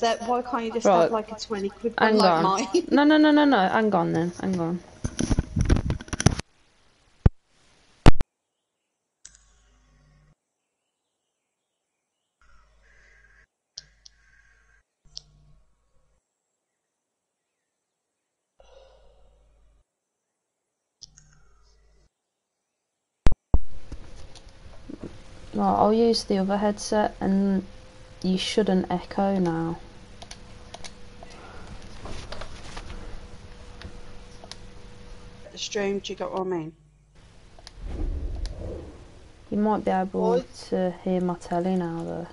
headset. Why can't you just Right. have like a 20 quid one like mine? No, no, no, no, no. Hang on then. Hang on. Right, I'll use the other headset and you shouldn't echo now. Stream, do you get what I mean? You might be able What? to hear my telly now though.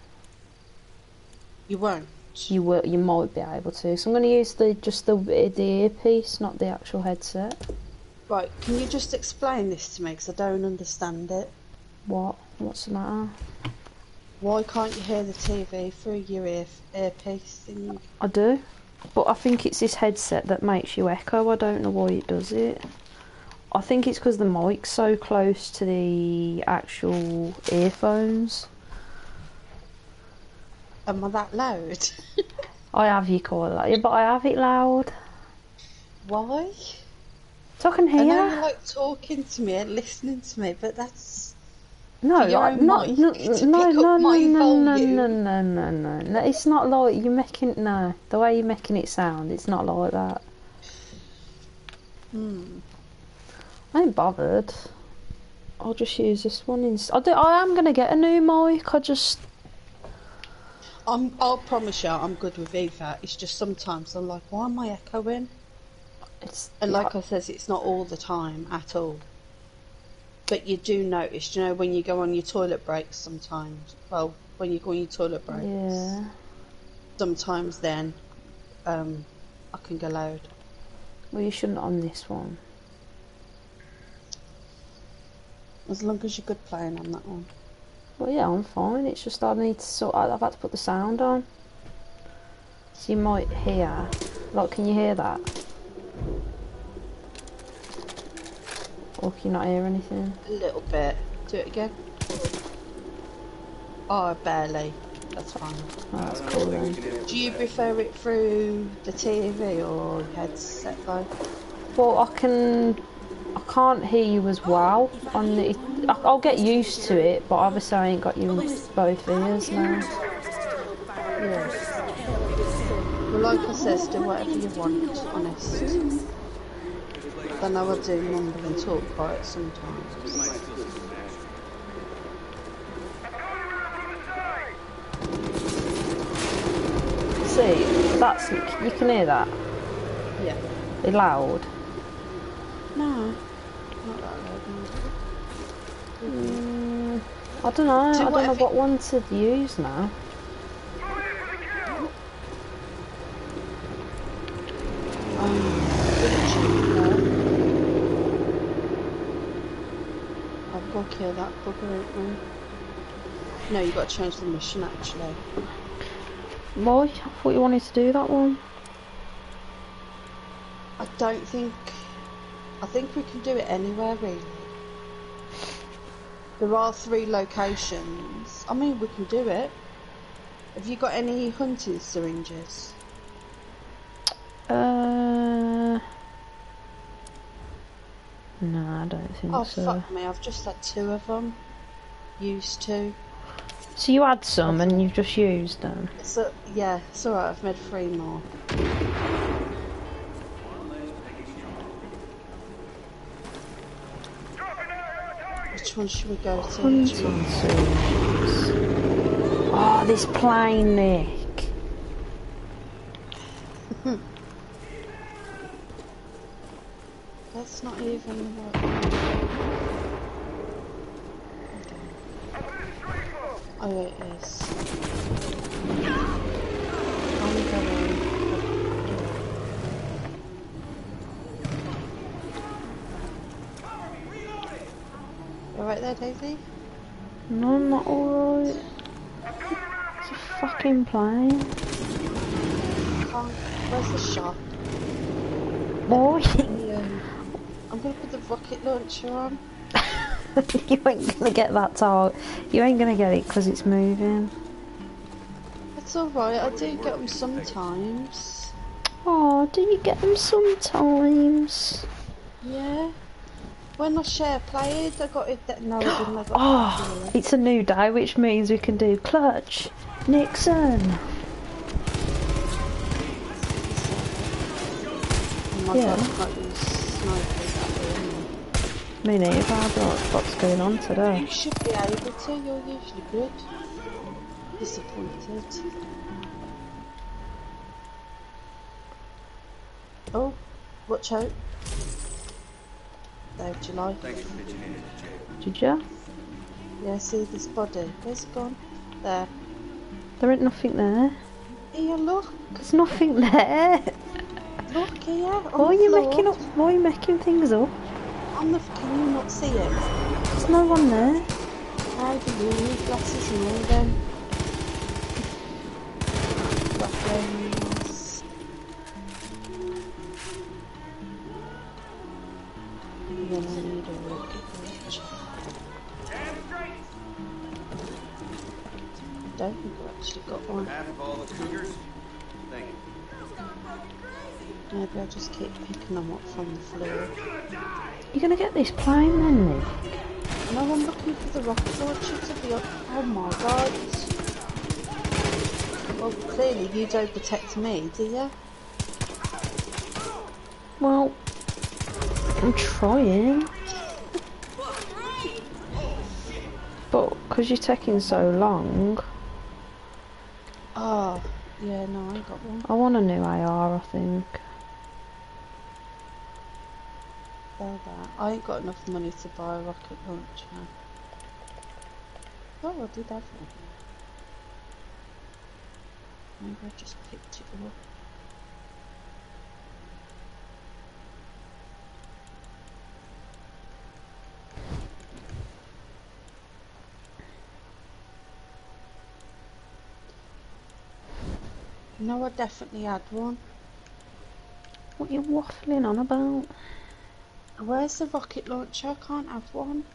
You won't. You will. You might be able to. So I'm going to use the just the the earpiece, not the actual headset. Right, can you just explain this to me because I don't understand it. What? What's the matter? Why can't you hear the TV through your ear earpiece thing? I do, but I think it's this headset that makes you echo. I don't know why it does it. I think it's because the mic's so close to the actual earphones. Am I that loud? I have you call it, yeah, but I have it loud, Why? so I can I know hear. you're like talking to me and listening to me, but that's No, for your I, own not, no, no, no, no, no, no, no, no, no, no, no. It's not like you're making. No, the way you're making it sound, it's not like that. hmm. I ain't bothered. I'll just use this one instead. I, do, I am gonna get a new mic. I just I'm. I'll promise you, I'm good with either. It's just sometimes I'm like, why am I echoing? it's And like I says, it's not all the time at all. But you do notice, you know, when you go on your toilet breaks sometimes. Well, when you go on your toilet breaks, yeah. sometimes then um, I can go loud. Well, you shouldn't on this one. As long as you're good playing on that one. Well, yeah, I'm fine. It's just I need to sort. I've had to put the sound on. So you might hear. Like, can you hear that? Or can you not hear anything? A little bit. Do it again. Oh, barely. That's fine. Oh, that's cool then. Do you prefer it through the TV or headset though? Well, I can. I can't hear you as well. On the, I'll get used to it, but obviously I ain't got you in both ears now. Yes. Well, like I says, do whatever you want, honest. Then I know I do mumble and talk quite sometimes. See, that's you can hear that. Yeah. It's loud. No. Not that loud. no. Mm, I don't know. I Do don't know what one to use now. Um, I'll go kill that bugger, we? No, you've got to change the mission actually. Why? I thought you wanted to do that one. I don't think. I think we can do it anywhere really. There are three locations. I mean, we can do it. Have you got any hunting syringes? Uh. No, I don't think Oh so. fuck me! I've just had two of them. Used to. So you had some and you've just used them. So yeah, it's alright. I've made three more. Which one should we go to? Hunting one? Oh, this plane, Nick. That's not even the right one. Oh, it is. I'm going. You right there, Daisy? No, I'm not alright. It's a fucking plane. Can't. Where's the shop? Boy, The, um, I'm gonna put the rocket launcher on. you ain't gonna get that tall. You ain't gonna get it because it's moving. It's alright, I do get them sometimes. Oh, do you get them sometimes? Yeah. When I share played, I got it that no, I didn't. I Oh, it's a new day, which means we can do clutch. Nixon. Oh my Yeah. god, I can't use snipers that. Me neither. I don't know what's going on today. You should be able to, you're usually good. Disappointed. Oh, watch out. Dave, do you like it? Did ya? Yeah, see this body. Where's it gone? There. There ain't nothing there. Here, look. There's nothing there. Look here. On Why are you floor. making up? Why are you making things up? On the. Can you not see it? There's no one there. How do you need glasses and all then? And then I need a rocket launcher. Don't think I've actually got one. Half of all the cougars? Thank you. Maybe I'll just keep picking them up from the floor. You're gonna get this plane then, Nick? No, I'm looking for the rocket launcher to be up. Oh my god. Well, clearly you don't protect me, do you? Well, I'm trying. But because you're taking so long, Oh, yeah, no, I got one. I want a new AR. I think. Sell that. I ain't got enough money to buy a rocket launcher. Oh, I did have one. Maybe I just picked it up. No, I definitely had one. What are you waffling on about? Where's the rocket launcher? I can't have one.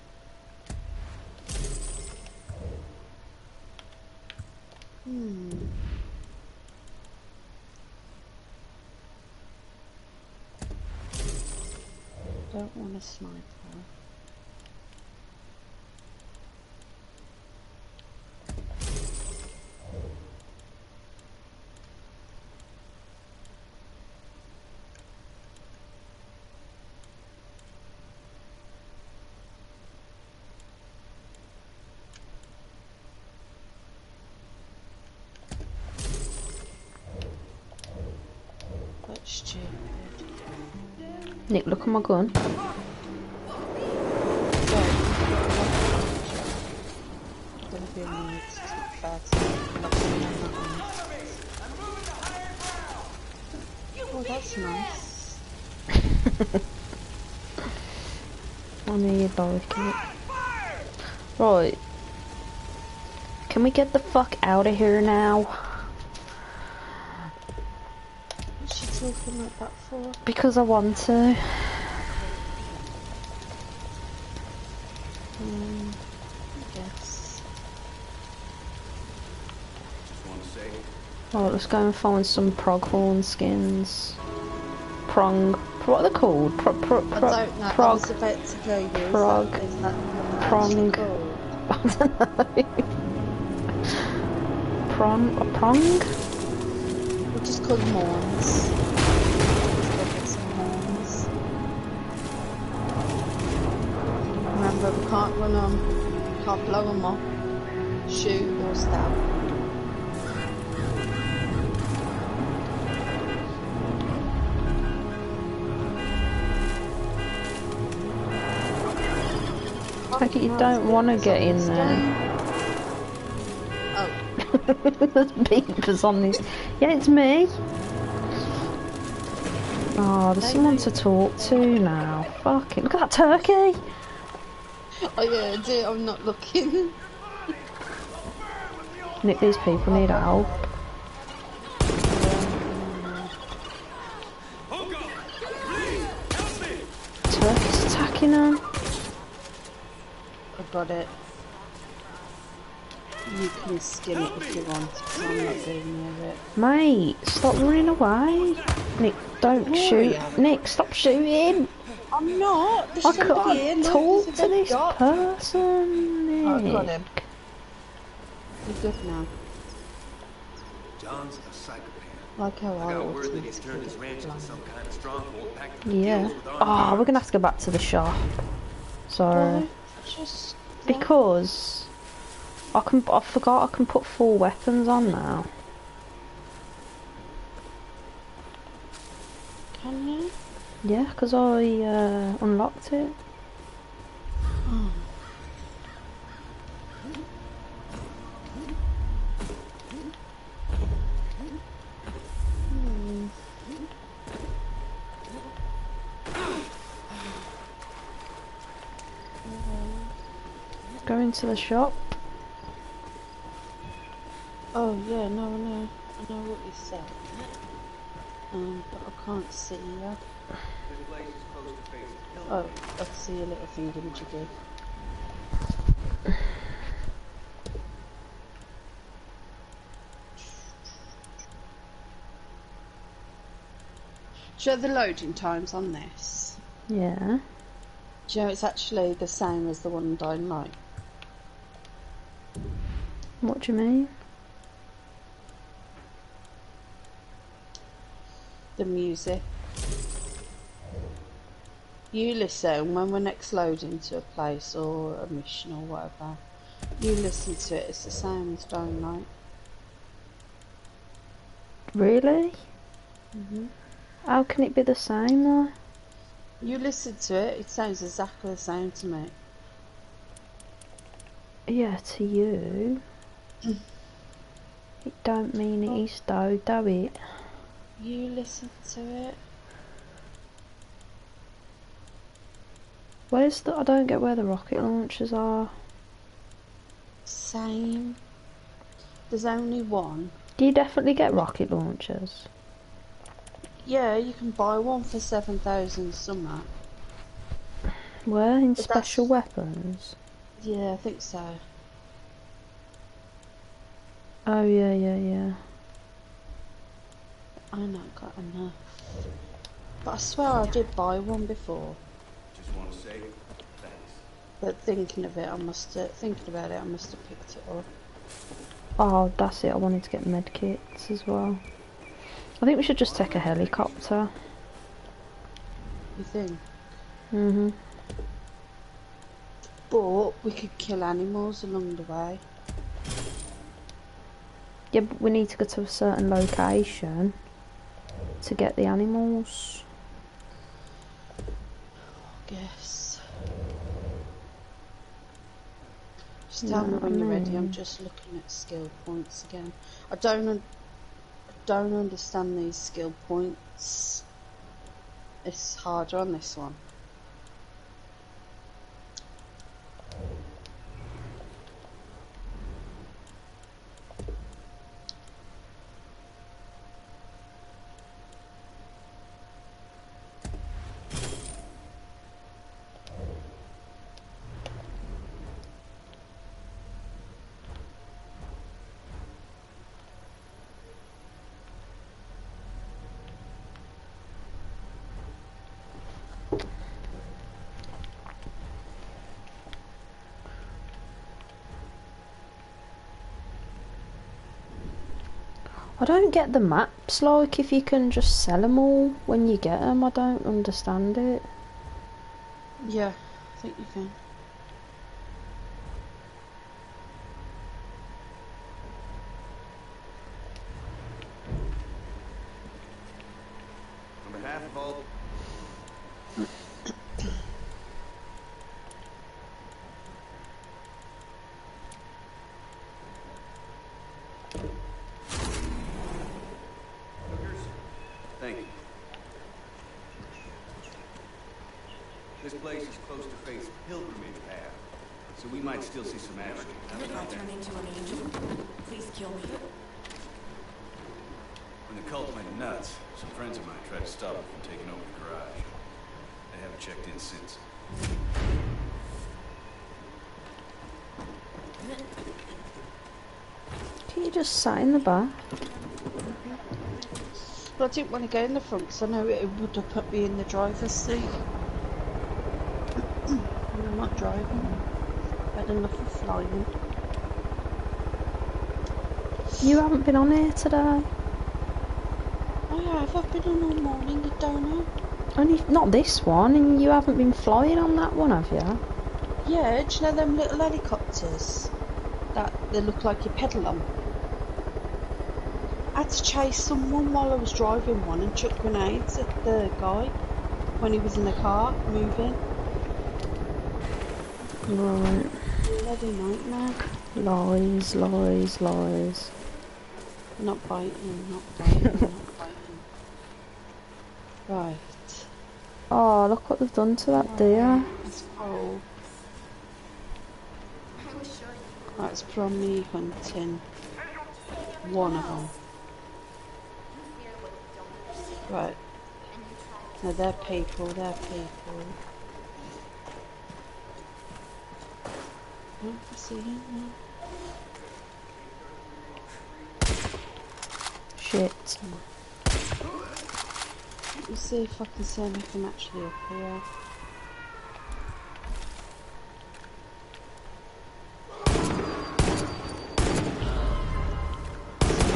Hmm. Don't want a sniper. That's stupid. Nick, look at my gun. Don't. Gonna be a minute. It's not fair to not put me on that one. Oh, that's nice. I you like it. Right. Can we get the fuck out of here now? What's she talking like that for? Because I want to. Hmm, I guess. Just want to say, let's go and find some proghorn skins. Prong. What are they called? Pro, pro, I don't know. I prog. was about to go use prog, that. Is that prong. they're called? I don't know. Prong. A prong? We'll just call them horns. Remember, we can't run them, can't blow them up, shoot or stab. Like you don't want to get in there. Oh, There's beepers on this. Yeah, it's me. Oh, there's someone to talk to now. Fucking look at that turkey. Oh yeah, do. I'm not looking. Nick, these people need help. Turkey's attacking them. I got it. You can skin it if you want, I'm not doing near it. Mate, stop running away. Nick, don't Where shoot. Nick, stop shooting. I'm not! There's I somebody here, can't look, talk to this dot. person, Oh, I've got Nick. him. You're good now. John's a psychopath. Like how I I got word that he's turned his get ranch into some kind of stronghold packed with Yeah. deals with armed Oh, we're gonna have to go back to the shop. Sorry. Why? Just. Because I can. I forgot I can put four weapons on now. Can you? Yeah, because I uh, unlocked it. Going to the shop. Oh yeah, no, I know. I know what you said. Um, but I can't see you. This place is close to Faith's. Oh, I see a little thing in jiggy. Do you know the loading times on this? Yeah. Do you know it's actually the same as the one in Dying Light? What do you mean? The music. You listen when we're next loading to a place or a mission or whatever. You listen to it, it's the same as Dying Light. Really? hmm How can it be the same though? You listen to it, it sounds exactly the same to me. Yeah, to you. it don't mean it is though, do it? You listen to it. Where's the? I don't get where the rocket launchers are. Same. There's only one. Do you definitely get rocket launchers? Yeah, you can buy one for 7,000 summer. Where in But special weapons? Yeah, I think so. Oh yeah, yeah, yeah. I not got enough. But I swear I did buy one before. Just want to say thanks. But thinking of it, I must have, thinking about it, I must have picked it up. Oh, that's it. I wanted to get med kits as well. I think we should just take a helicopter. You think? Mhm. But we could kill animals along the way. Yeah, but we need to go to a certain location to get the animals. Guess. Hmm. Just tell me when you're ready. I'm just looking at skill points again. I don't. Un- I don't understand these skill points. It's harder on this one. I don't get the maps, like if you can just sell them all when you get them. I don't understand it. Yeah, I think you can. On behalf of all Cougars, thank you. This place is close to Faith's pilgrimage path, so we might still see some action. If I turn into an angel, please kill me. When the cult went nuts, some friends of mine tried to stop it from taking over the garage. They haven't checked in since. you just sat in the back? But I didn't want to go in the front because I know it would have put me in the driver's seat. and I'm not driving. I had enough of flying. You haven't been on here today. I have. I've been on all morning. You don't know. Only not this one, and you haven't been flying on that one, have you? Yeah, do you know them little helicopters that they look like you pedal on? I had to chase someone while I was driving one and chuck grenades at the guy when he was in the car moving. Right. Bloody nightmare. Lies, lies, lies. Not biting, not biting, not biting. Right. Oh, look what they've done to that deer. It's cold. That's from me hunting. One of them. Right. No, they're people, they're people. Oh, I see him now. Shit. Let me see if I can see anything actually up here.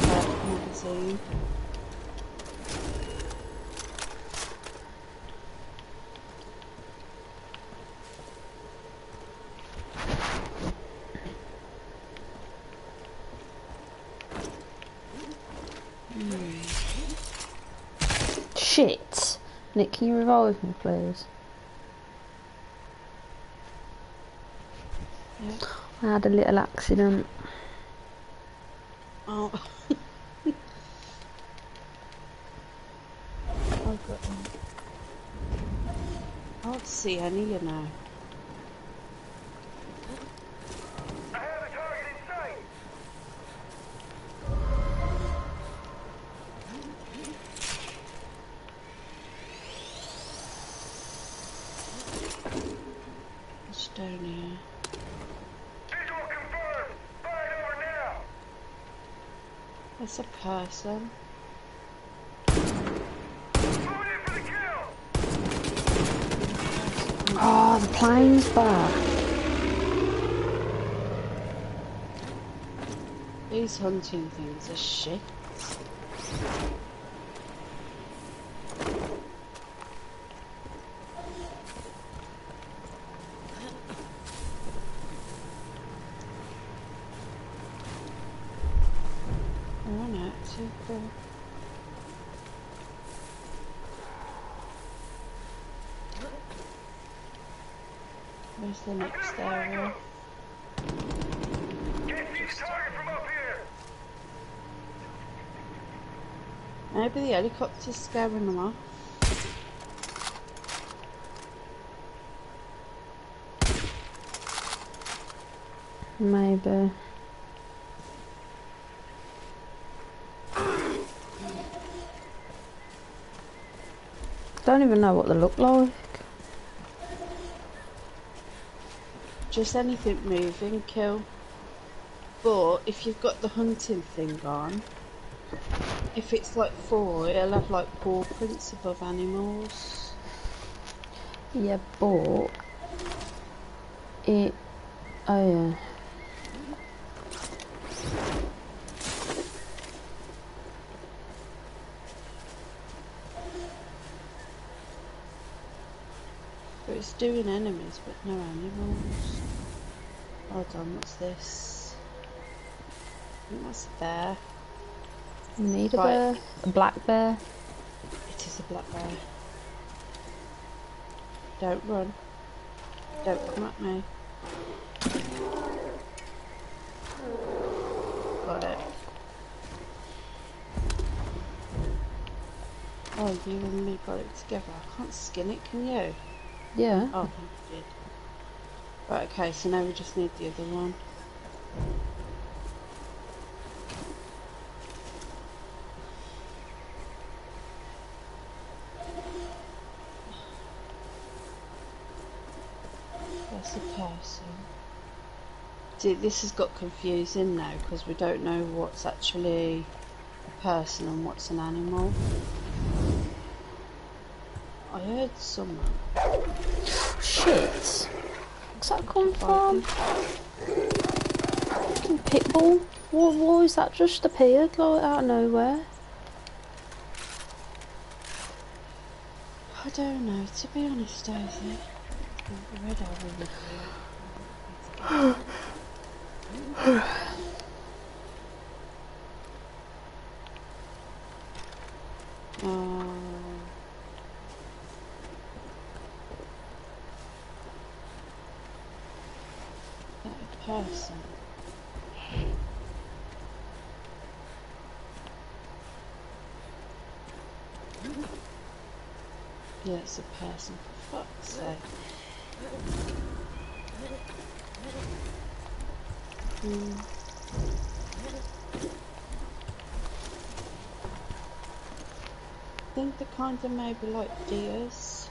That magazine. Shit. You revive me, please? Yeah. I had a little accident. Oh. I've got one. I don't see any, you know. A person. Moving in for the kill. Oh, the plane's back. These hunting things are shit. They're on it, too cool. Where's the next area? Can't see the target from up here. The scaring them off. Maybe. Don't even know what they look like. Just anything moving, kill. But if you've got the hunting thing on, if it's like four, it'll have like paw prints above animals. Yeah, but it. Oh yeah. But it's doing enemies, but no animals. Hold on, what's this? I think that's a bear. We need a Right. bear, a black bear. It is a black bear. Don't run. Don't come at me. Got it. Oh, you and me got it together. I can't skin it, can you? Yeah. Oh, you did. Right, okay, so now we just need the other one. That's a person. See, this has got confusing now because we don't know what's actually a person and what's an animal. I heard someone. Shit. Where's that come from? Fucking pitbull. What, what is that just appeared like out of nowhere? I don't know, to be honest, Daisy. I read over with you. Uh, that person. Yeah, it's a person, for fuck's sake. I think they're kind of maybe like deers.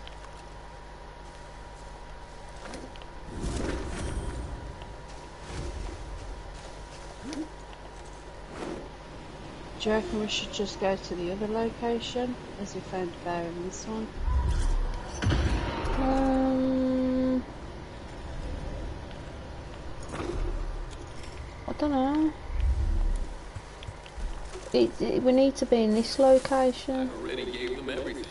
Do you reckon we should just go to the other location as we found a bear in this one? Um, I don't know. We need to be in this location. Already gave them everything.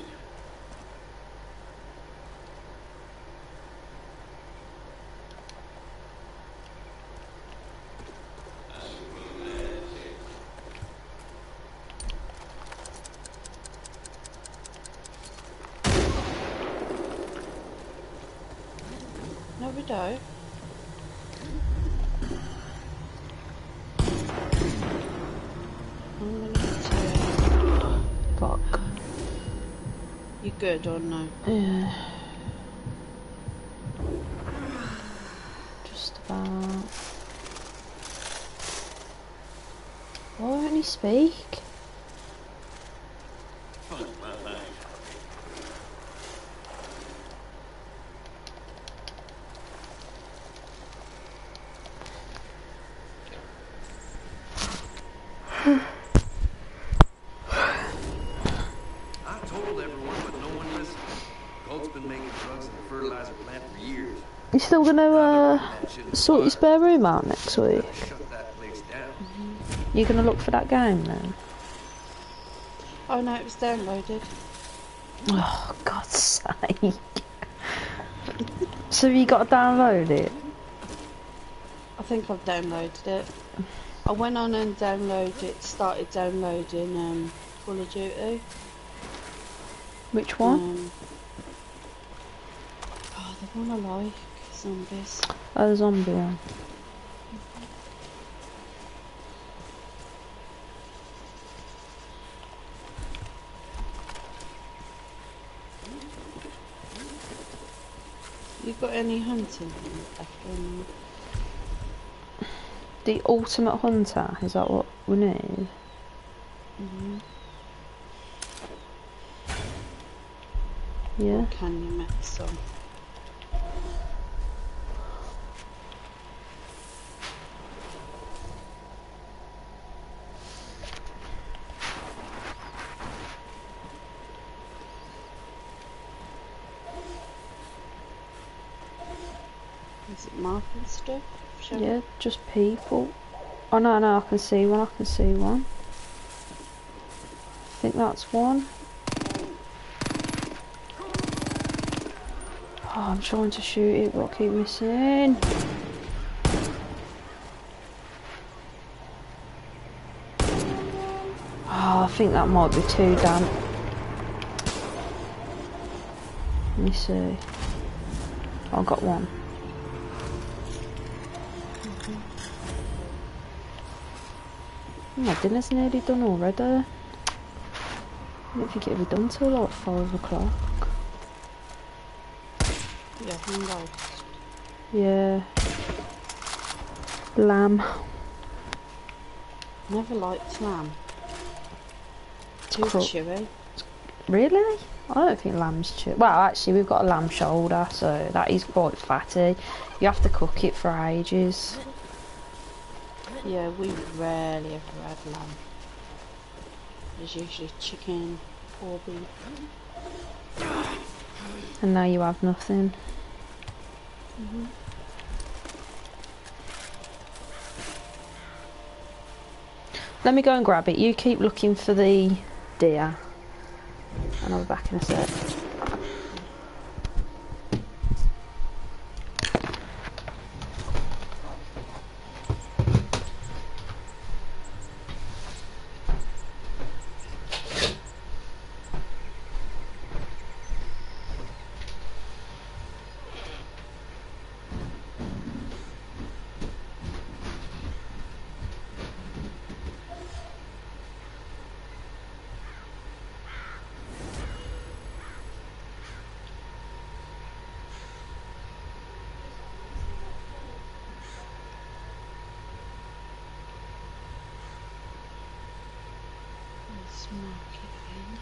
No, we don't. I'm gonna get to Fuck. You good or no? Yeah. Just about. Why won't he speak? Fuck my life. I told everyone, but no one listened. Colt's been making drugs in the fertilizer plant for years. You still gonna uh, That shit is sort your spare room out next week? Shut that place down. You gonna look for that game then? Oh no, it was downloaded. Oh God's sake! so you got to download it? I think I've downloaded it. I went on and downloaded it, started downloading um, Call of Duty. Which one? Um, oh, the one I like, zombies. Oh, zombie one. You got any hunting after any? The ultimate hunter. Is that what we need? Mm-hmm. Yeah. Can you make some? Is it marking Yeah, just people. Oh no, no, I can see one. I can see one. I think that's one. Oh, I'm trying to shoot it, but I keep missing. Oh, I think that might be too damp. Let me see. Oh, I got one. My dinner's nearly done already. I don't think it'll be done till like five o'clock. Yeah, roast. Yeah. Lamb. Never liked lamb. Too Cool. chewy. Really? I don't think lamb's chew. Well, actually, we've got a lamb shoulder, so that is quite fatty. You have to cook it for ages. Yeah, we rarely ever had lamb. There's usually chicken or beef. And now you have nothing. Mm-hmm. Let me go and grab it. You keep looking for the deer. And I'll be back in a sec. Let's mark it again.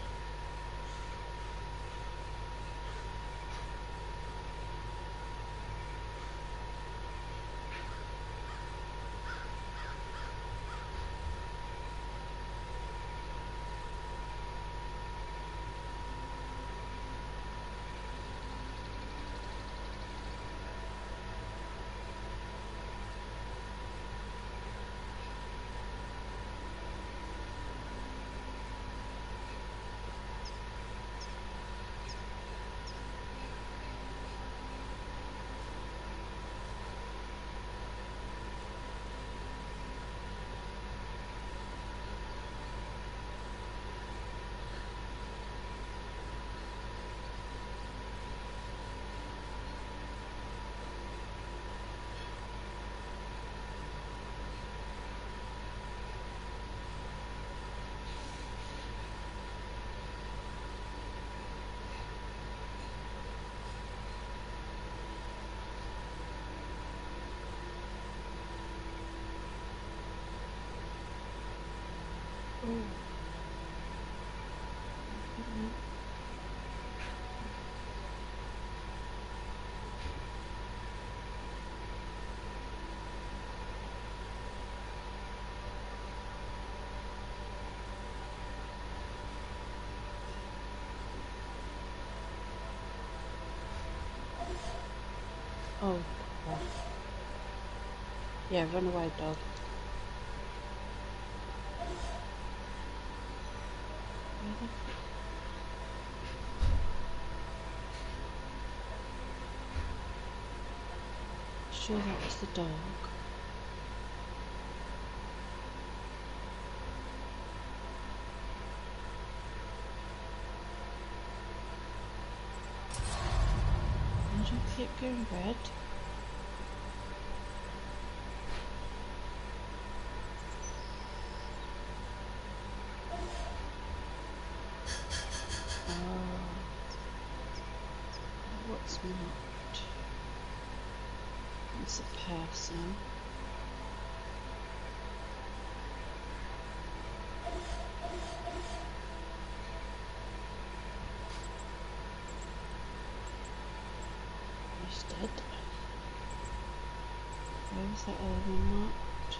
Oh. Yeah, run away, dog. Where the f- Sure, that was the dog. Keep going red? Oh. What's not? It's a person. Dead. Where is that other one marked?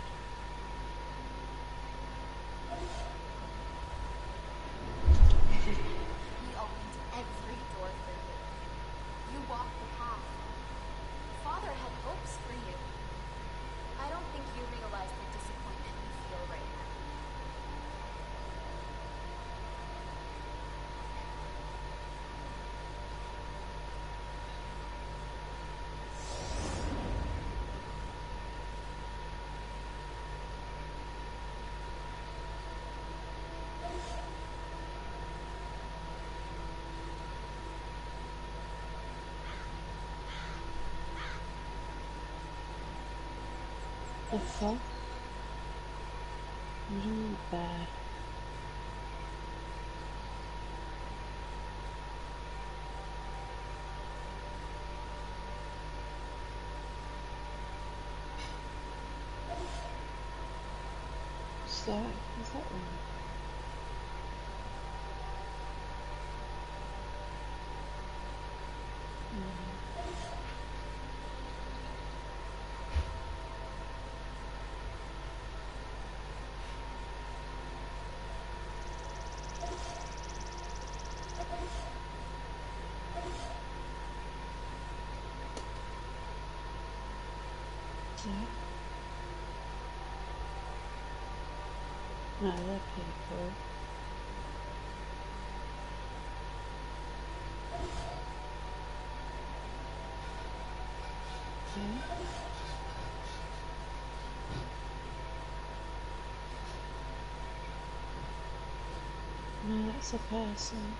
He opened every door for you. You walked the path. Father had hopes for you. I don't think you realize the disappointment you feel right now. The fuck? I don't. What's that? What's that one? That? No, they're people. Okay. No, that's a person.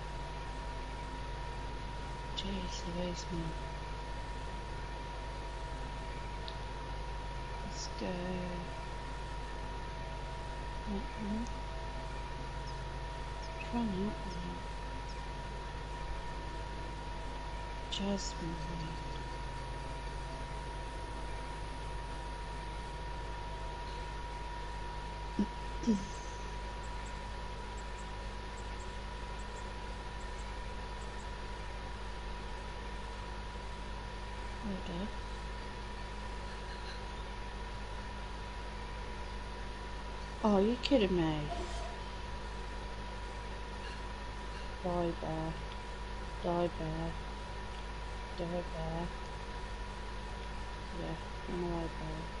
Jeez Louise, man. Let's go. Mm-mm. Run out now. Jasmine. Hold up. Oh, you kidding me? Die bear. Die bear. Die bear. Yeah, I'm bear.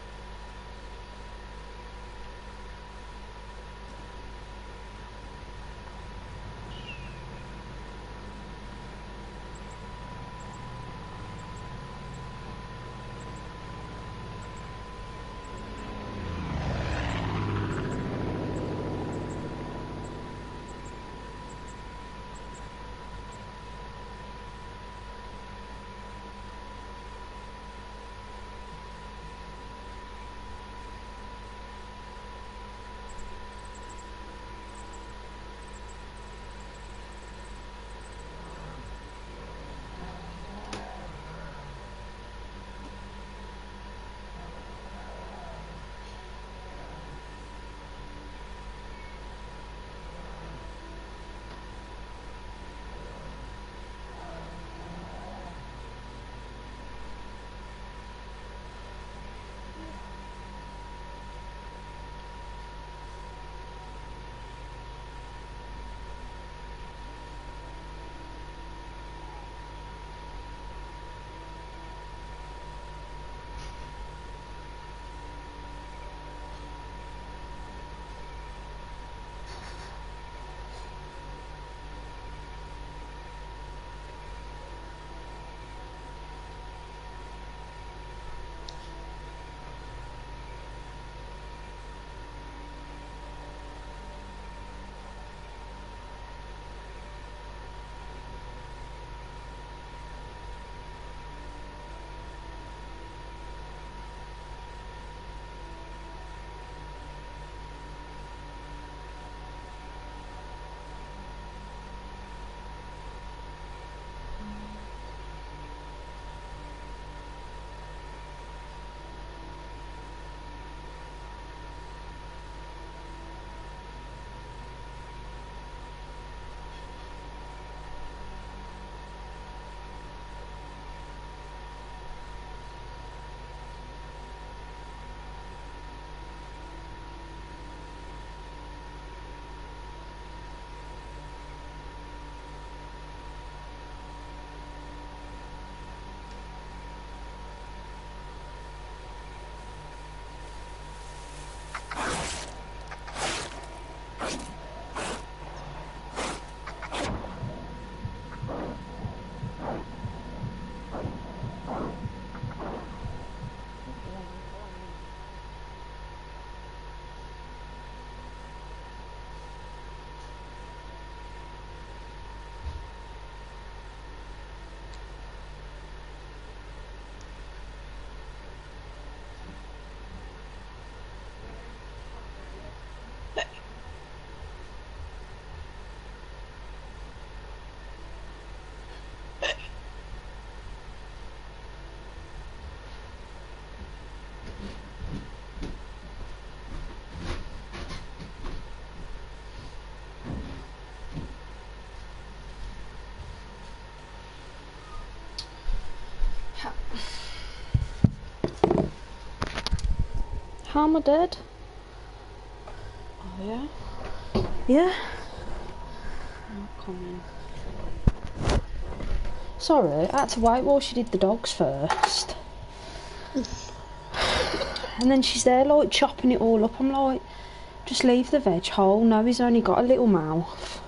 I dead? Oh yeah? Yeah. I'm coming. Sorry, I had to wait while she did the dogs first. And then she's there like chopping it all up. I'm like, just leave the veg whole. No, he's only got a little mouth.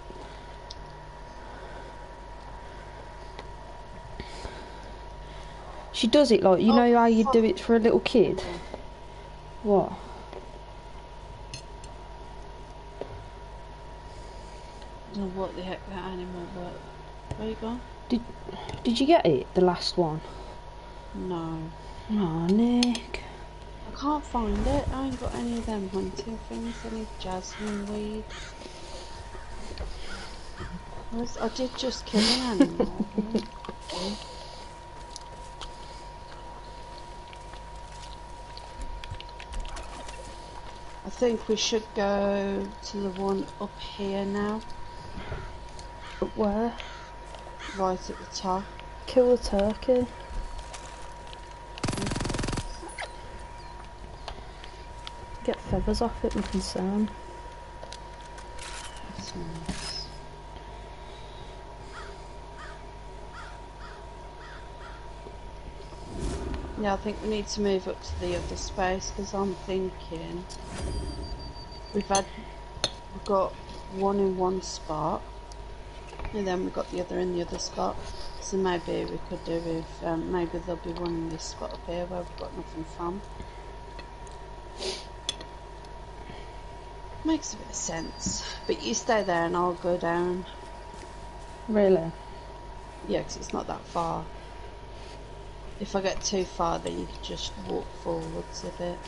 She does it like you Oh, know how you do it for a little kid. What? I don't know what the heck that animal was. Where you gone? Did Did you get it? The last one. No. Oh, Nick. I can't find it. I ain't got any of them hunting things. Any jasmine weed. I did just kill an animal. think we should go to the one up here now, But where? right at the top. Kill the turkey. Get feathers off it, concern. That's nice. Yeah, I think we need to move up to the other space because I'm thinking we've had we've got one in one spot and then we've got the other in the other spot. So maybe we could do with um, maybe there'll be one in this spot up here where we've got nothing from. Makes a bit of sense. But you stay there and I'll go down. Really? Yeah, 'cause it's not that far. If I get too far, then you can just walk forwards a bit.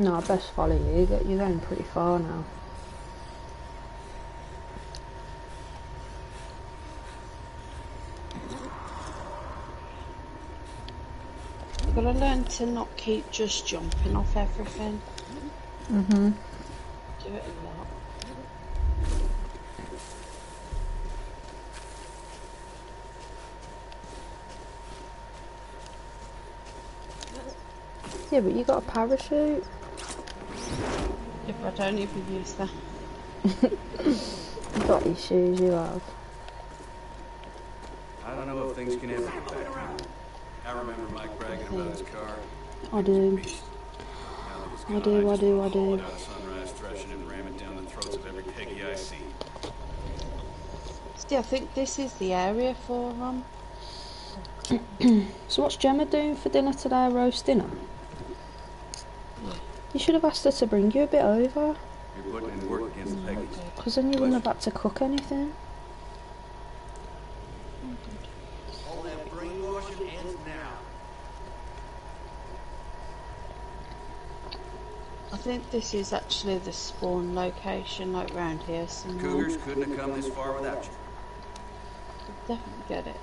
No, I best follow you. You're going pretty far now. You've got to learn to not keep just jumping off everything. Mhm. Do it a lot. Yeah, but you got a parachute. If I don't even use that. You got issues. You have. I don't know if things can ever get back around. I remember Mike bragging about his car. I do. Beast. Now that it's I do, I do, I do. haul it out of Sunrise, thresh it, and ram it down the throats of every Peggy I see. See, I think this is the area for um, them. So what's Gemma doing for dinner today? Roast dinner. You should have asked her to bring you a bit over, You're putting in work against the Peggies. because then you wouldn't have had to cook anything. All that brainwashing ends now. I think this is actually the spawn location, like round here somewhere. Cougars couldn't have come this far without you. Definitely get it.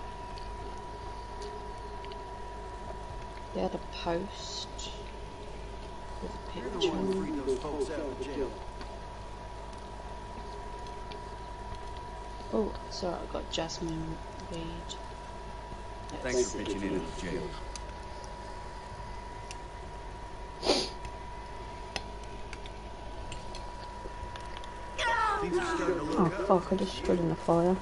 They had a post with a You're the one who freed those folks out of jail. Oh, sorry, I got jasmine weed. Thanks Let's for pitching in at the jail. Things are starting to look Oh fuck! I just stood in the fire.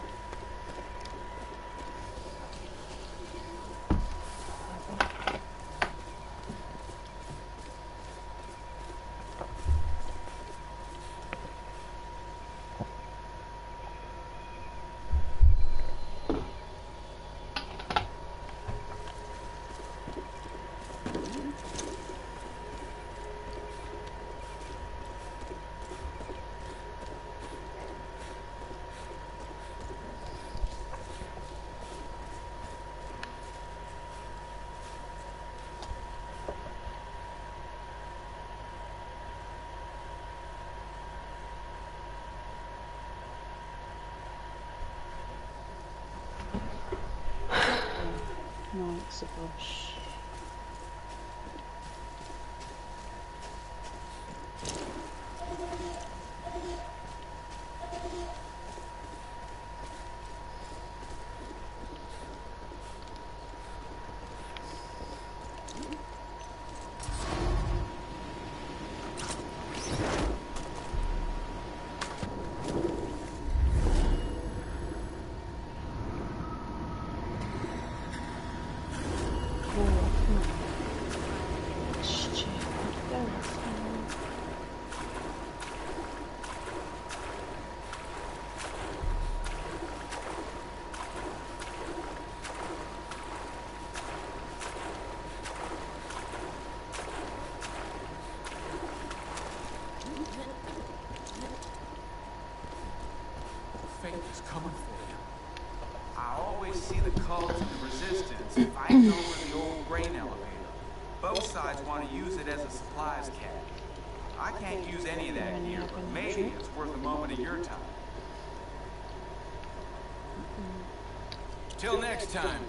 Till next time.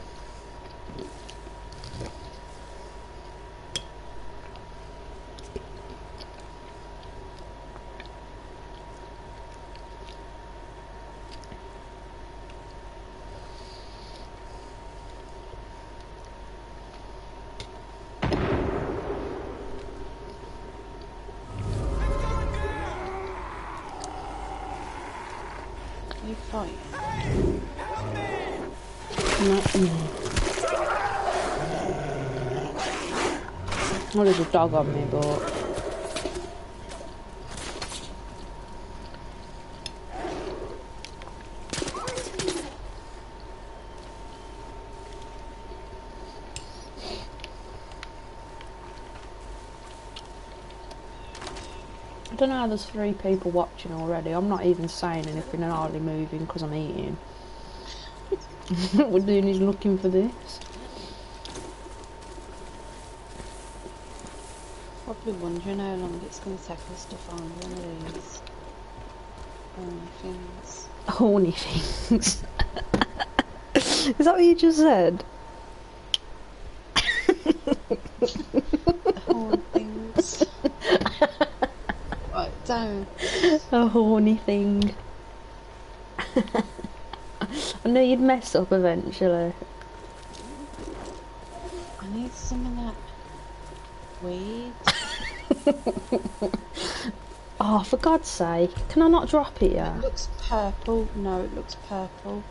You fight. Not me. Well, there's a dog on me, but I don't know how there's three people watching already. I'm not even saying anything and hardly moving because I'm eating. what we're doing is looking for this. Wondering how long it's going to take us to find one of these um, things. Horny things. is that what you just said? Horn things. right, down. A horny thing. I knew you'd mess up eventually. I need some of that weed. Oh, for God's sake, can I not drop it yet? It looks purple. No, it looks purple.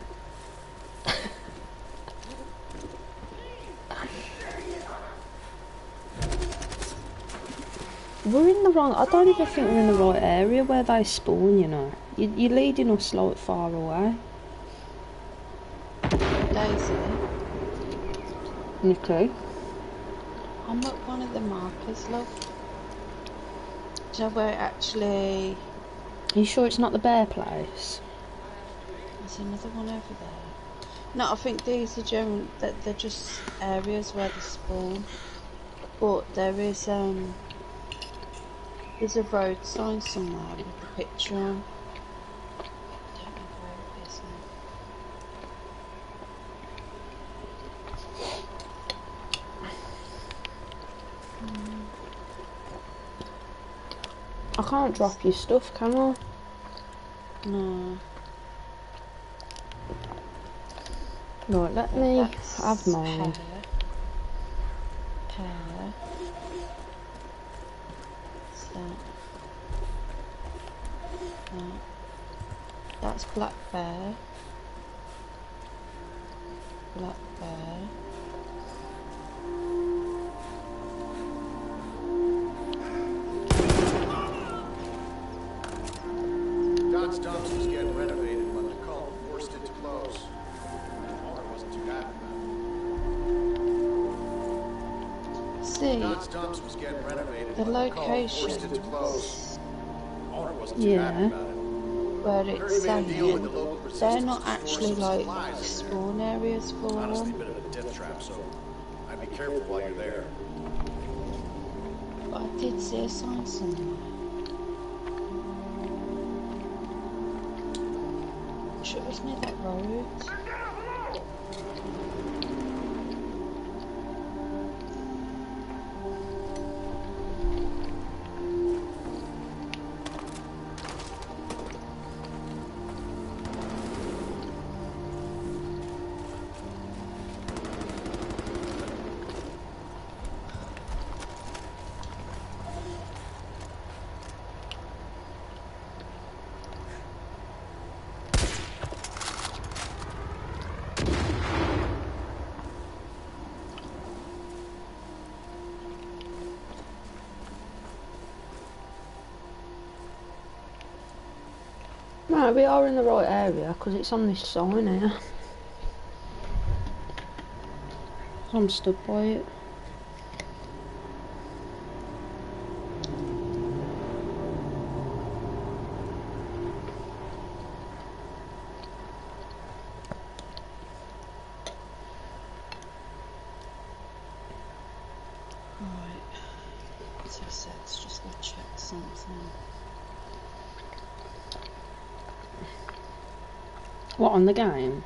We're in the wrong. I don't even think we're in the right area where they spawn. You know, you, you're leading us like far away. Daisy. Okay. I'm at one of the markers, love. Know where it actually... Are you sure it's not the bear place? There's another one over there. No, I think these are general... That they're just areas where they spawn. But there is, um... There's a road sign somewhere with a picture on. Don't know where it is now. I can't drop your stuff, can I? No. Right, let me That's have mine. Pear. That? That. That's black bear. Black bear. Dod's Dumps was getting renovated when the cult forced it to close. Wasn't too happy about See, it. Dumps was getting renovated the when the it to close. wasn't too Yeah. happy about it. where it's made a the saying they're not actually like supplies in there. spawn areas for Honestly, a them. bit of a death trap, so I'd be careful while you're there. But I did see a sign somewhere. Sure it was near that Right, we are in the right area because it's on this sign here. I'm stood by it. Right. Two sets, just go check something. What on the game?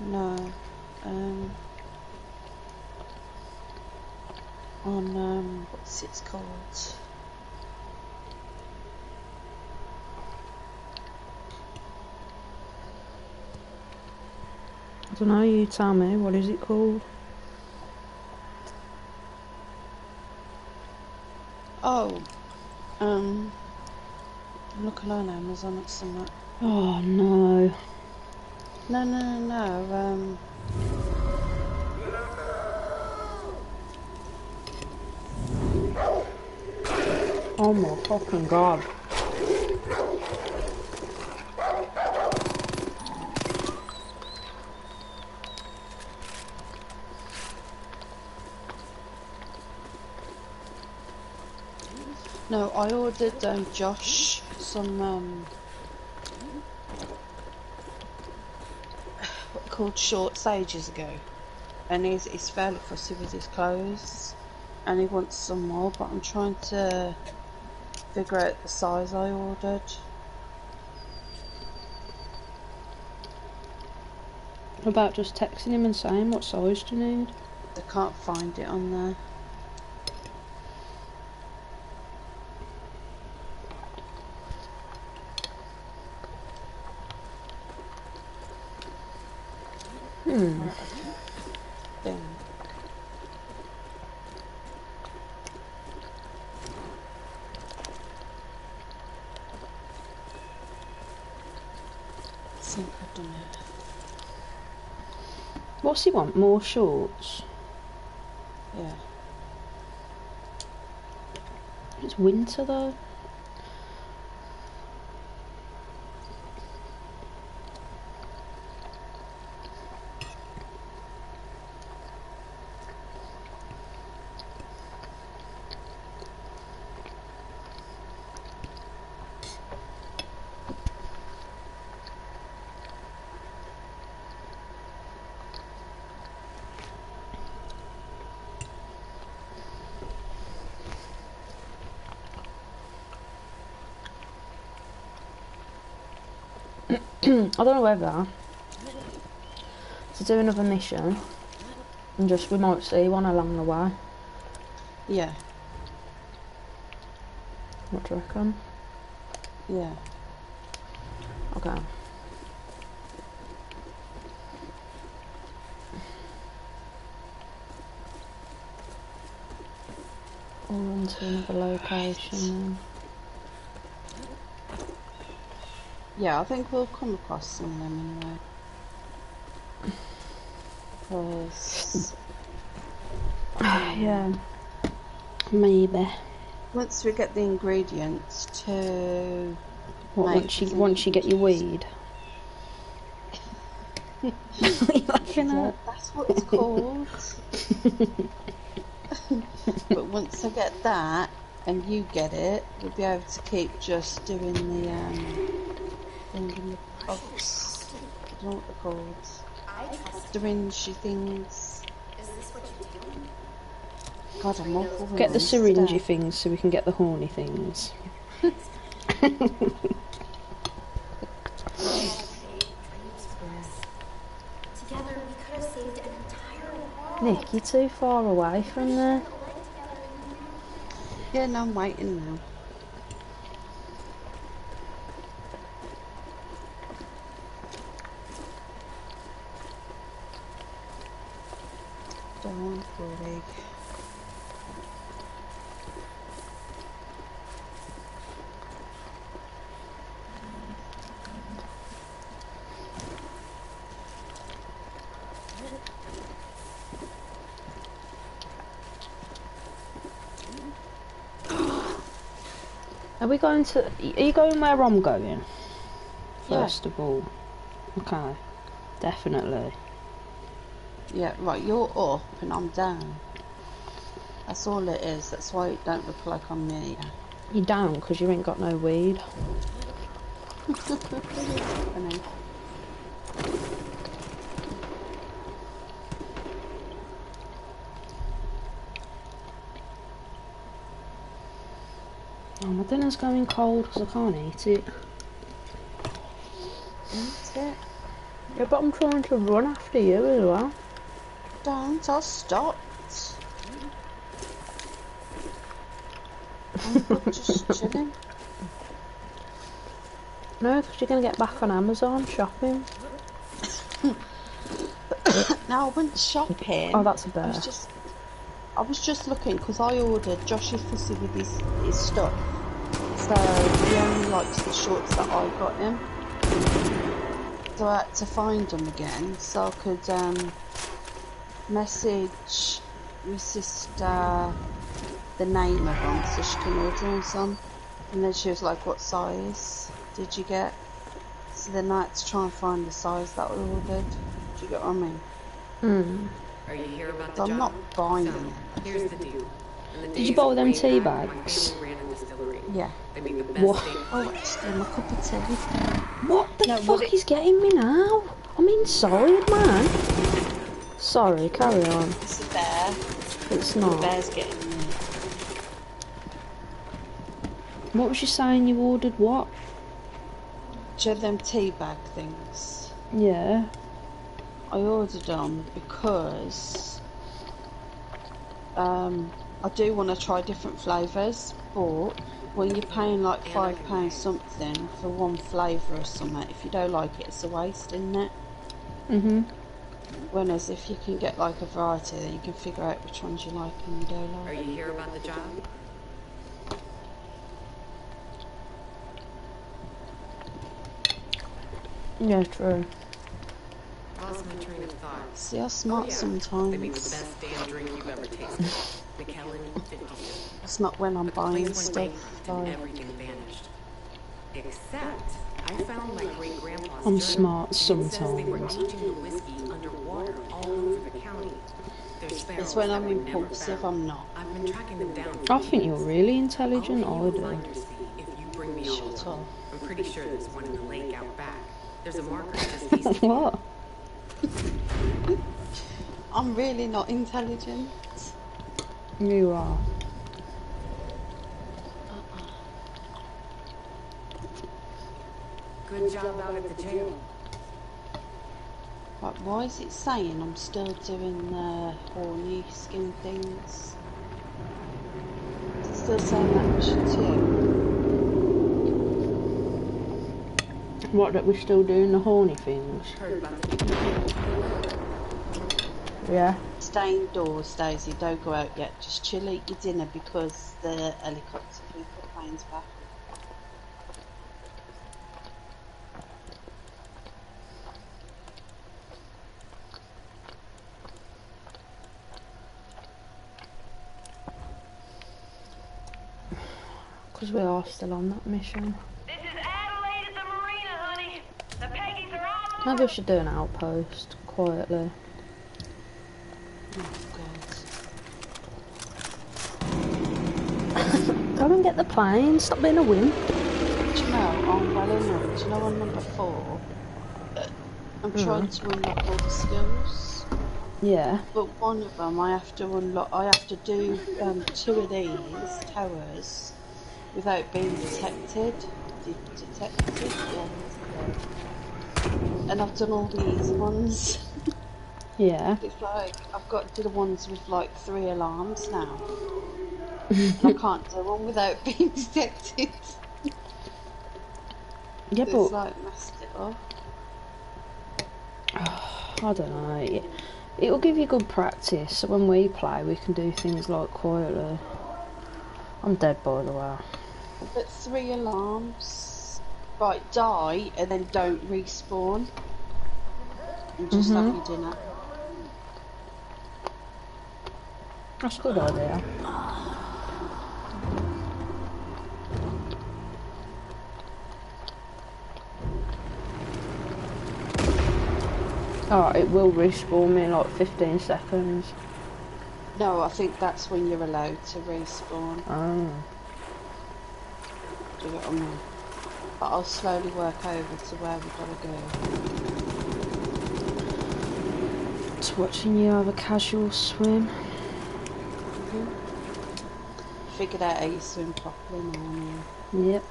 No. Um. On um, what's it called? I don't know. You tell me. What is it called? Oh. Um. I'm looking on Amazon at something. Oh no. No, no, no, no. Um. Oh my fucking god. No, I ordered um, Josh some um, what called shorts ages ago, and he's he's fairly fussy with his clothes, and he wants some more. But I'm trying to figure out the size I ordered. About just texting him and saying what size do you need? I can't find it on there. Hmm. Thing. I think I've done it. He want? More shorts? Yeah. It's winter though. I don't know whether to do another mission and just we might see one along the way. Yeah. What do you reckon? Yeah. Okay. To another location then. Yeah, I think we'll come across some of them anyway. Because yeah. Maybe. once we get the ingredients to What once you once you get your weed? you laughing Yeah, at? that's what it's called. but once I get that and you get it, we'll be able to keep just doing the um the box. I don't know what they're called. Syringe things. Is this what you do? God, I'm awful with Get the names syringy today. things so we can get the horny things. Together, we could have saved an entire world. Nick, you're too far away from there. Yeah, no, I'm waiting now. Don't worry. Are we going to? Are you going where I'm going? Yeah. First of all. Okay. Definitely. Yeah, right, you're up and I'm down. That's all it is. That's why it don't look like I'm near you. You're down because you ain't got no weed. Oh, my dinner's going cold because I can't eat it. Eat it. Yeah, but I'm trying to run after you as well. Don't, I stopped. I'm just chilling. No, because you're going to get back on Amazon shopping. No, I went shopping. Oh, that's a bear. I was just looking because I ordered Joshy Fussy with his, his stuff. So he only likes the shorts that I got him. So I had to find them again so I could um, message my sister the name of them so she can order him some. And then she was like, "What size did you get?" So then I had to try and find the size that I ordered. Do you get what I mean? Mm. Are you here about So the I'm job? not buying So, them. here's the deal. The Did you days buy them tea bags? family ran a distillery. Yeah. They make the best What? Oh, it's in my cup of tea. What the No, fuck is getting me now? I'm inside, man. Sorry, carry on. It's a bear. It's The not. bear's getting me. What was you saying? You ordered what? Do you have them tea bag things? Yeah. I ordered them because um, I do want to try different flavours, but when you're paying like five pounds something for one flavour or something, if you don't like it, it's a waste, isn't it? Mhm. Whereas if you can get like a variety, then you can figure out which ones you like and you don't like. Are you here about the job? Yeah, true. Lost my train of thought. See how Oh, smart yeah. They make the sometimes. best damn drink you've ever tasted. McKellen 52. It's not when I'm But buying stuff. and everything vanished. Except, I found my great grandpa's I'm smart and they were sometimes. the whiskey underwater all over the county. It's when I'm impulsive. I'm not. I've been tracking them down. I think you're really intelligent. I do. if you bring me all Shut up. I'm pretty sure there's one in the lake out back. There's a marker just east what? I'm really not intelligent. You are. Uh-uh. Good job out at the jail. Like, why is it saying I'm still doing the horny skin things? Is it still saying that mission too? What, that we're still doing the horny things? Heard about the Yeah. Stay indoors, Daisy. Don't go out yet. Just chill, eat your dinner because the helicopter people plane's back. Because we are still on that mission. This is Adelaide at the marina, honey. The Peggies are on the Maybe I should do an outpost quietly. Oh god. Go and get the plane. Stop being a wimp. Do you know, I'm well enough. Do you know on number four? I'm trying to unlock all the skills. Yeah. But one of them, I have to unlock. I have to do um, two of these towers without being detected. De- detected, yeah. And I've done all these ones. Yeah. It's like I've got the ones with like three alarms now. I can't do one without being detected. Yeah, it's but like messed it up. I don't know. It, it'll give you good practice. So when we play, we can do things like quietly. I'm dead, by the way. But three alarms. Right, die and then don't respawn. And just have Mhm. your dinner. That's a good idea. Oh, it will respawn me in like 15 seconds. No, I think that's when you're allowed to respawn. Oh. Do you get what I mean? But I'll slowly work over to where we gotta go. Just watching you have a casual swim. Figured out how you swim properly now, Yep.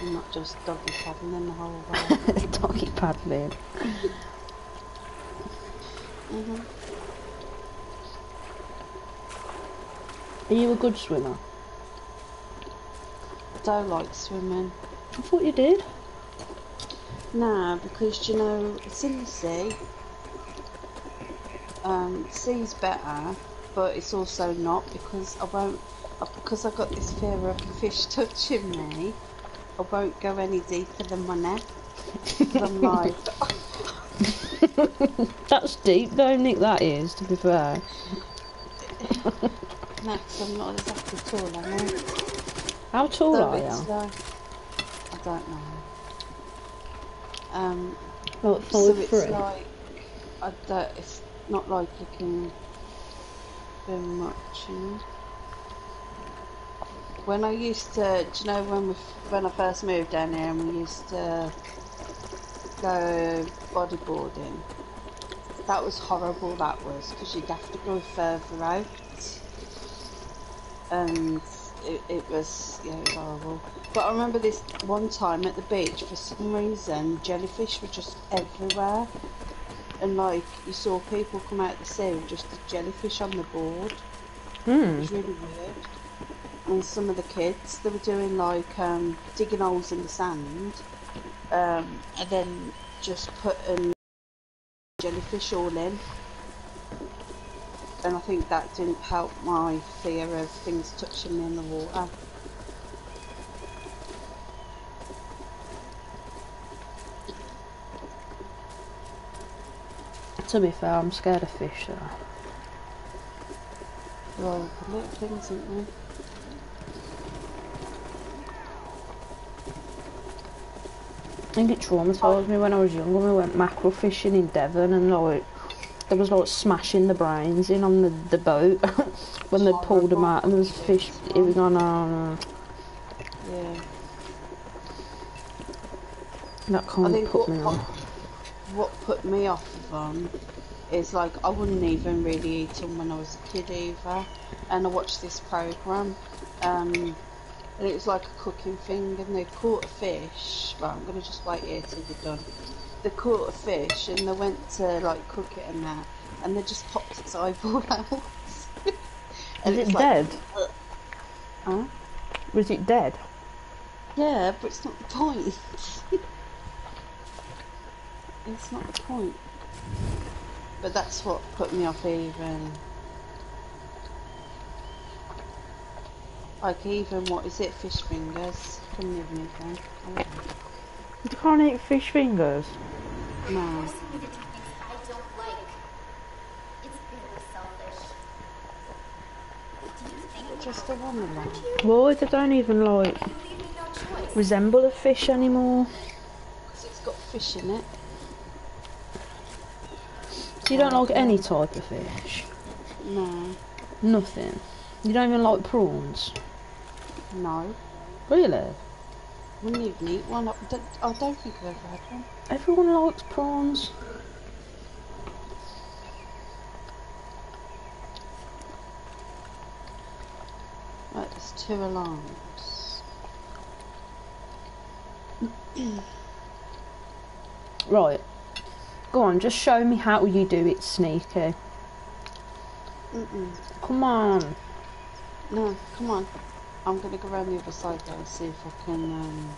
you're not just doggy paddling the whole way. Doggy paddling. hmm Are you a good swimmer? I don't like swimming. I thought you did. Nah, because you know it's in the sea. Um, sea's better, but it's also not because I won't. Because I've got this fear of fish touching me. I won't go any deeper than my neck. I'm like, That's deep though, Nick, that is, to be fair. no, 'cause I'm not exactly tall, am I? How tall So are you? like, I don't know. Um, Like so it's like, I don't, it's not like you can do much, you know. When I used to, do you know when we, when I first moved down here and we used to go bodyboarding? That was horrible. That was because you'd have to go further out, and it, it was yeah, it horrible. But I remember this one time at the beach, for some reason, jellyfish were just everywhere. And like, you saw people come out of the sea with just a jellyfish on the board. It Hmm. was really weird. And some of the kids, they were doing like, um, digging holes in the sand. Um, and then just putting jellyfish all in. And I think that didn't help my fear of things touching me in the water. To be fair, I'm scared of fish though. Well, little things, aren't they? I think it traumatised me when I was younger. We went mackerel fishing in Devon and like there was like smashing the brains in on the, the boat when they pulled them out and there was fish. It was on um, Yeah. that kind of put what, me off. what put me off of them is like I wouldn't even really eat them when I was a kid either. And I watched this program, um, and it was like a cooking thing, and they caught a fish. Right, I'm gonna just wait here till they're done. They caught a fish, and they went to like cook it and that, and they just popped its eyeball out. and Was it's it like, dead? Uh, huh? Was it dead? Yeah, but it's not the point. it's not the point. But that's what put me off even. Like even what is it? Fish fingers? Couldn't even eat them. You can't eat fish fingers. Know. No. Forcing me to do things I don't like. It's bitterly selfish. Do you think Just a woman like. Why they don't even like you leave me no choice? resemble a fish anymore? Because it's got fish in it. So you don't like any type of fish? No. Nothing. You don't even like prawns? No. Really? Wouldn't even eat one. Oh, I don't, I don't think I've ever had one. Everyone likes prawns. Right, there's two alarms. Right. Go on, just show me how you do it sneaky. Mm-mm. Come on. No, come on. I'm gonna go around the other side though and see if I can, um...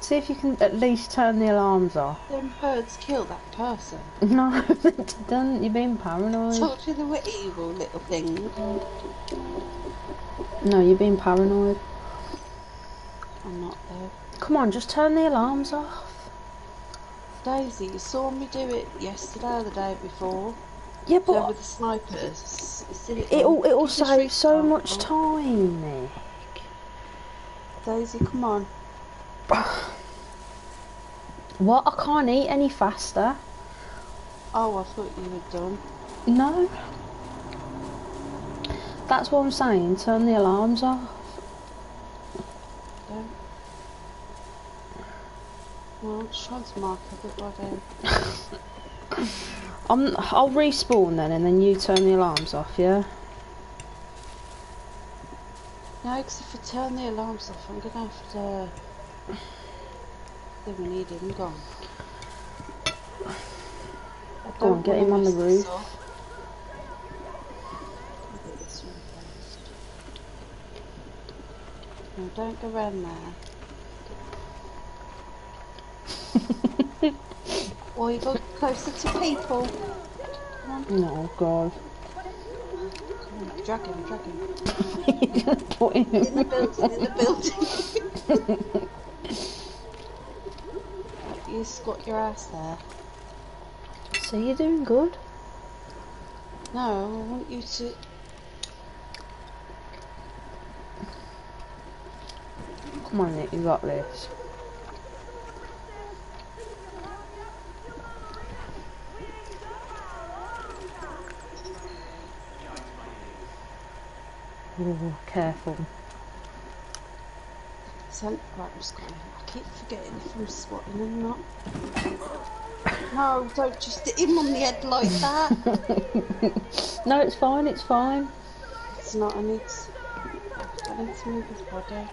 See if you can at least turn the alarms off. Them birds kill that person. No, they didn't. You're being paranoid. You they were evil little thing. No, you're being paranoid. I'm not though. Come on, just turn the alarms off. Daisy, you saw me do it yesterday or the day before. Yeah, but with the snipers. It it'll it'll save so much time, Nick. Daisy, come on. What? I can't eat any faster. Oh, I thought you were done. No. That's what I'm saying. Turn the alarms off. Don't. Well, I'm just trying to mark everybody. I'm, I'll respawn then, and then you turn the alarms off. Yeah. No, because if I turn the alarms off, I'm gonna have to. Then we need him gone. Go on, get him on the roof. up. I'll get this one first. No, don't go round there. or you go closer to people. No, God. drag him, drag him. Put him. In the building, in the building. you squat your ass there. So you're doing good. No, I want you to. Come on, Nick. You got this. Ooh, careful. So, right, I'm squatting. I keep forgetting if I'm squatting or not. No, don't just hit him on the head like that. No, it's fine. It's fine. it's not, I need to. I need to move his body.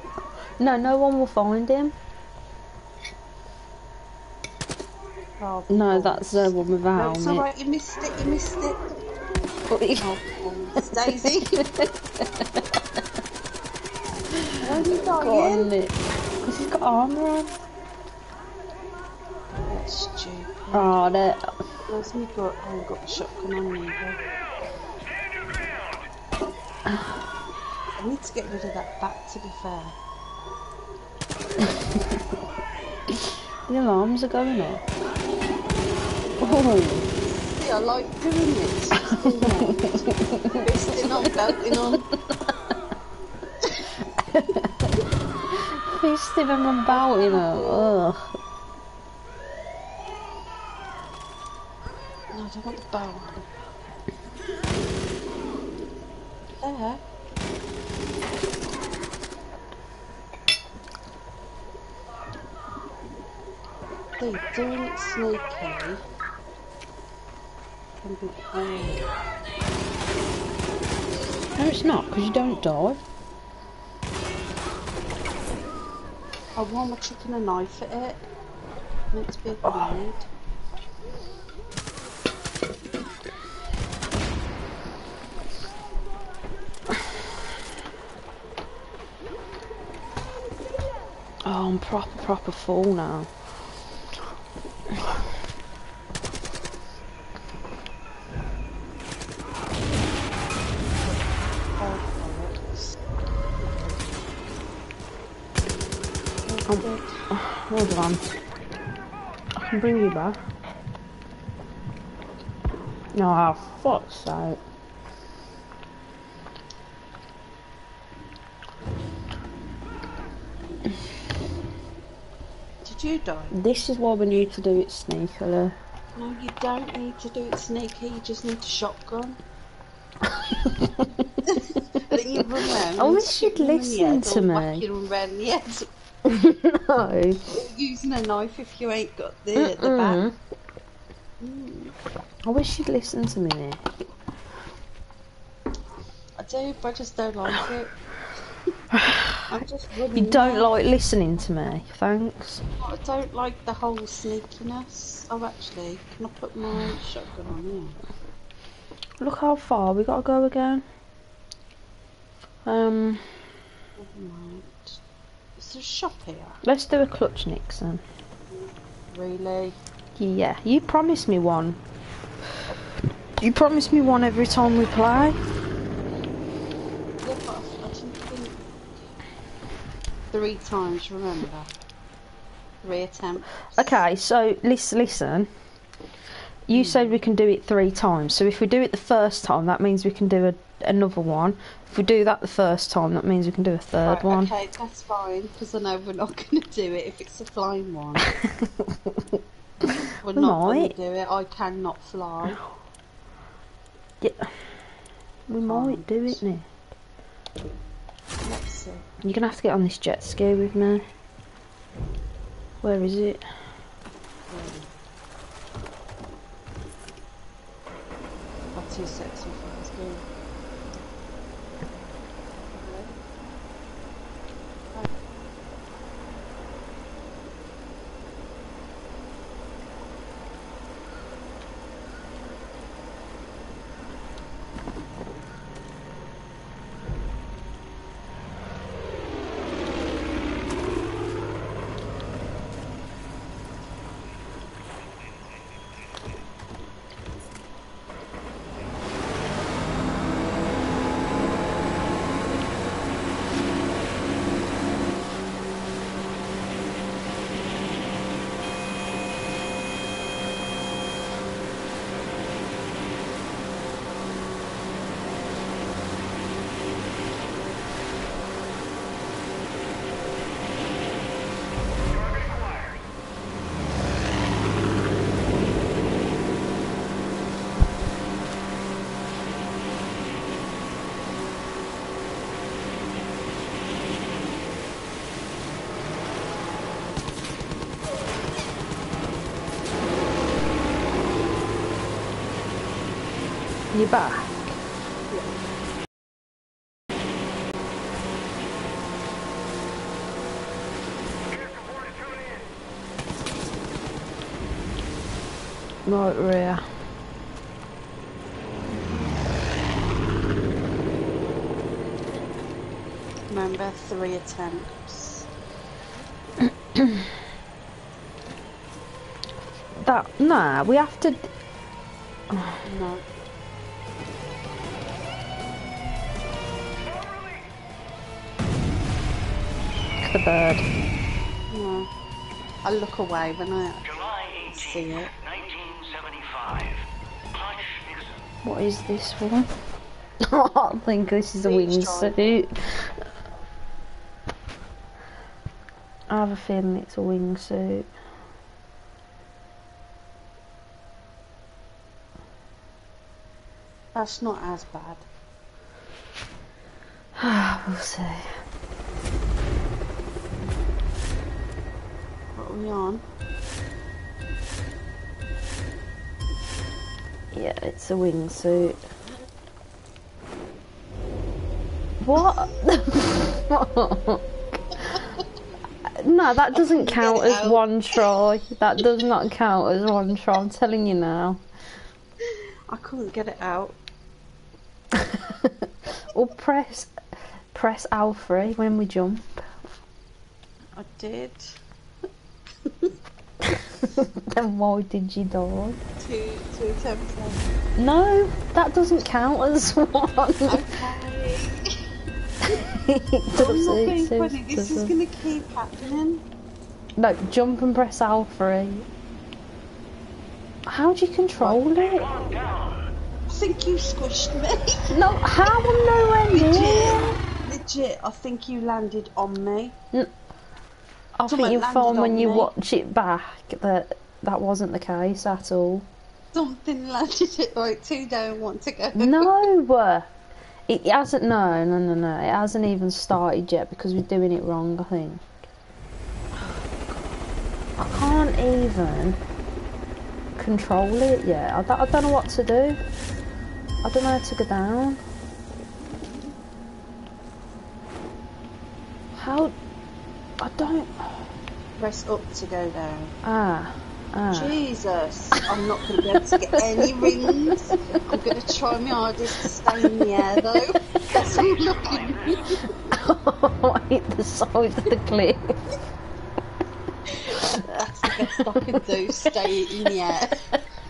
No, no one will find him. Oh, No, that's the one with No, it's alright, you missed it, you missed it. He- Oh, Daisy. Why are you Got on Nick. Because he's got armour on. That's stupid. Oh, there. Where's me got? Oh, Haven't got the shotgun on me. I need to get rid of that bat, to be fair. The alarms are going off. Oh, I like doing this. Fisting on, belting on. him about, you know. Ugh. No, I don't want the bow on. There. They doing it sneaky. Can be pain. No, it's not, because you don't die. I want my chicken a knife at it. Meant to be a grenade. Oh. oh, I'm proper, proper full now. Hold on. I can bring you back. No, oh, fuck's sake. Did you die? This is why we need to do it sneakily. No, you don't need to do it sneaky, you just need to shotgun. Then you run round I wish you'd shoot them in the listen to me. them round the. No. Using a knife if you ain't got the, the back. Mm-mm. I wish you'd listen to me. I do, but I just don't like it. I'm just. You don't like listening to me, thanks. I don't like the whole sneakiness. Oh, actually, can I put my shotgun on here? Look how far we gotta go again. Um, Never mind. A shop here? let's do a clutch, Nixon. Really? Yeah, you promised me one. You promised me one every time we play. Yeah, but I, I didn't think. Three times, remember? Three attempts. Okay, so listen, listen. You hmm. said we can do it three times. So if we do it the first time, that means we can do a another one. If we do that the first time, that means we can do a third Right, one. Okay, that's fine, because I know we're not going to do it if it's a flying one. we're We not going to do it. I cannot fly. Yeah. We might do it, Nick. Let's see. You're gonna have to get on this jet ski with me. Where is it? Got two sets of flies going. You back? Right, rear. Remember, three attempts. That nah, we have to. No. Bird. No. I look away when I July 18th, see it. 1975. What is this one? I think this is a wingsuit. I have a feeling it's a wingsuit. That's not as bad. we'll see. We on? Yeah, it's a wingsuit. What? no, that doesn't count as one try. That does not count as one try. I'm telling you now. I couldn't get it out. or press press L3 when we jump. I did. then why did you die? Two, two attempts left. No, that doesn't count as one. Okay. It I'm not it being says funny. This is doesn't. going to keep happening. No, jump and press L3. How do you control it? I think you squished me. No, how am nowhere near? Legit. Legit. I think you landed on me. I think you'll find when on you me. watch it back that that wasn't the case at all. Something landed it like Two down, one to go. No, it hasn't. No, no, no, no. It hasn't even started yet because we're doing it wrong. I think. I can't even control it yet. I don't, I don't know what to do. I don't know how to go down. How? I don't. Press up to go down. Ah, ah. Jesus, I'm not going to be able to get any rings. I'm going to try my hardest to stay in the air though. That's all looking. oh, I hit the side of the cliff. That's the best I can do. Stay in the air.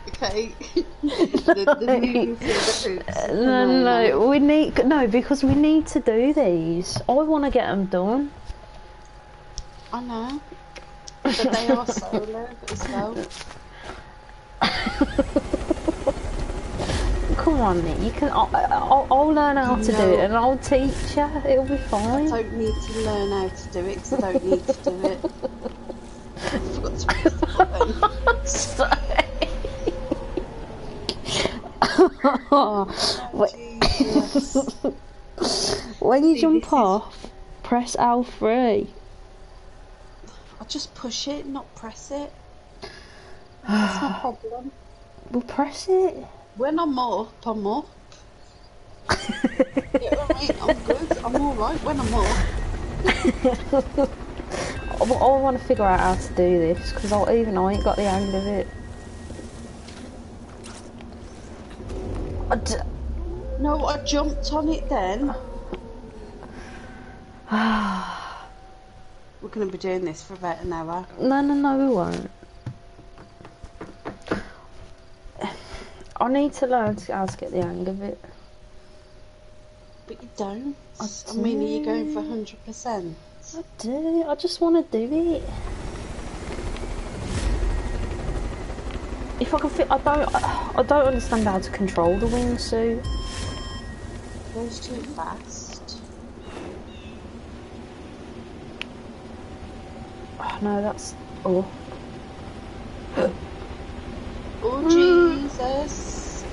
Okay. the, the moving through the hoops. is No, no, we need no because we need to do these. I want to get them done. I know. But they are solo as well. Come on, Nick. You can. I'll, I'll, I'll learn how to do No. it, and I'll teach you. It'll be I fine. don't need to learn how to do it 'cause I don't need to do it. I forgot to press the button. Sorry. Wait. Jesus. when you jump is- off, press L3. I just push it, not press it. That's my problem. We'll press it. When I'm up, I'm up. yeah, I'm good. I'm alright when I'm up. I, I want to figure out how to do this because I even I ain't got the hang of it. I d- No, I jumped on it then. Ah. We're going to be doing this for about an hour. no, no, no, we won't. I need to learn to- how to get the hang of it. But you don't. I I mean, are you going do. for 100%? I do. I just want to do it. If I can fit, I don't. I don't understand how to control the wingsuit. Goes too fast. Oh, no, that's. Oh, Oh, Jesus.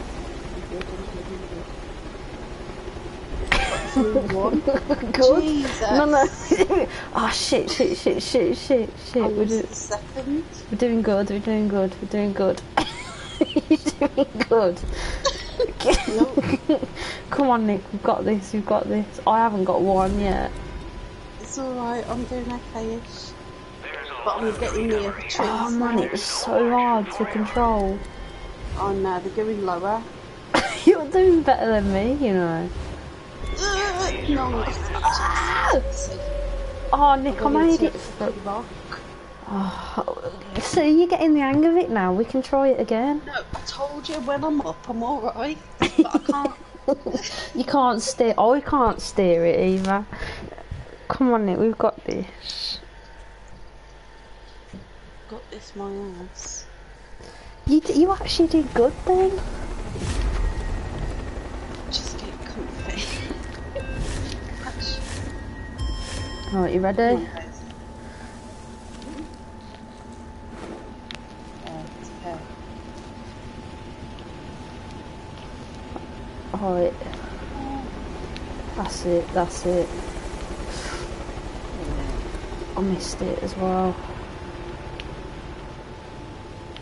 Good. Jesus. No, no. oh shit, shit, shit, shit, shit, shit. I We're, do- second. we're doing good. We're doing good. We're doing good. You're doing good. Come on, Nick. We've got this. We've got this. I haven't got one yet. It's alright, I'm doing okay-ish. But I'm getting near the trees. Oh man, it's so hard to control. Oh no, they're going lower. You're doing better than me, you know. No, Ah! Oh, Nick, I made it. Oh, so you're getting the hang of it now. We can try it again. No, I told you when I'm up, I'm alright. But I can't. You can't steer. I can't steer it either. Come on, Nick. We've got this. Got this, my ass. You d- you actually did good then. Just get comfy. Actually, Right, you ready? guys. It's okay. Alright. That's it. That's it. I missed it as well.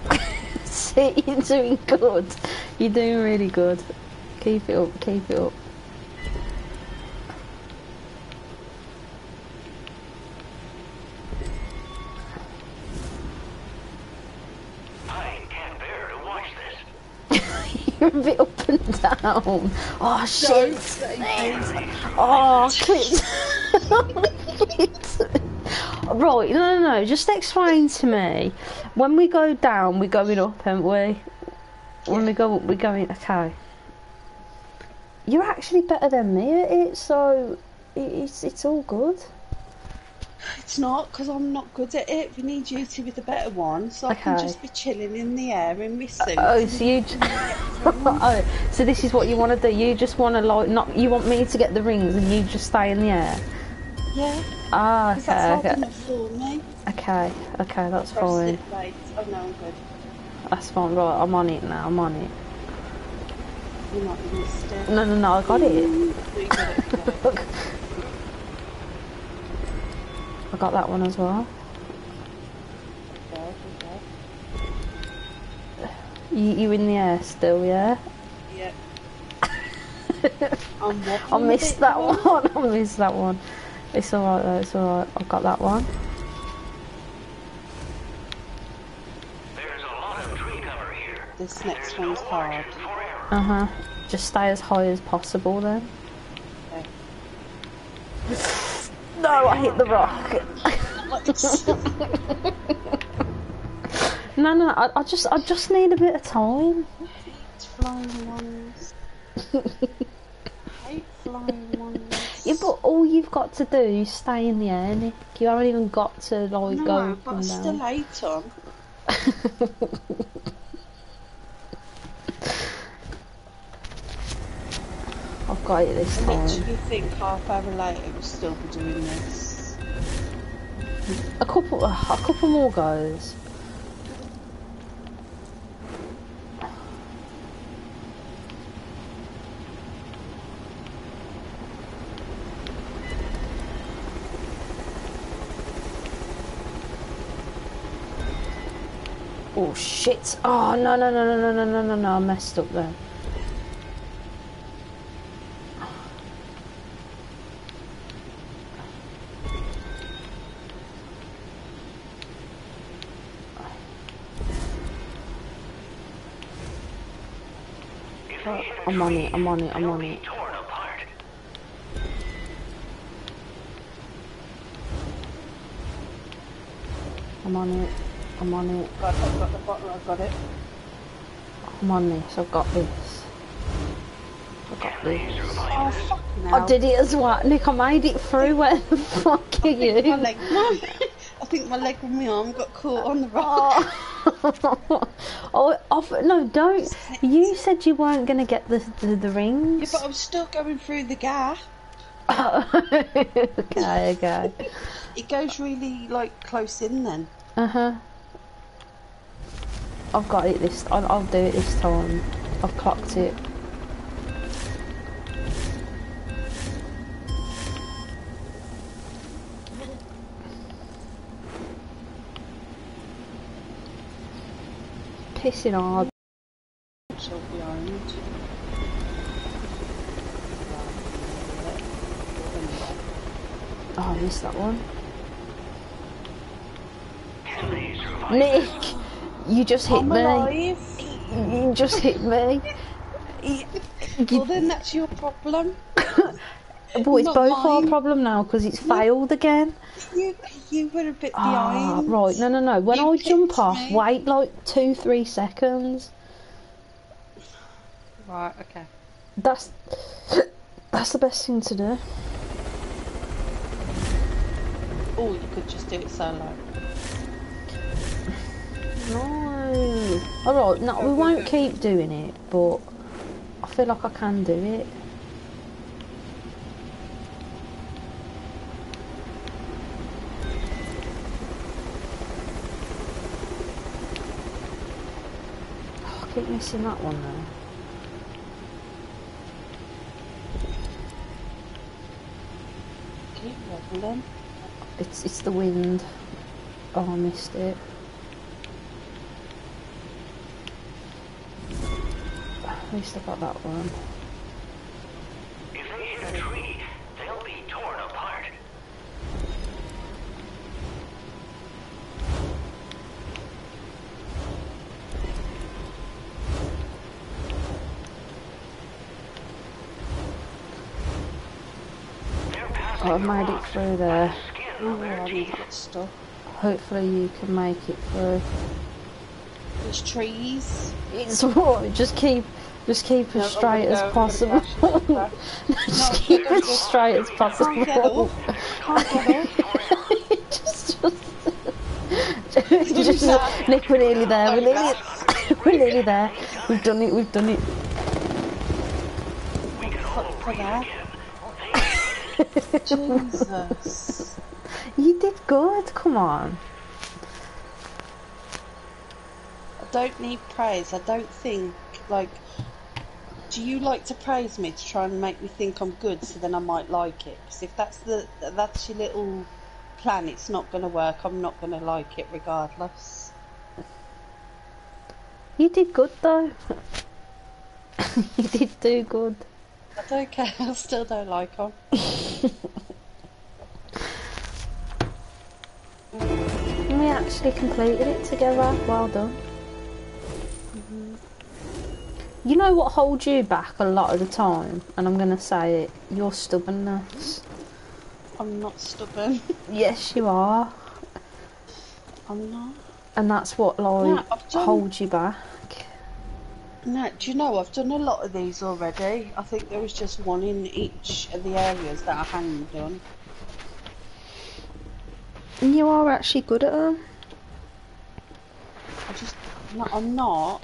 See, you're doing good. You're doing really good. Keep it up. Keep it up. I can't watch this. You're a bit up and down. Oh shit! Oh, clip. right, no, no, no. Just explain to me. When we go down, we're going up, aren't we? When we go up, we're going. Okay. You're actually better than me at it, so it's it's all good. It's not because I'm not good at it. We need you to be the better one, so I can just be chilling in the air in my suit. Oh, so you. oh, so this is what you want to do. You just want to like not. You want me to get the rings, and you just stay in the air. Yeah, Ah, okay, okay, enough for me. okay, okay. That's Press fine. right. Oh no, I'm good. That's fine. Right, I'm on it now. I'm on it. You're not missed it. No, no, no. I got it. Got it. I got that one as well. Okay, okay. You, you in the air still, yeah? Yeah. I'm I missed that one. I missed that one. It's alright though. It's alright. I've got that one. There's a lot of tree cover here. This next one's hard. Uh huh. Just stay as high as possible then. Okay. No, I hit the rock. no, no. I, I just, I just need a bit of time. It's flying ones. I hate flying ones. Yeah, but all you've got to do is stay in the air, Nick. You haven't even got to like go No, but I and uh, still down. hate. I've got it this time. I literally think half hour later we'll still be doing this. A couple, a couple more goes. Oh shit! Oh no no no no no no no no! I messed up there. Oh, I'm on it. I'm on it. I'm on it. I'm on it. I'm on it. Got, I've got the bottle, I've got it. I'm on this. I've got this. I've got this. Oh. I did it as well. Nick, I made it through. Where the fuck are My you? leg, I think my leg and my arm got caught on the rock. oh, off, no, don't. You said you weren't going to get the, the, the Yeah, but I'm still going through the gap. okay, okay. It goes really, like, close in then. Uh huh. I've got it this. I'll, I'll do it this time. I've clocked it. Pissing hard. Oh, I missed that one. Can they survive? Nick, you just hit I'm me. alive. You just hit me. Well, then that's your problem. But it's Not both our problem now because it's failed again. You, you were a bit Ah, behind. right. No, no, no. When You I jump off, me. wait like two, three seconds. Right, okay. That's that's the best thing to do. Or you could just do it solo. No. All right. No, we won't keep doing it, but I feel like I can do it. Oh, I keep missing that one though. It's it's the wind. Oh, I missed it. At least I got that one. If they hit a tree, they'll be torn apart. I've made it through there. Oh, I need teeth. to get stuff. Hopefully you can make it through. There's trees. It's alright, just keep just keep No, as straight as possible. gonna crash, I'm gonna just No, keep no, as straight as possible. Can't get off. Can't get off. just, just, just, Nick, we're nearly there. We're nearly, we're nearly there. We've done it. We've done it. Fuck for that. Jesus. You did good. Come on. I don't need praise. I don't think, like, do you like to praise me to try and make me think I'm good so then I might like it? Because if that's the that's your little plan, it's not going to work. I'm not going to like it regardless. You did good though. you did do good. I don't care. I still don't like. And we actually completed it together. Well done. You know what holds you back a lot of the time, and I'm gonna say it, your stubbornness. I'm not stubborn. Yes, you are, I'm not. and that's what like I've done- holds you back. No, do you know I've done a lot of these already. I think there was just one in each of the areas that I hadn't done. And you are actually good at them. I just, no, I'm not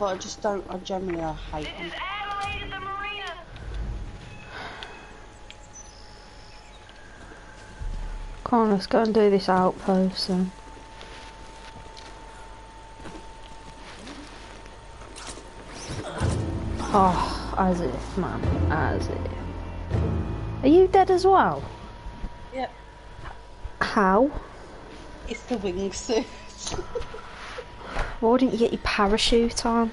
but I just don't. I generally I hate this them. Come on, let's go and do this outpost then. Oh, as if, man, as if. Are you dead as well? Yep. How? It's the wingsuit. Why didn't you get your parachute on?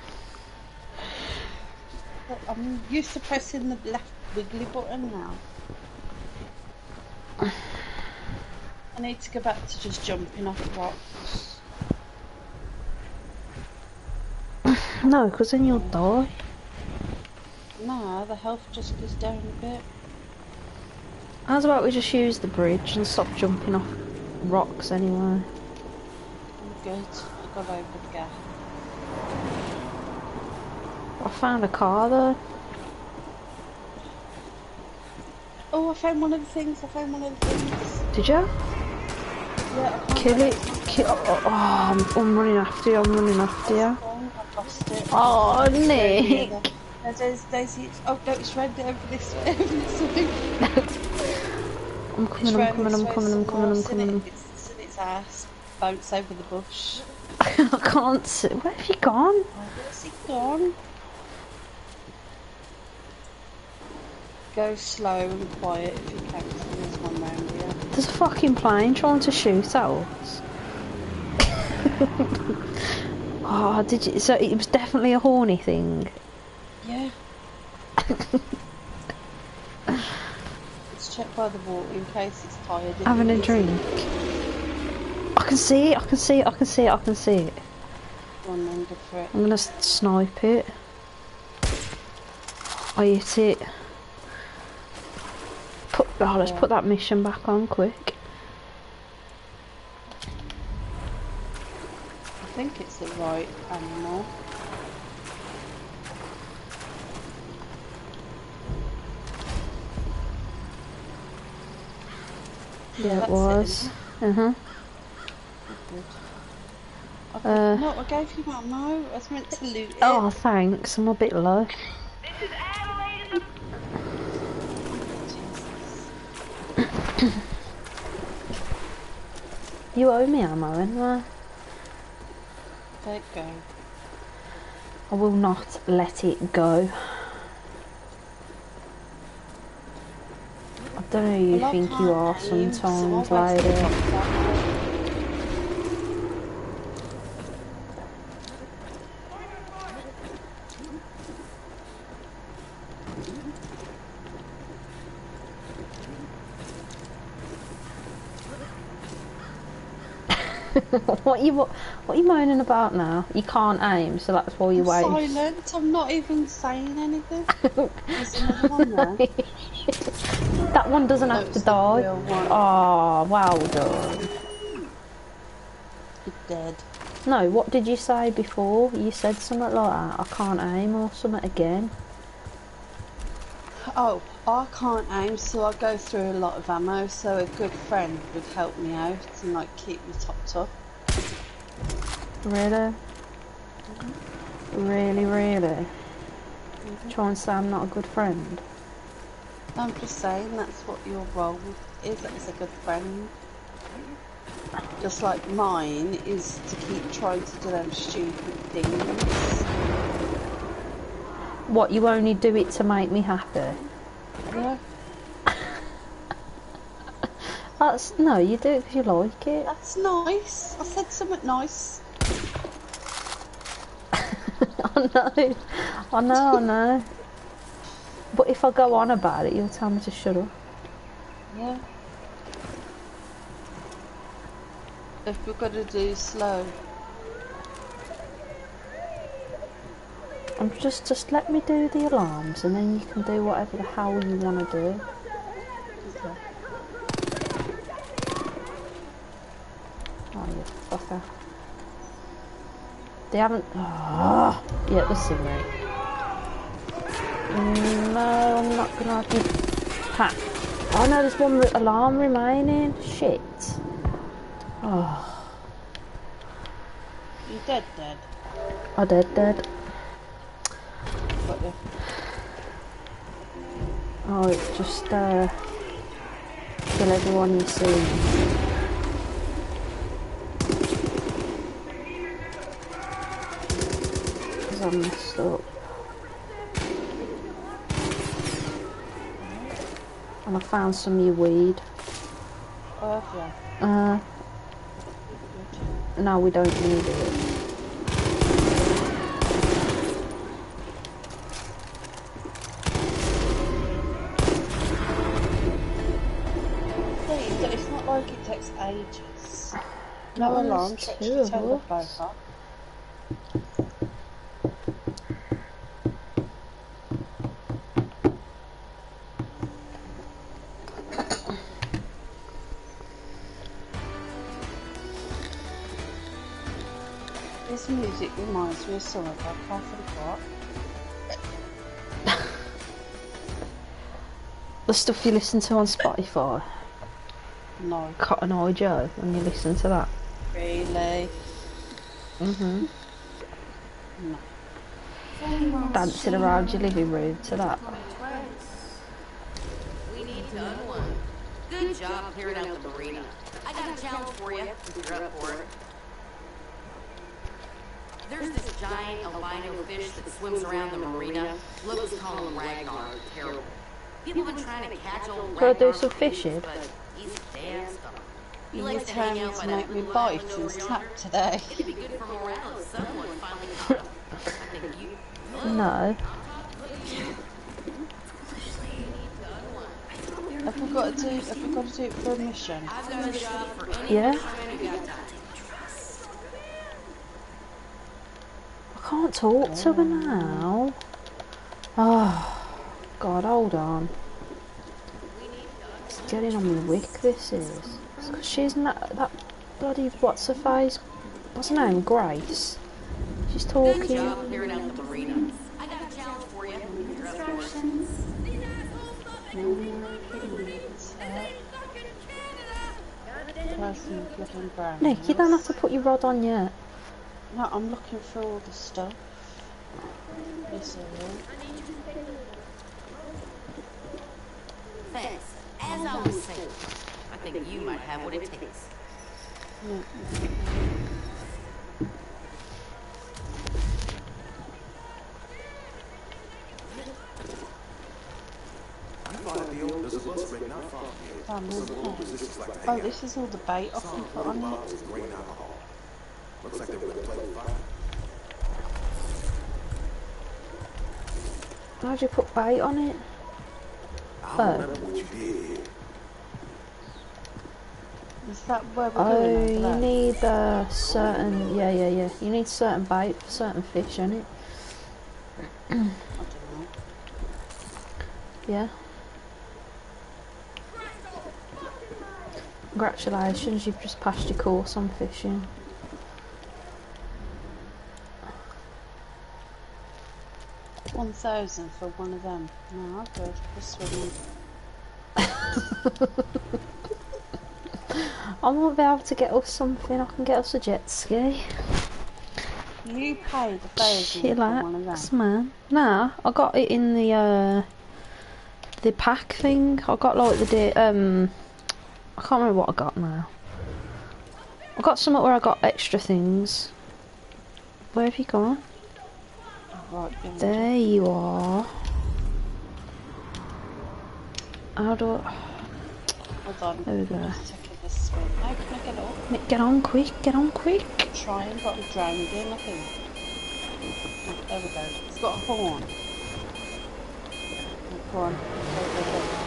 I'm used to pressing the left wiggly button now. I need to go back to just jumping off rocks. No, because then you'll die. No, the health just goes down a bit. How's about we just use the bridge and stop jumping off rocks anyway? I'm good. Over the gap. I found a car though. Oh, I found one of the things. I found one of the things. Did you? Yeah, I Kill it. Kill. Oh, oh, oh, I'm, I'm running after you. I'm running after you. I've lost it. Oh, Nick. here. There's, there's, oh no, it's red over this way. Over this way. I'm It's coming. I'm coming. I'm coming. I'm coming. I'm coming. It's, it's in its ass. Bounce over the bush. I can't see. Where have you gone? Where's he gone? Go slow and quiet if you can. There's one round here. There's a fucking plane trying to shoot at us. oh, did you? So it was definitely a horny thing. Yeah. Let's check by the water in case it's tired. Having a drink. I can see it. I can see it. I can see it. I can see it. Go then, go for it. I'm gonna snipe it. I hit it. Put. Oh, let's Yeah. put that mission back on quick. I think it's the right animal. Yeah, it was. Uh huh. Good. I Uh, no, I gave you that. No, I was meant to loot it. Oh, thanks. I'm a bit low. This is Adelaide. You owe me ammo anyway. There it go. I will not let it go. I don't know who you I think you are sometimes, I'll lady. what you what, what you moaning about now? You can't aim, so that's why you wait. Silent. I'm not even saying anything. One. That one doesn't have to die. Oh, well done. You're dead. No, what did you say before? You said something like that. I can't aim or something again. Oh, I can't aim, so I go through a lot of ammo. So a good friend would help me out and like keep me topped up. Really? Really, really? Mm-hmm. Try and say I'm not a good friend. I'm just saying that's what your role is as a good friend. Just like mine is to keep trying to do them stupid things. What, you only do it to make me happy? Yeah, That's, no, you do it because you like it. that's nice. I said something nice. I know, I know, I know. But if I go on about it, you'll tell me to shut up. Yeah. If we're gonna do slow, I'm just, just let me do the alarms, and then you can do whatever the hell you want to do. Oh, you fucker. They haven't. Oh, yeah, this is me. Mm, No, I'm not gonna have you. Ha. Oh no, there's one alarm remaining. Shit. Oh, you're dead, dead. I dead, dead. Oh, it's just uh, kill everyone you see. I messed up. And I found some new weed. Oh, yeah. Uh, now we don't need it. The us. both off. This music reminds me of something I can't what. The stuff you listen to on Spotify. No. Cotton Eye Joe, when you listen to that. Really? hmm No. Dancing around your living room to that. We need to one. Good job clearing out the marina. I got a challenge for you, if you're up for it. There's this giant albino fish that swims around the marina. Locals call him Ragnar. Terrible. People have been trying to catch old Shall I do some for years, fishing? but He's damn stubborn. He You likes to hang determined to make me bite and yonder. today. It'd be good for morale if someone finally caught him. I think you. No. Have we got to do? Have we got to do it for a mission? I've got a job for any Yeah. fisherman who got time. I can't talk to her now. Oh, God, hold on. It's getting on my wick, this is. It's 'cause she's not that bloody, what's her face? What's her name? Grace. She's Good talking. job clearing out the marina. I got a challenge for you. if You're up for it. Person flipping brown. Nick, you don't have to put your rod on yet. No, I'm looking for all the stuff. Yes, I will. Thanks. As I was saying, I think you might have what it takes. No. I thought at the old, there's a bus break not far from here. Oh, no, Some no. old positions like to hang out. this is all the bait I Some can of put on it. bottles of grain alcohol. Looks like they were gonna play fire. How'd you put bait on it? I Oh. don't remember what you did here. Is that where we're Oh, going? you over need uh, certain, yeah, yeah, yeah. You need certain bait for certain fish, innit? I. Yeah. Congratulations, you've just passed your course on fishing. One thousand for one of them. No, I'll go for swimming. I might be able to get us something. I can get us a jet ski. You paid the thousand for one of them. man. Nah, I got it in the uh, the pack thing. I got like the day. Um, I can't remember what I got now. I got somewhere where I got extra things. Where have you gone? Right. There you are. How do I... Hold on. There we go. I'm I get up? Get on quick, get on quick. Trying, but I'm drowned in, I think. There we go. It's got a horn. Go on. Go, go, go.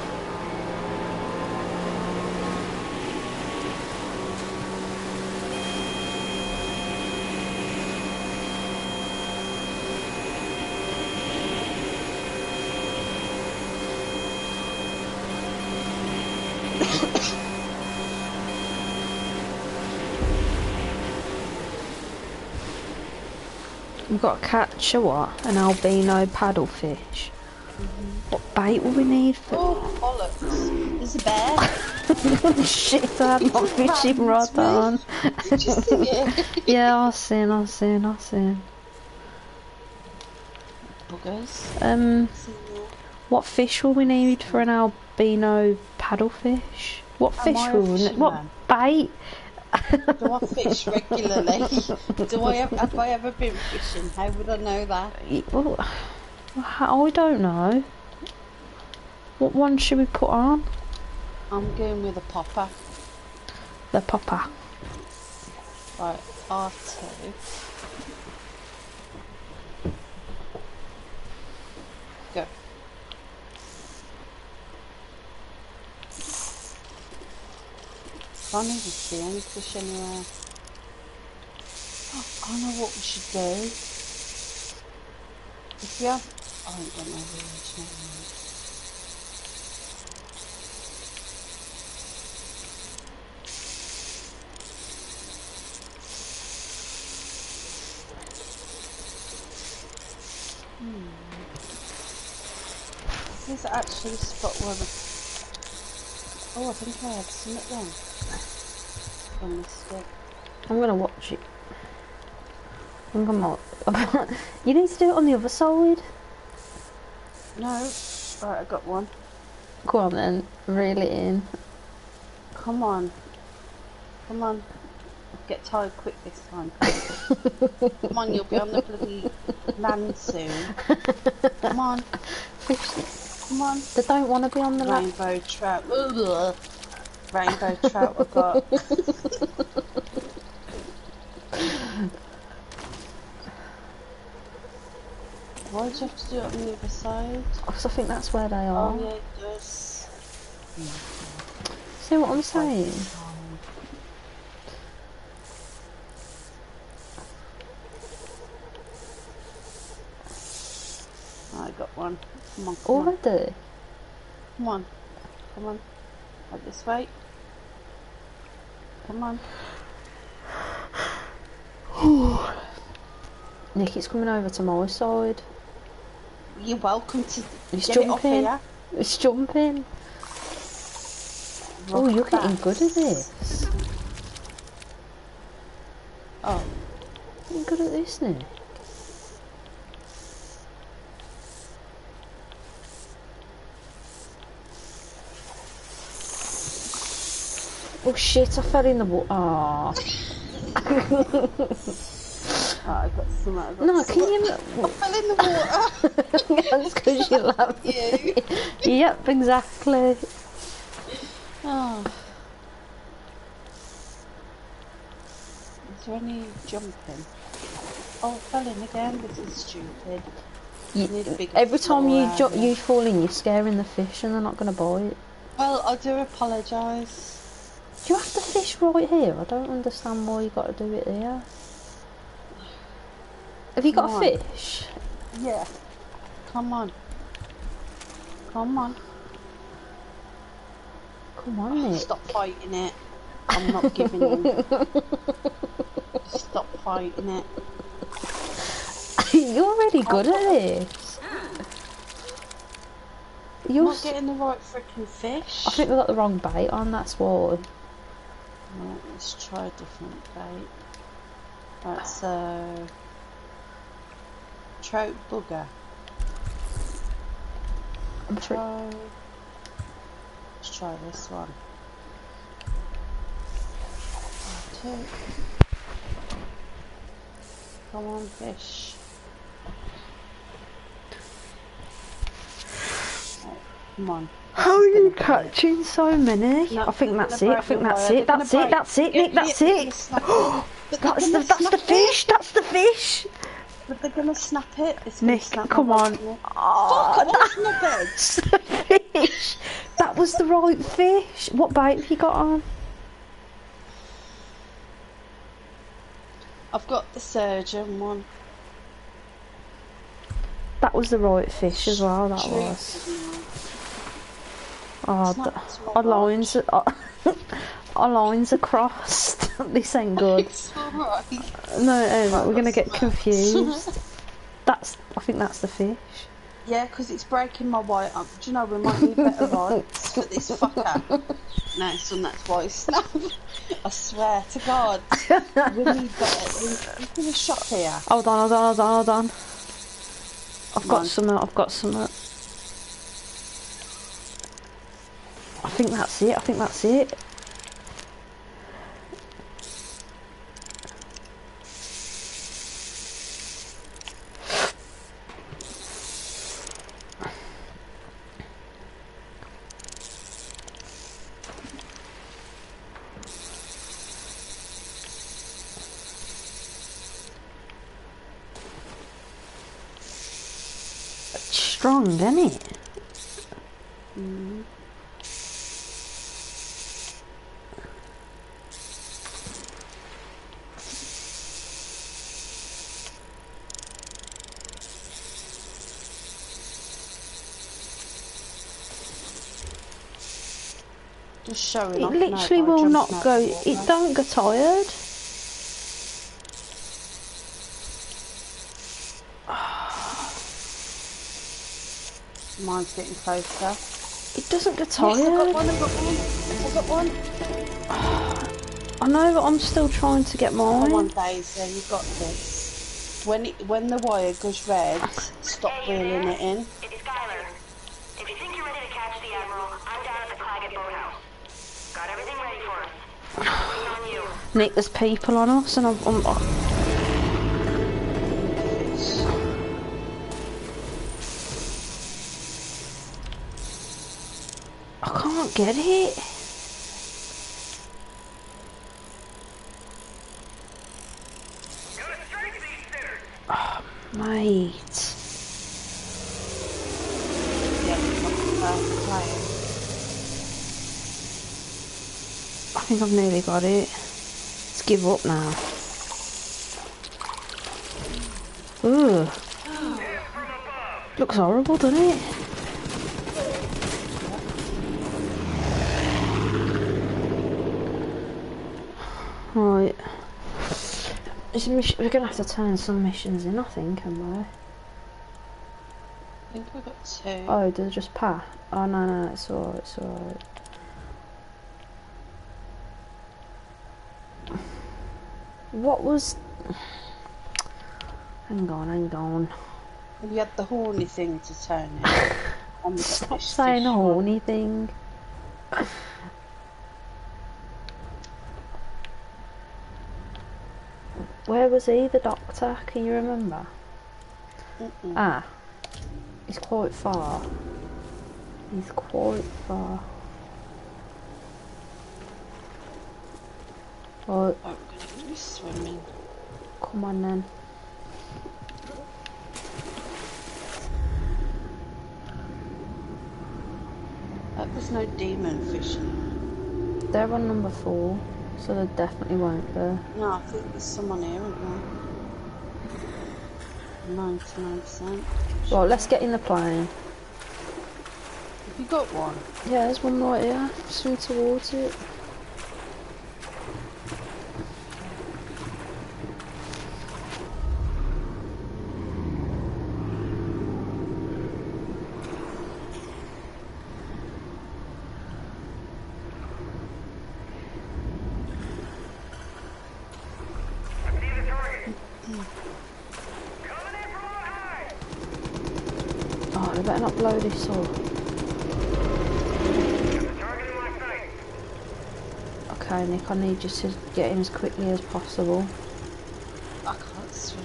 We've got to catch a what? An albino paddlefish. What bait will we need for... Oh, bollocks. There's a bear. Shit, I had my fishing rod on. Did you see it? yeah, I've seen, I've seen, I've seen. Buggers. Um, what fish will we need for an albino paddlefish? What Am fish I will we need? What bait? Do I fish regularly? Do I have, have I ever been fishing? How would I know that? Well, I don't know. What one should we put on? I'm going with a popper. The popper. Right, R2. Can't even see any fish anywhere. I don't know what we should do. If you have... I don't know hmm. the original one. This actually spot one. Oh, I think I had something wrong. I missed it. I'm gonna watch it. I think I'm not. you need to do it on the other side. No. Right, I got one. Go on then, reel it in. Come on. Come on. Get tired quick this time. Come on, you'll be on the bloody land soon. Come on. Come on. They don't want to be on the land. Rainbow trout. Rainbow trout I got. Why do you have to do it on the other side? Because I think that's where they oh, are. Oh yeah, it does. See what I'm saying? I got one. Come on, come on. Come on. Come on. Right this way. Come on. Nick, it's coming over to my side. You're welcome to It's get it off jumping. here. It's jumping. Oh, you're getting good at this. Oh, Getting good at this, Nick. Oh shit, I fell in the water. Ah. oh, I got some. No, can you... I fell in the water. That's because you love you. Yep, exactly. Oh. Is there any jumping? Oh, I fell in again. This is stupid. You, Need a big every time you you fall in, you're scaring the fish and they're not going to bite. Well, I do apologise. Do you have to fish right here? I don't understand why you got to do it here. Have you got Come a on. fish? Yeah. Come on. Come on. Come on, oh, Nick. Stop fighting it. I'm not giving in. Stop fighting it. You're really good at this. I'm You're. not s- getting the right freaking fish. I think we got the wrong bait on. That's why. Right, let's try a different bait. Right, so trout bugger. I'm tr- Try. Let's try this one. Two. Come on, fish. Right, come on. How are you catching so many? No, I think that's it. I think that's it. That's it. That's it, Nick. That's it. gonna snap it. But they're That's the that's the fish. That's the fish. But they're gonna snap it. It's Nick, snap come on. Oh, that's the fish. That was the right fish. What bait have you got on? I've got the surgeon one. That was the right fish as well. That was. Oh, Snap th- to my our lines, are, our lines are crossed. this ain't good. It's alright. No, no, we're gonna get smart. confused. That's, I think that's the fish. Yeah, because it's breaking my white up. Do you know, we might need better rods for this fucker. No, son, that's why it's snapped. I swear to God. We need better. We, we can a shot here. Hold on, hold on, hold on, hold on. I've Come got on. some. I've got some. I think that's it. I think that's it. Strong, isn't it? Mm. Just showing It off now literally by will jumping not out go. the It water. don't get tired. Mine's getting closer. It doesn't get Yes, I got tired. one, I got one. I got one. I know, but I'm still trying to get Come on, mine. Daisy, you got this. When it, when the wire goes red, stop reeling it in. It's Skylar. If you think you're ready to catch the Admiral, I'm down at the Claggett Boathouse. Got everything ready for us. Waiting on you. Nick, there's people on us, and I'm. I'm I can't get it. Oh, mate. I think I've nearly got it. Give up now. Ugh. Looks horrible, doesn't it? Right. We're gonna have to turn some missions in, I think, am I? I think we got two. Oh, did it just pass? Oh no, no, it's alright, it's alright. What was? Hang on, hang on. We had the horny thing to turn it. And we got Stop saying a horny thing. Where was he, the doctor? Can you remember? Mm-mm. Ah, he's quite far. He's quite far. Oh, I'm gonna be swimming. come on then. There's no demon fishing. They're on number four, so they definitely won't be. No, I think there's someone here, isn't there? 99%. Right, let's get in the plane. Have you got one? Yeah, there's one right here. Swim towards it. Oh, they better not blow this up. Okay, Nick, I need you to get in as quickly as possible. I can't swim.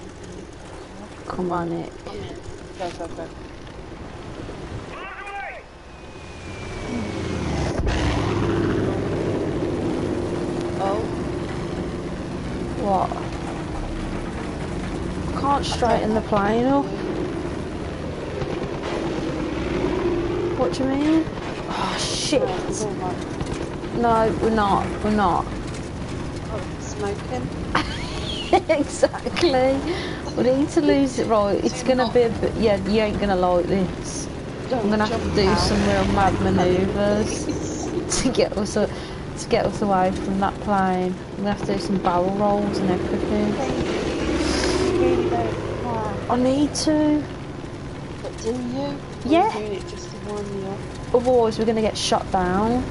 Come on, Nick. Go, go, go. Oh, What? I can't straighten the plane up. What do you mean? Oh, shit. it's all right. No, we're not. We're not. Smoking. exactly. We need to lose it right. It's gonna be a bit. Yeah, you ain't gonna like this. I'm gonna have to do some real mad manoeuvres to get us a, to get us away from that plane. I'm gonna have to do some barrel rolls and everything. Don't. I need to. But do you? Yeah. Are doing it just to warm you up? Otherwise, we're gonna get shot down.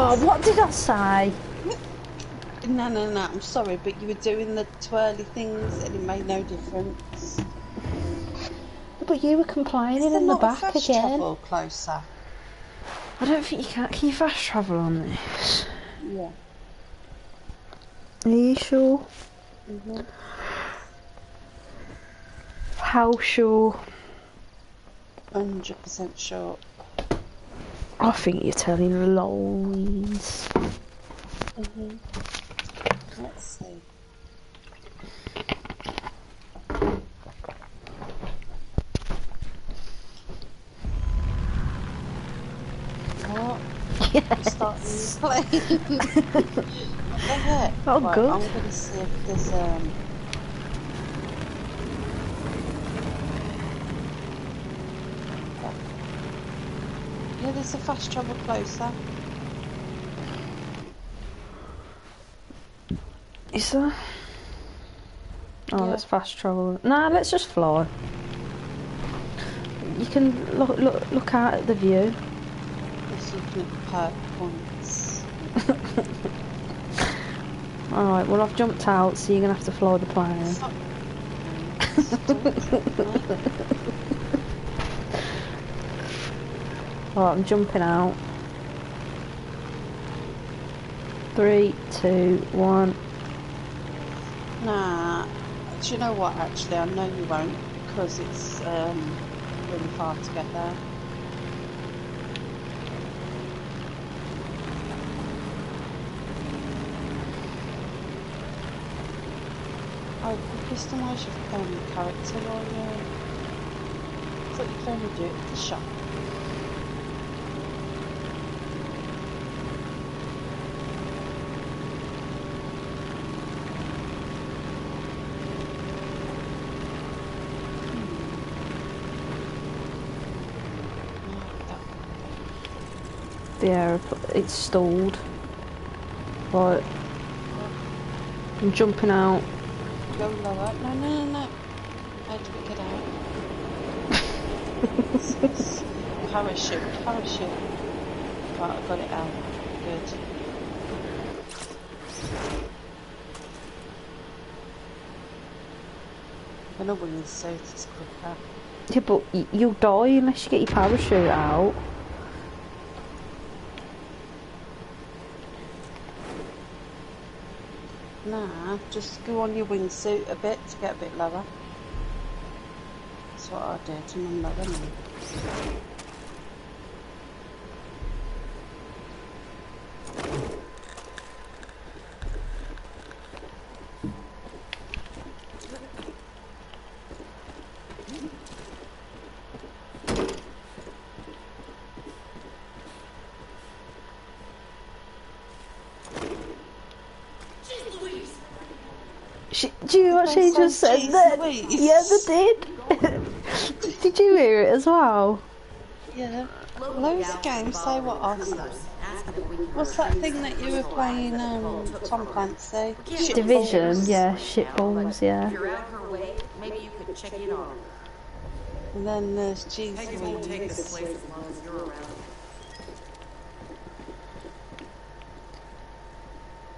Oh, what did I say? No, no, no. I'm sorry, but you were doing the twirly things and it made no difference. But you were complaining in the back fast again. travel closer? I don't think you can. Can you fast travel on this? Yeah. Are you sure? Mhm. How sure? Hundred percent sure. I think you're telling lies. Mm -hmm. Let's see. What? Yes. Start playing. oh, right, good. I'm gonna see if there's um. Yeah, there's a fast travel closer. Is there? Oh, Yeah. let's fast travel. Nah, let's just fly. You can look look look out at the view. Just looking at the perk points. Alright, well I've jumped out, so you're gonna have to fly the plane. Stop. I'm jumping out. Three, two, one. Nah, do you know what? Actually, I know you won't because it's um, really far to get there. Oh, you customise your um, character while you're. I thought you could only do it at the shop. The aeropl- it's stalled. Right. I'm jumping out. Go lower. No, no, no, no. How do we get out? parachute, parachute. Right, I got it out. Good. When a wingsuit is quicker. Yeah, but you'll die unless you get your parachute out. Just go on your wingsuit a bit to get a bit lower. That's what I did, and I'm lower now. Just said said cheese then? Louise. Yeah, they did. did you hear it as well? Yeah. Loads of games say what I say. What's that thing that you were playing, um, Tom Clancy? Shit Division, balls. yeah, shitballs, yeah. If you're out her way, maybe you could check in on her. And then there's Cheese Peggy won't take Louise. this place as long as you're around.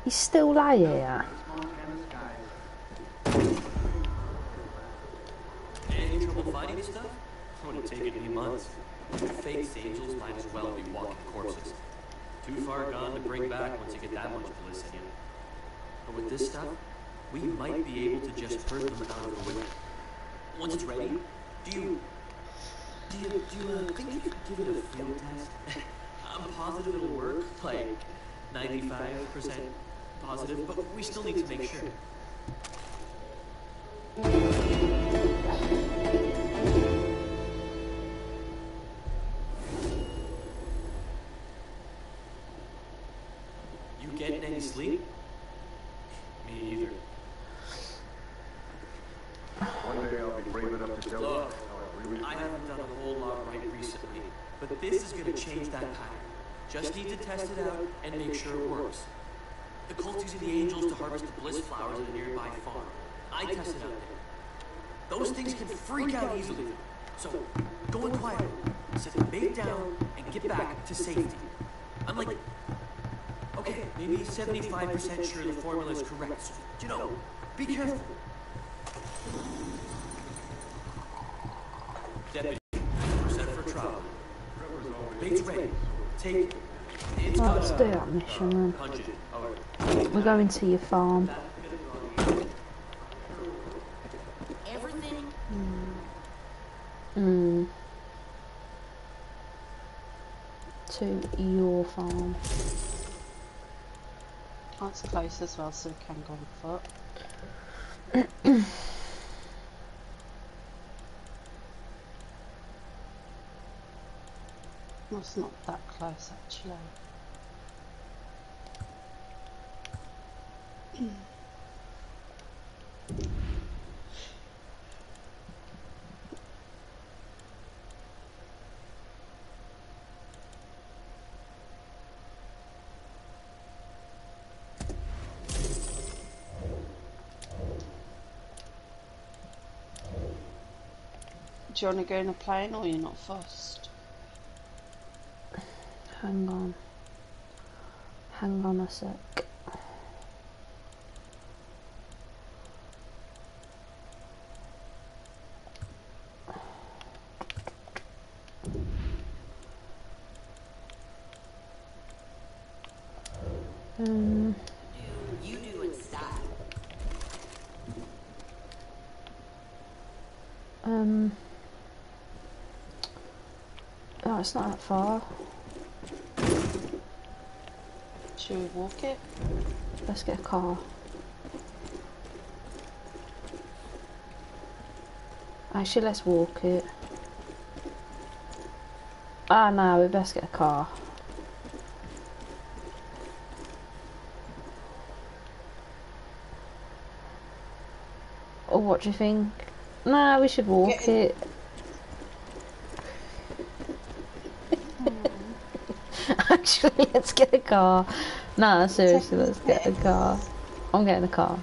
He's still lie trouble finding stuff? Would have taken me months. Fake angels might as well be walking corpses. Too far gone to bring back once you get that much you. But with this stuff, we might be able to just herd them out of the way. Once it's ready, do you... Do you, do you uh, think you could give it a field test? I'm positive it'll work, like 95% positive, but we still need to make sure. Test it out and make sure it works. The cult's using the angels to harvest the bliss flowers at a nearby farm. I tested out there. Those things can freak out easily. So, go in quietly, set the bait down, and get back to safety. I'm like, okay, maybe 75% sure the formula is correct. So, you know, be careful. Deputy, set for trial. Bait's ready. Take Right, let's do that mission then. Punch it. Over. We're going to your farm. Everything Mm. To your farm. That's close as well, so we can go on foot. Well, it's not that close actually. Do you want to go in a plane or you're not fussed? Hang on. Hang on a sec. Um, Do you do in style? um. Oh, it's not that far. Should we walk it? Let's get a car. Actually, let's walk it. Ah, no, we best get a car. Or what do you think? Nah, we should walk it. Actually, let's get a car. Nah, seriously, let's get a car. I'm getting a car.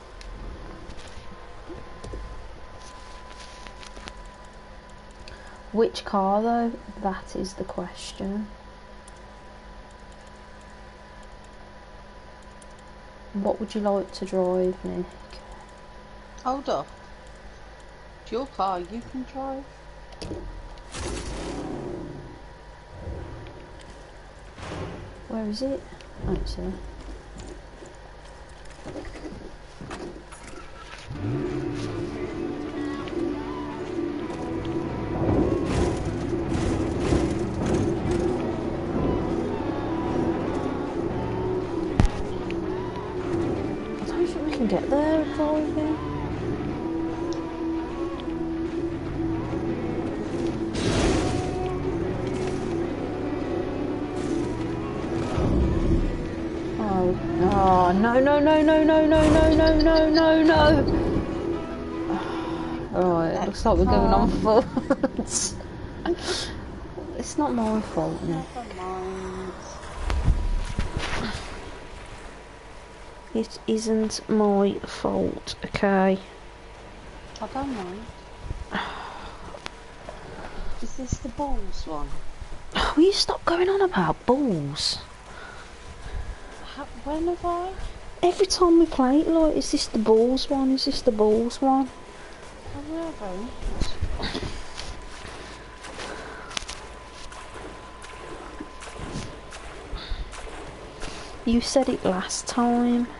Which car though? That is the question. What would you like to drive, Nick? Hold up. It's your car, you can drive. Where is it? Oh, it's here. No, no, no. Alright, it looks like we're going on foot. it's not my fault. It isn't my fault, okay? I don't mind. Is this the balls one? Will you stop going on about balls? How, when have I? Every time we play it, like, is this the balls one? Is this the balls one? You said it last time.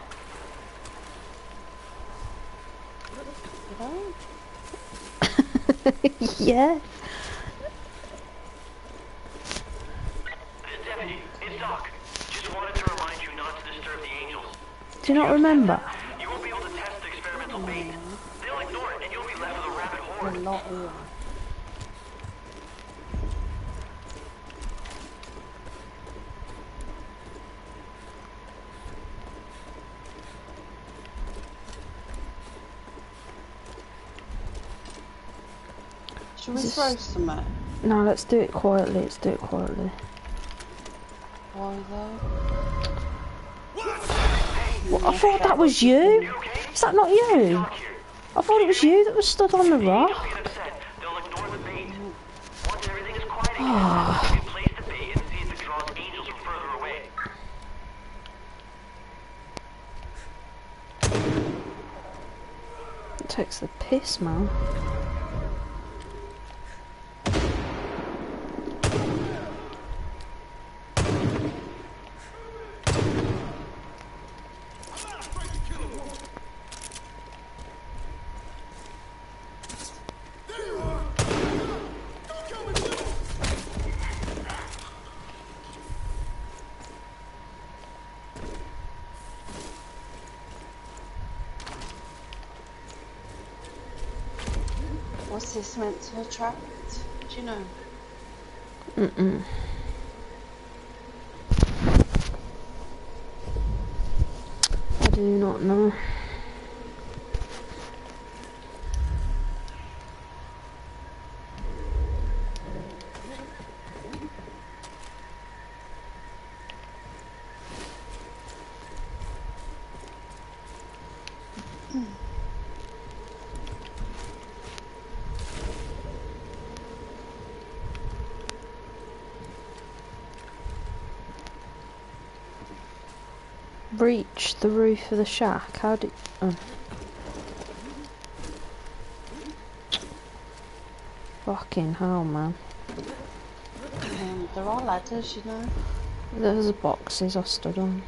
Yeah. Deputy, it's Doc. Just wanted to remind you not to disturb the angels. Do you not remember? You won't be able to test the experimental bait. They'll ignore it, and you'll be left with a rabid A horde. lot here. Should we throw some at? No, let's do it quietly. Let's do it quietly. Why though? What, I thought that was you. Is that not you? I thought it was you that was stood on the rock. Get upset. They'll ignore the bait. Once everything is quiet again, you can place the bait and see if it draws angels from further away. It takes the piss, man. Meant to attract? Do you know? Mm-mm. I do not know. Breach the roof of the shack. How did? Oh. Fucking hell, man. Um, there are ladders, you know. There's boxes I stood on.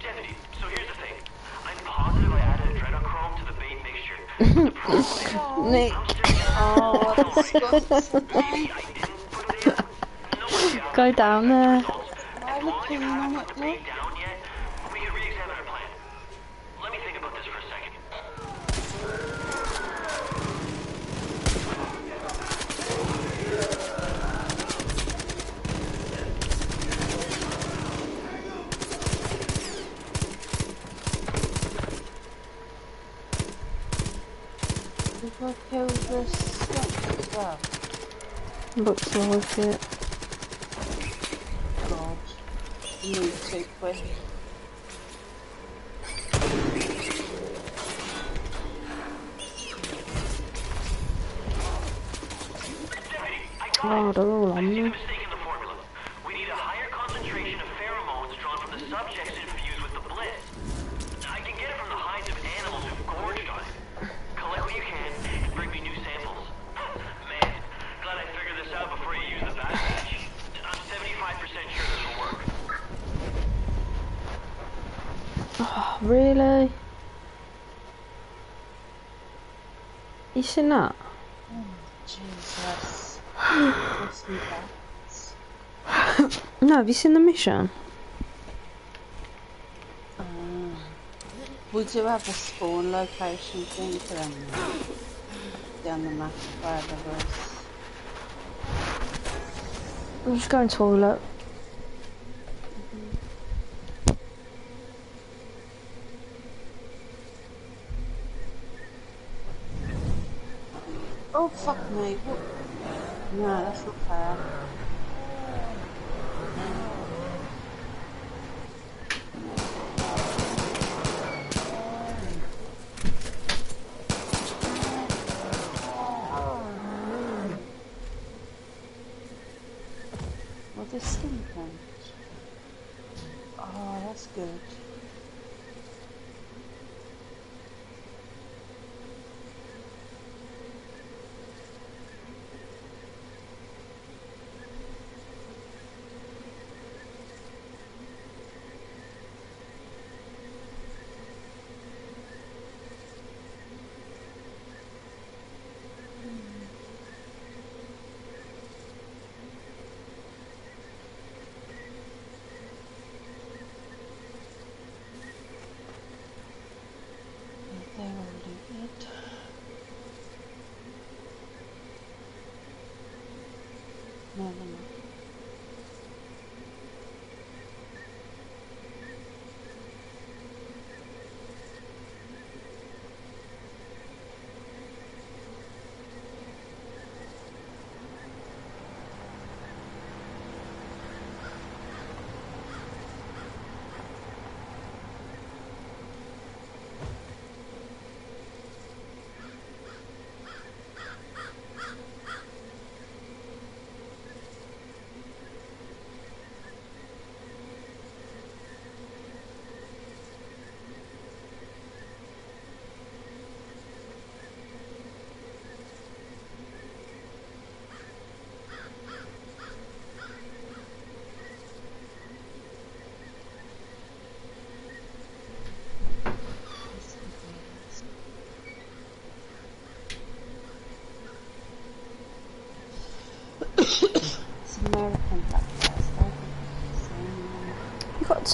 Deputy, so here's the thing. I'm positive I added adrenochrome to the bait mixture. The problem Nick. Oh, disgusting. maybe I didn't put it in. No idea. Go down there. Why are we putting on it, look? down yet, we can re-examine our plan. Let me think about this for a second. We've got to kill the skunk as well. Looks like it. God. Move too quick. Oh, they're all I on see the me. mistake in the formula. We need a higher concentration of pheromones drawn from the subjects infused with the bliss. I can get it from the hides of animals who've gorged on it. Collect what you can and bring me new samples. Man, glad I figured this out before you use the bad batch. I'm 75% sure this will work. Oh, really? You seen that? Jesus. What's me bats? No, have you seen the mission? Um, we do have a spawn location thing for them now. Down the map wherever it is. I'm just going to toilet. Oh fuck me. What? No, that's not fair.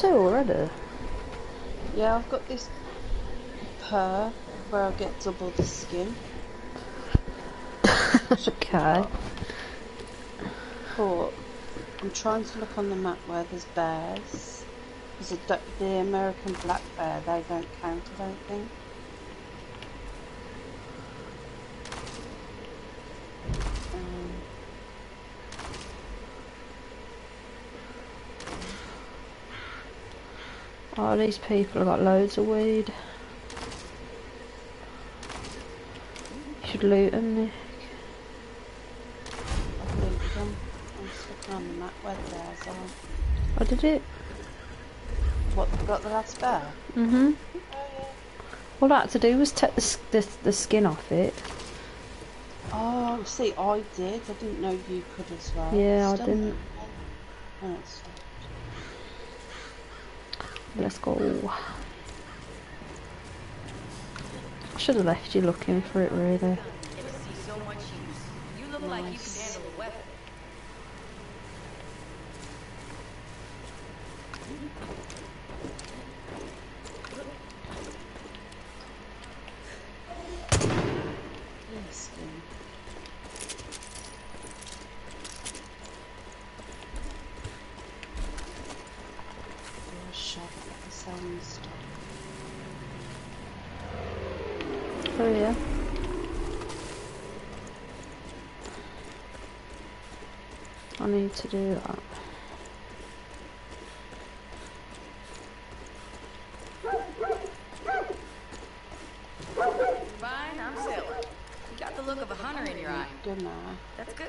Two already. Yeah, I've got this purr where I get double the skin. okay. But I'm trying to look on the map where there's bears. There's the, the American black bear, they don't count, I don't think. Oh, these people have got loads of weed. You should loot them, Nick. I've looked them. I'm looking on the map where the bears are. Oh, did it? What, got the last bear? Mm-hmm. All I had to do was take the, the, the skin off it. Oh, see, I did. I didn't know you could as well. Yeah, I didn't. Oh. Let's go. I should have left you looking for it, really. Get to see so much use. You look like you can handle a weapon. Yes, then. You're a shot at the same stuff. Oh, yeah. I need to do that. Fine, I'm sailing. You got the look of a hunter in your eye. Gonna That's good.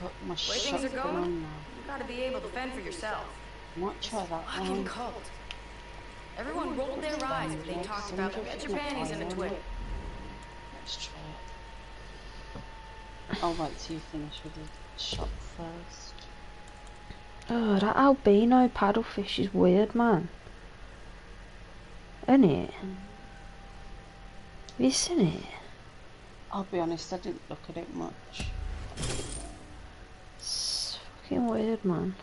put my Way things are going, on now. you gotta be able to fend for yourself. Might try that Fucking one. cult. Everyone rolled their eyes when they talked about get your panties in a twig. Let's try it. I'll wait till you finish with the shot first. Oh, that albino paddlefish is weird, man. Isn't it? Have you seen it? I'll be honest, I didn't look at it much. It's fucking weird, man.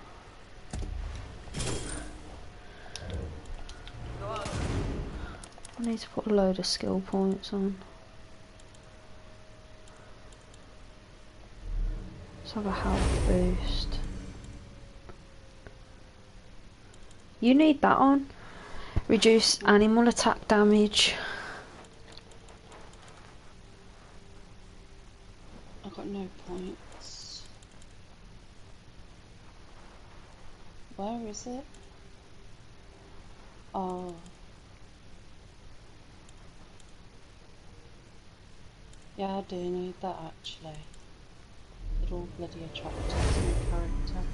I need to put a load of skill points on. Let's have a health boost. You need that on. Reduce animal attack damage. I got no points. Where is it? Oh. Yeah, I do need that actually. It all bloody attracted to my character.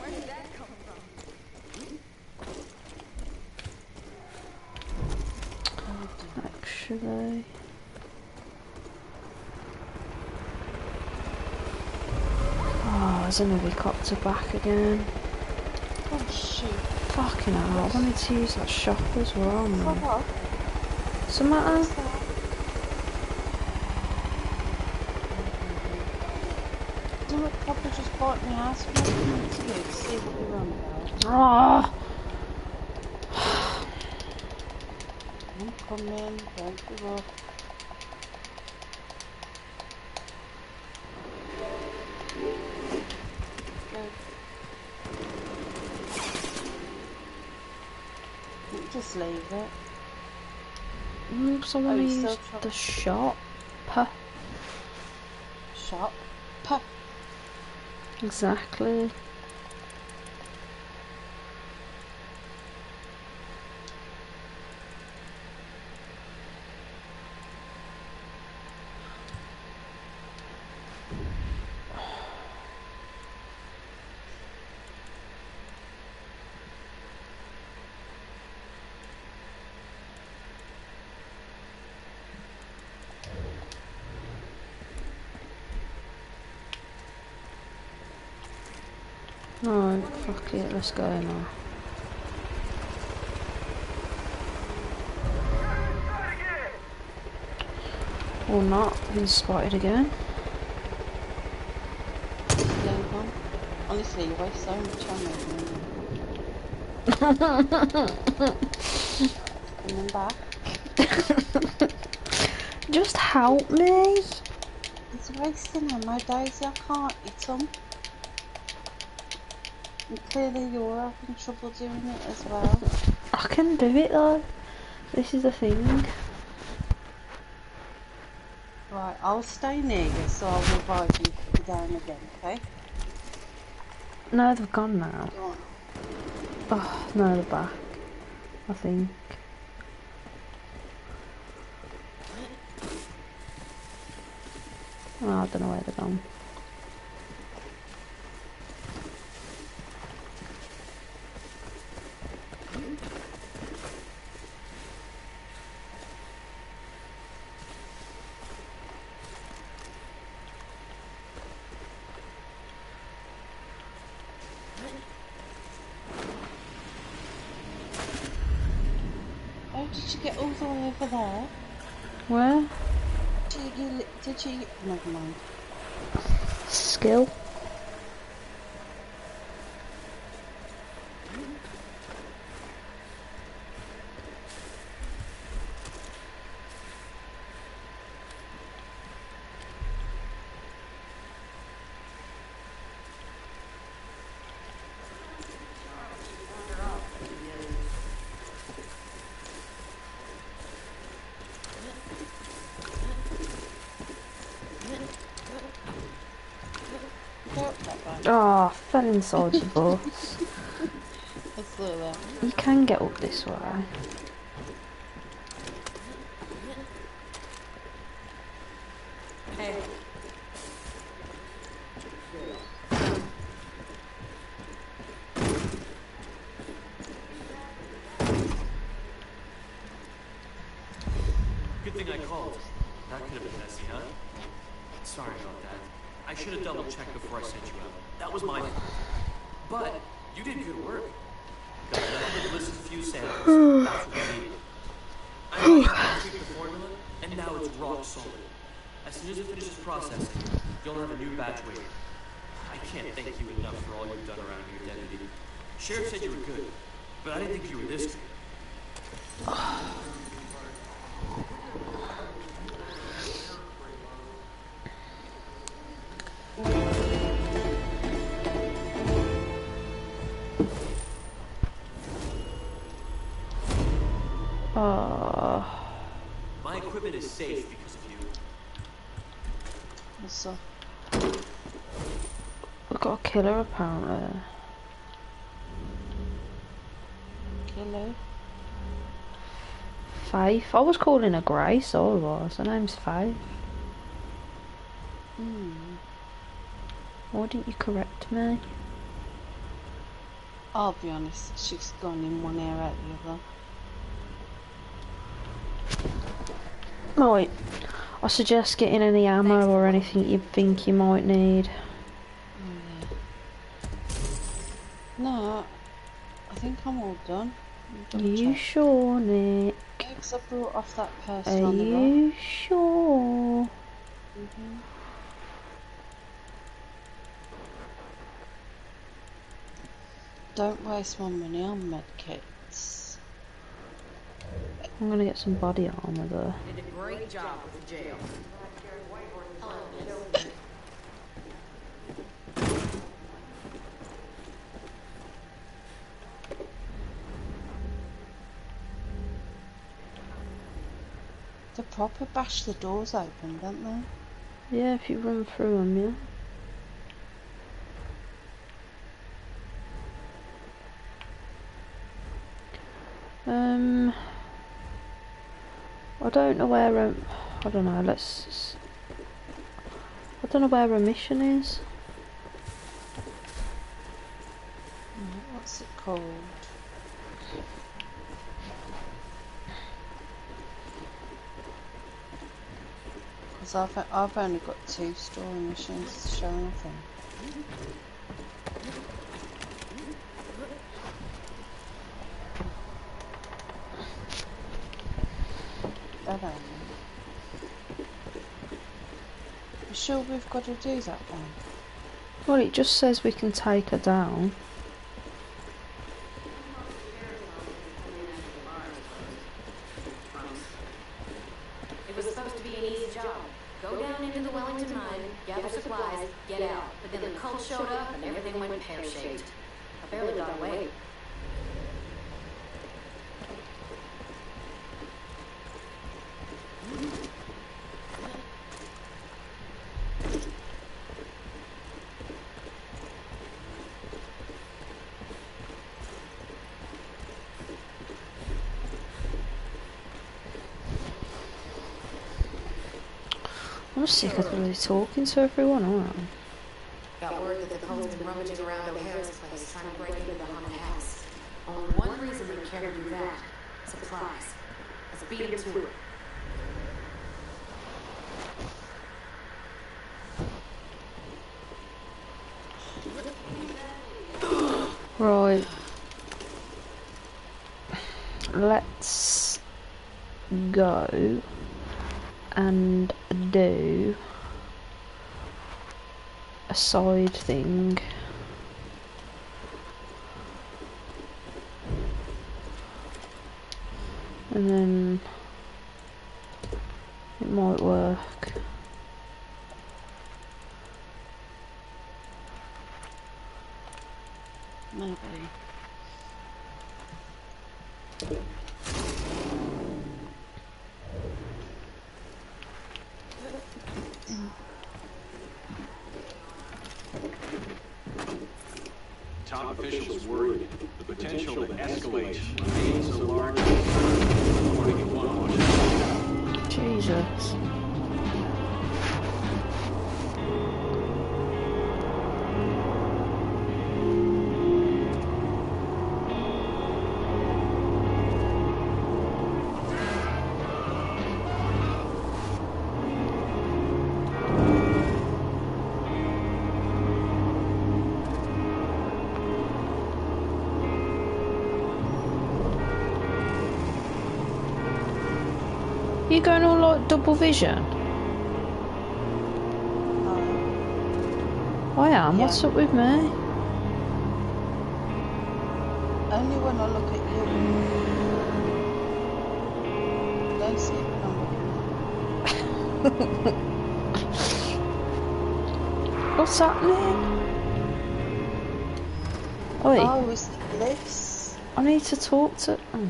Where did that come from? Actually. Oh, there's an helicopter back again. Oh shoot. Fucking hell, I wanted to use that shop as well, man. What? What's the matter? Didn't it probably just bite my ass when I came to you to see what we were on about? Oh, I'm coming, don't give up. Go. You Just leave it. mm, so I want Oh, to you still use try- the shop. Puh. Shop. Puh. Exactly. Alright, fuck it, let's go now. Or not, he's spotted again. On. Honestly, you waste so much and then back. Just help me. It's wasting ammo, Daisy. I can't eat them. Clearly you're having trouble doing it as well. I can do it though. This is the thing. Right, I'll stay near you so I'll revive you if you're down again, okay? No, they've gone now. Go. Oh, no, they're back. I think. Oh, I don't know where they're gone. Oh, did you get all the way over there? Where? Did you, li- did you, never mind. Skill. Oh, I fell inside the bus. I saw that. You can get up this way. Got a killer apparently. Hello? Faith. I was calling her Grace, I was. Her name's Faith. Hmm. Why didn't you correct me? I'll be honest, she's gone in one ear out the other. Right. I suggest getting any ammo or anything you think you might need. No, I think I'm all done. Are Double you check. sure, Nick? Yeah, 'cause I brought off that person Are on the you sure? hmm Don't waste my money on medkits. I'm gonna get some body armor though. Did a great job with the jail. They proper bash the doors open, don't they? Yeah, if you run through them, yeah. Um, I don't know where. Um, I don't know. Let's. I don't know where a mission is. What's it called? because I've, I've only got two storing machines showing off on. Sure, we've got to do that one. Well, it just says we can take her down. sick of really talking to everyone, aren't I? Got word that the cult's been rummaging around place trying to break into the house. Only one reason they carried you back. Supplies. A. a side thing. simple vision? Um, I am. Yeah. What's up with me? Only when I look at you. Don't see it when What's happening? Oi. Oh, is this? I need to talk to. Mm.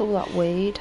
all that weed.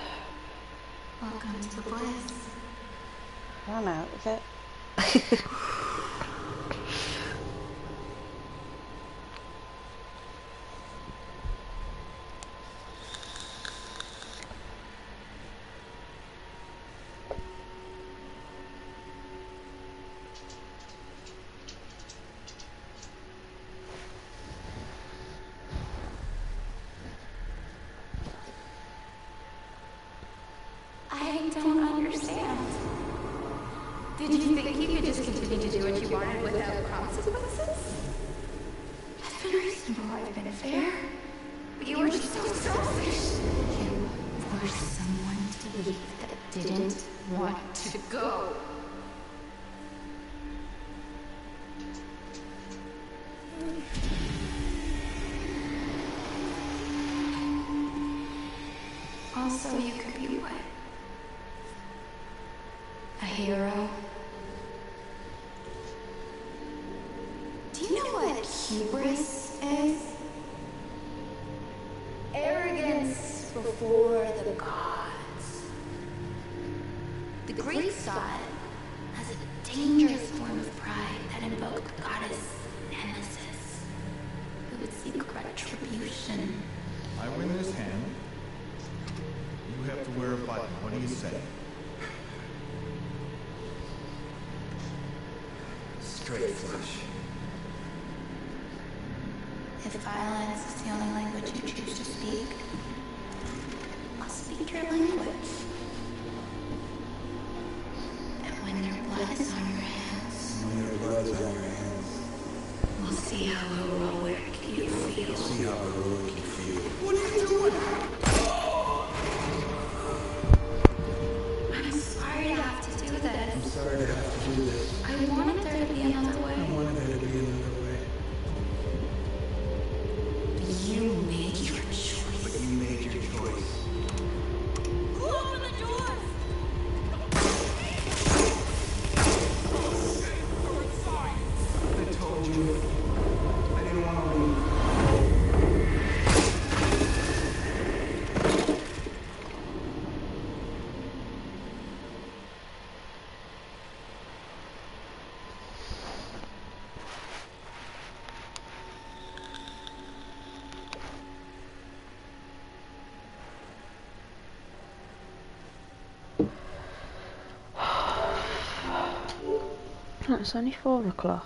It's only four o'clock.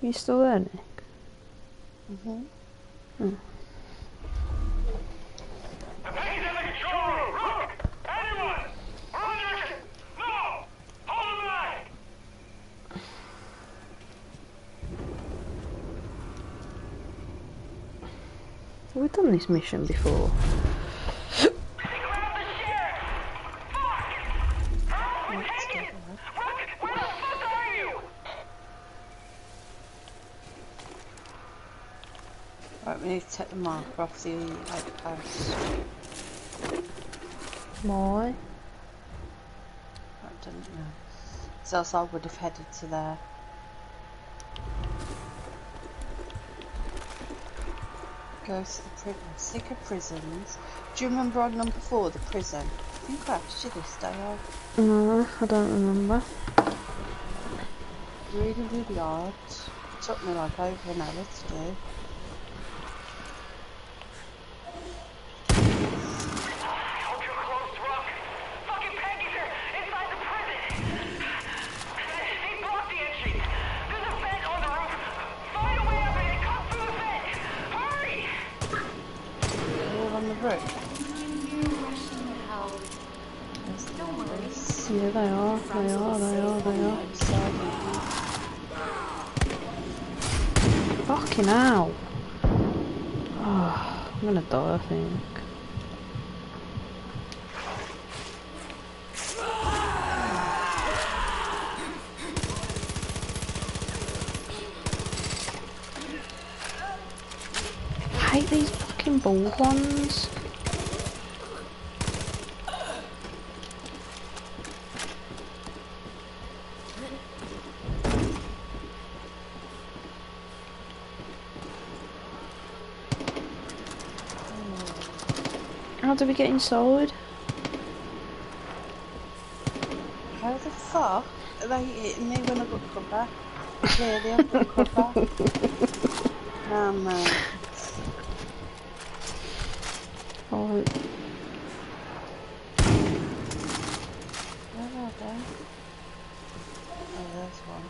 You still there, Nick? Mm-hmm. The Peggies in the control room! Look! Anyone! We're under attack! No! Hold the line! Have we done this mission before? Grab the sheriff! Fuck! Help! Peggy! Look! Where the fuck are you? Right, we need to take the marker off the outpost. Why? I don't know. So else I would have headed to there. Sick of prisons. Do you remember on number four, the prison? I think I asked you this day. I No, I don't remember. really, really odd. Took me like over an hour to do. Hold your close, Rook! Fucking Peggies here! Inside the prison! He blocked the entry! There's a vent on the roof! Find a way up and come through the vent! Hurry! All on the roof. You rushing to help. Don't worry. Yeah, they are. They are. They are. They are. Fucking hell. Oh, I'm gonna die, I think. I hate these fucking bald ones. How do we get inside? How the fuck are they hitting me when I got cover? Clearly I've got cover. oh man. Oh, Where are they? Oh, there's one.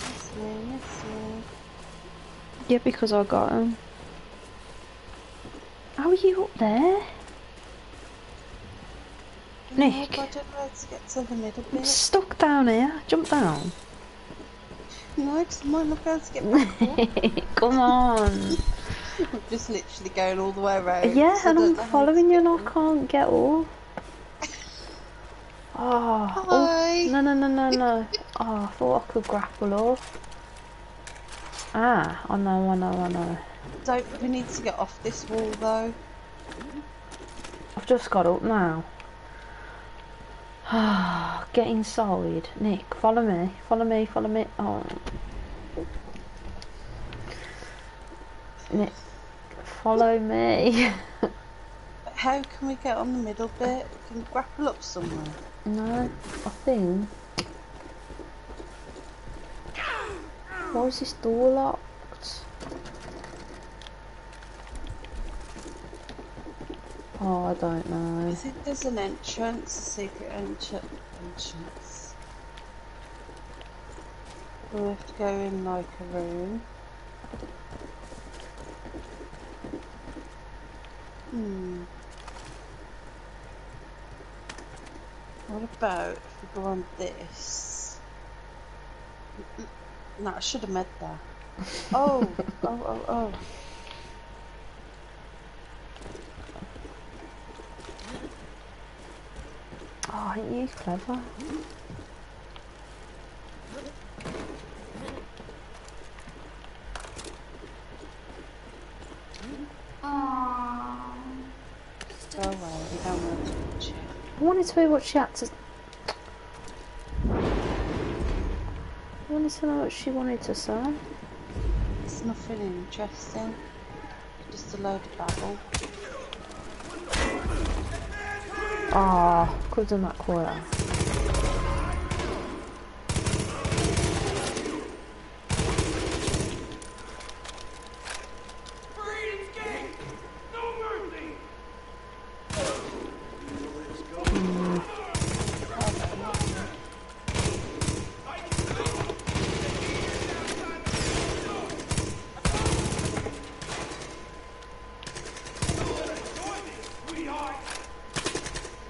Miss me, miss me. Yeah, because I got him. How oh, are you up there? Nick. No, I don't know to get to the middle I'm bit. stuck down here. Jump down. No, I just might not be able to get back. Come on. I'm just literally going all the way around. Yeah, so and I'm following you and I can't get up. Oh, oh, no, no, no, no, no. Oh, I thought I could grapple up. Ah, I know, I know, I know. Don't we need to get off this wall though? I've just got up now. Ah, get inside. Nick, follow me. Follow me, follow me. Oh. Nick, follow me. How can we get on the middle bit? We Can we grapple up somewhere? no, I think. Why is this door locked? Oh, I don't know. I think there's an entrance, a secret entr- entrance. We'll have to go in like a room. Hmm. What about if we go on this? No, I should have made that. Oh, oh, oh, oh, oh. Oh, ain't you clever? Go away, oh, we don't want to touch it. I wanted to hear what she had to. To know what she wanted to say. It's nothing interesting. Just a load of babble. Ah, could have done that quieter.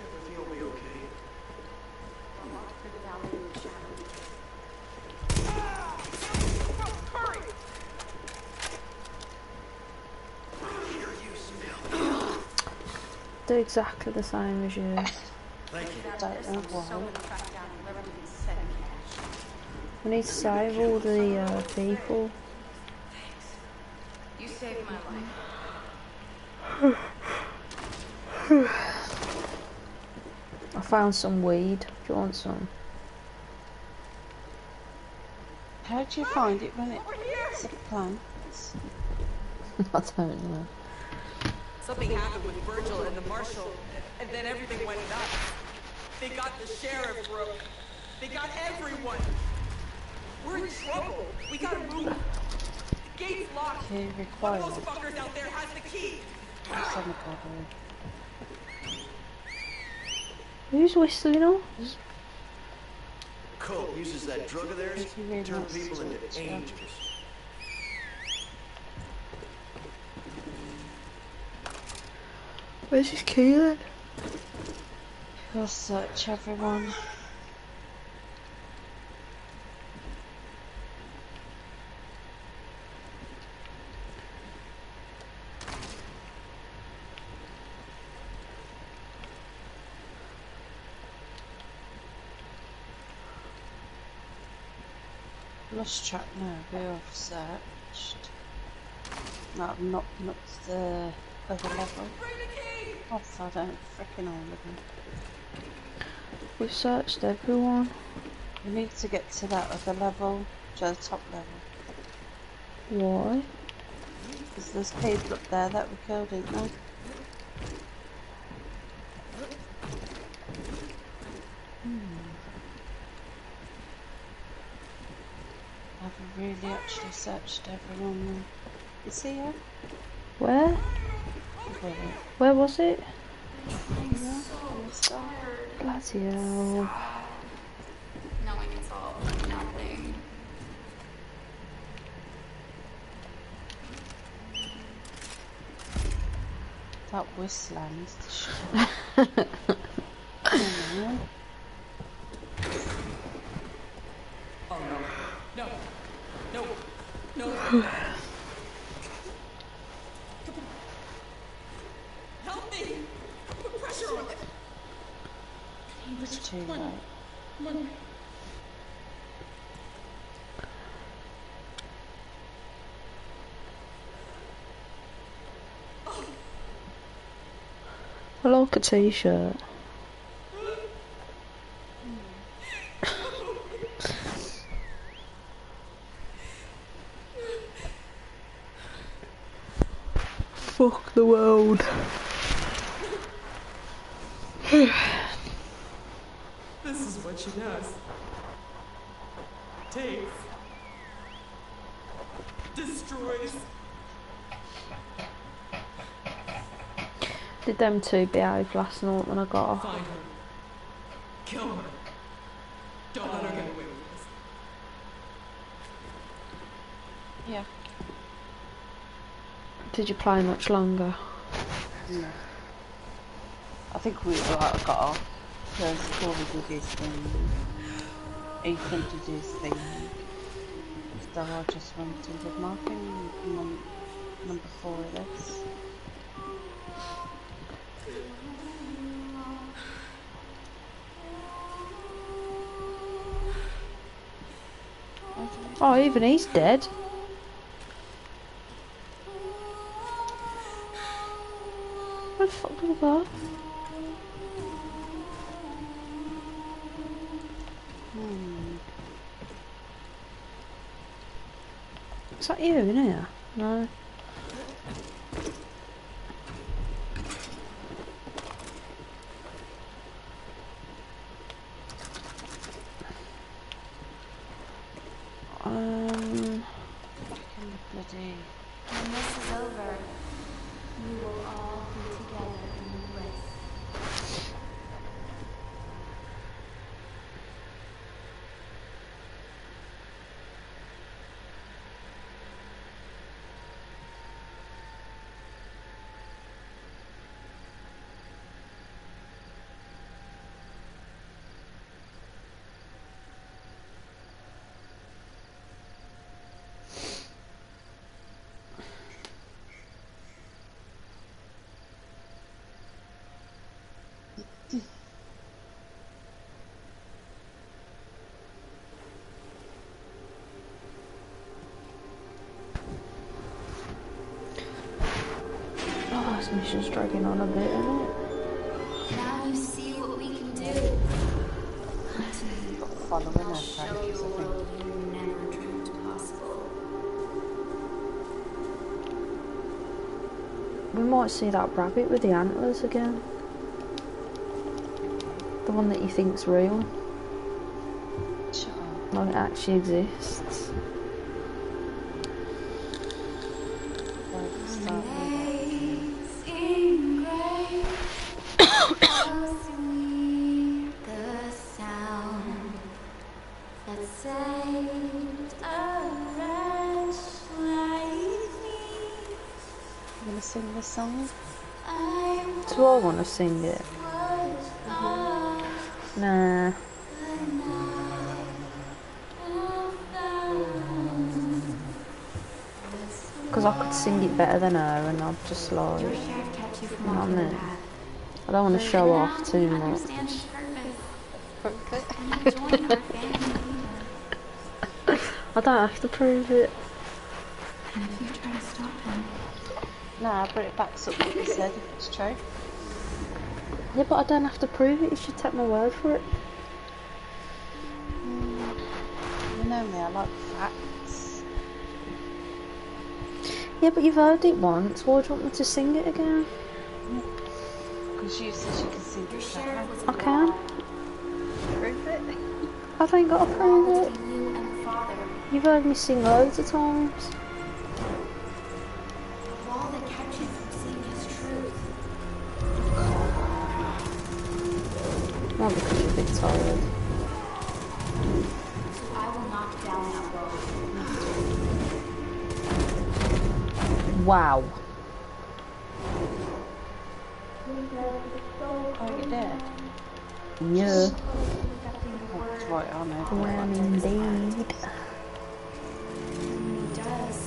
Everything will be okay. Do exactly the same as you. Don't. We need to save all the uh, people. You saved my life. I found some weed. Do you want some? How do you find it when it's a plants? I don't know. Something happened with Virgil and the marshal, and then everything went nuts. They got the sheriff broke. They got everyone. We're in trouble. We gotta move. The gate's locked. Key One of required. those fuckers out there has the key. What's on the bottle? Who's whistling all? Cole uses that drug of theirs Thank you very to turn people into George. angels. Where's his key then? We'll search everyone. Lost track now, we have searched. No, I've not looked the other level. Oh, I don't freaking all of them. We've searched everyone. We need to get to that other level, to the top level. Why? Because there's people up there that we killed, isn't there? Hmm. I've really actually searched everyone. then. Is he here? Where? Wait, Where was it? yeah. Bloody hell. Knowing it's nothing. That whistling is the shit. Come on. Oh no. No. No. No. Help me! Put pressure on it! It's too late. I like a t-shirt. Fuck the world. This is what she does. Takes. Destroys. Did them two behave last night when I got off? Find her. Kill her. Don't let her get away with this. Yeah. Did you play much longer? Yeah. I think we like, got off because Corey did his thing. Ethan did his thing. So I just went to the marking num number four of this. Oh, even he's dead. Where the fuck did he go? Hmm. Is that you in here? No. Um, Bloody. When this is over, you will all be together in bliss. oh, this mission's a it? Now you see what we can do. Following I'll show you a world you never dreamed possible. We might see that rabbit with the antlers again. The one that you think's real. Like it actually exists. Sing it? Nah. I'm. Because I could sing it better than her and I'd just like, Your you sheriff kept you from know what I mean? I don't want to show off too much. understand his purpose. And you join our family either. I don't have to prove it. And if you try to stop him, Nah, but it backs up what you said if it's true. Yeah, but I don't have to prove it. You should take my word for it. You know me, I like facts. Yeah, but you've heard it once. Why do you want me to sing it again? Because you said you can sing your it sheriff was I can. Prove it. I don't got to wall prove it. between you and the father. You've heard me sing loads of times. Wow. Oh, you're dead. Yeah. That's right, I know. Well, indeed. When he does,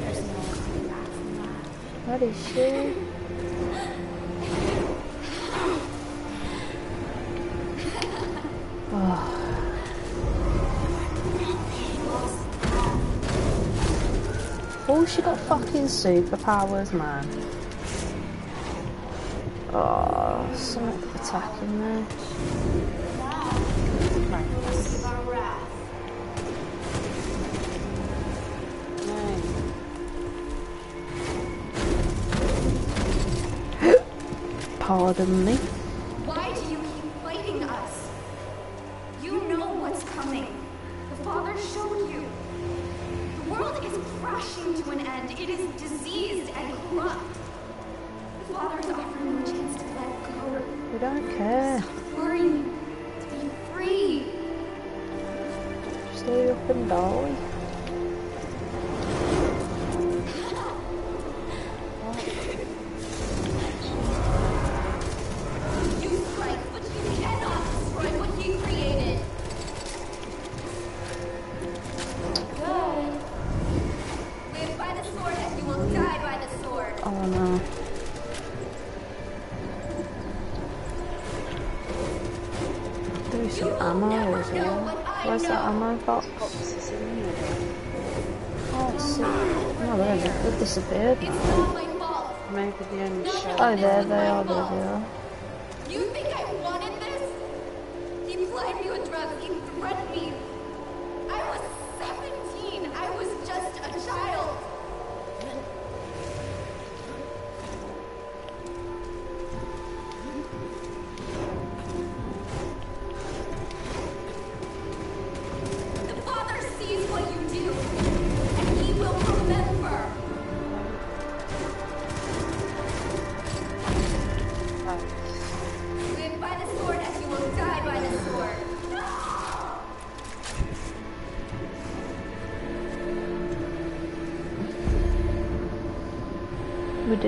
there's no coming back from that. What is she? Fucking superpowers, man. Oh, something attacking me. Pardon me.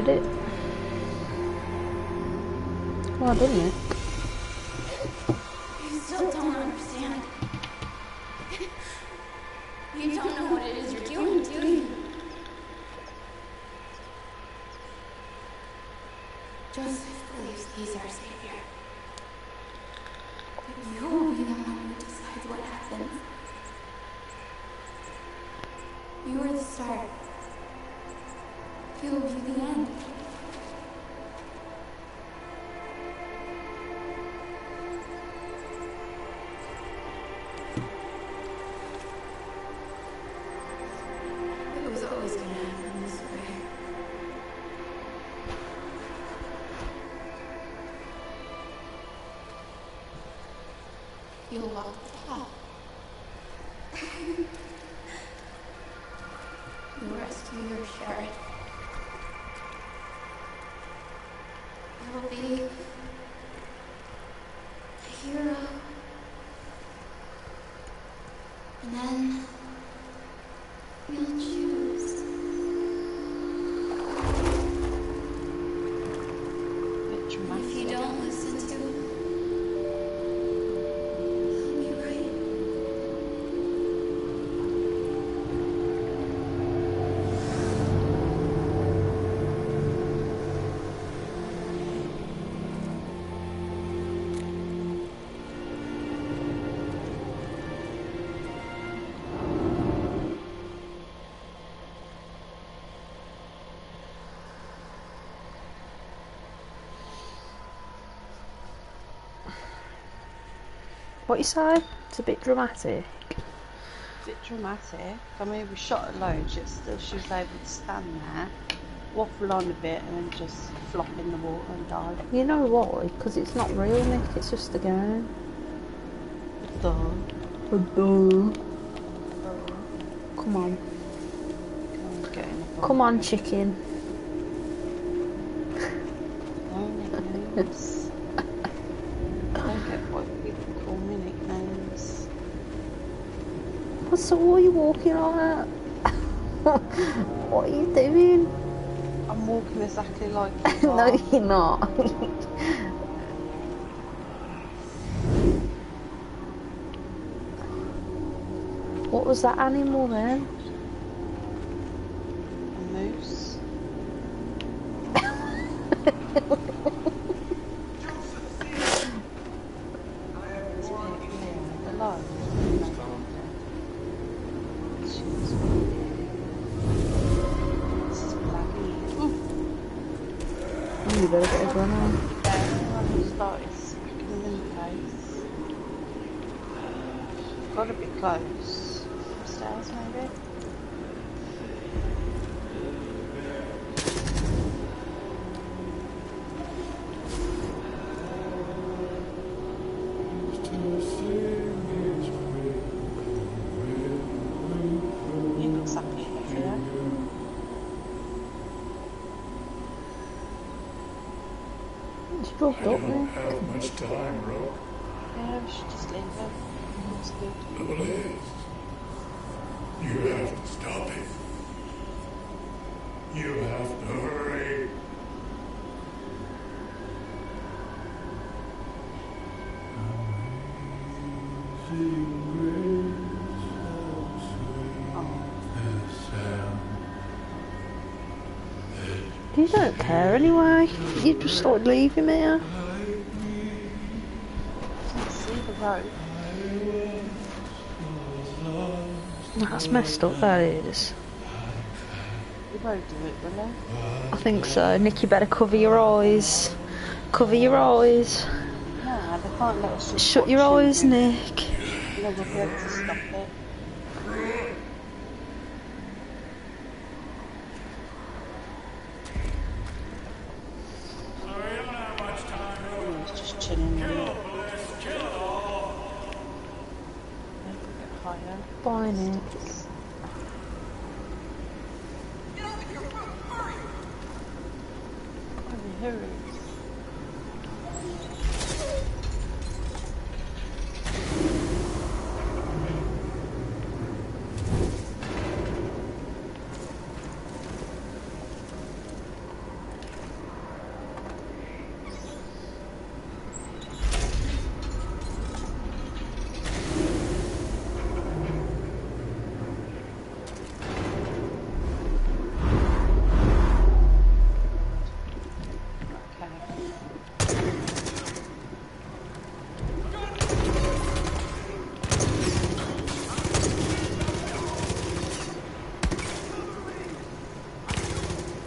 did it. Well, didn't you? What you say? It's a bit dramatic. A bit dramatic. I mean, we shot a load, yet still she was able to stand there, waffle on a bit, and then just flop in the water and die. You know why? Because it's not real, Nick. It's just a game. Duh. Duh. Come on. Come on, chicken. saw you walking on that. what are you doing? I'm walking exactly like No, you're not. what was that animal then? You don't care anyway. You just like leave him here. Can't see the road. That's messed up, that is. You won't it, will you? I think so. Nick, you better cover your eyes. Cover your eyes. No, they can't let us Shut your eyes, Nick. No, we'll be able to stop it. Oh, he's just chilling there. A bit higher. Bye, Nick. Hurry, hurry. Okay.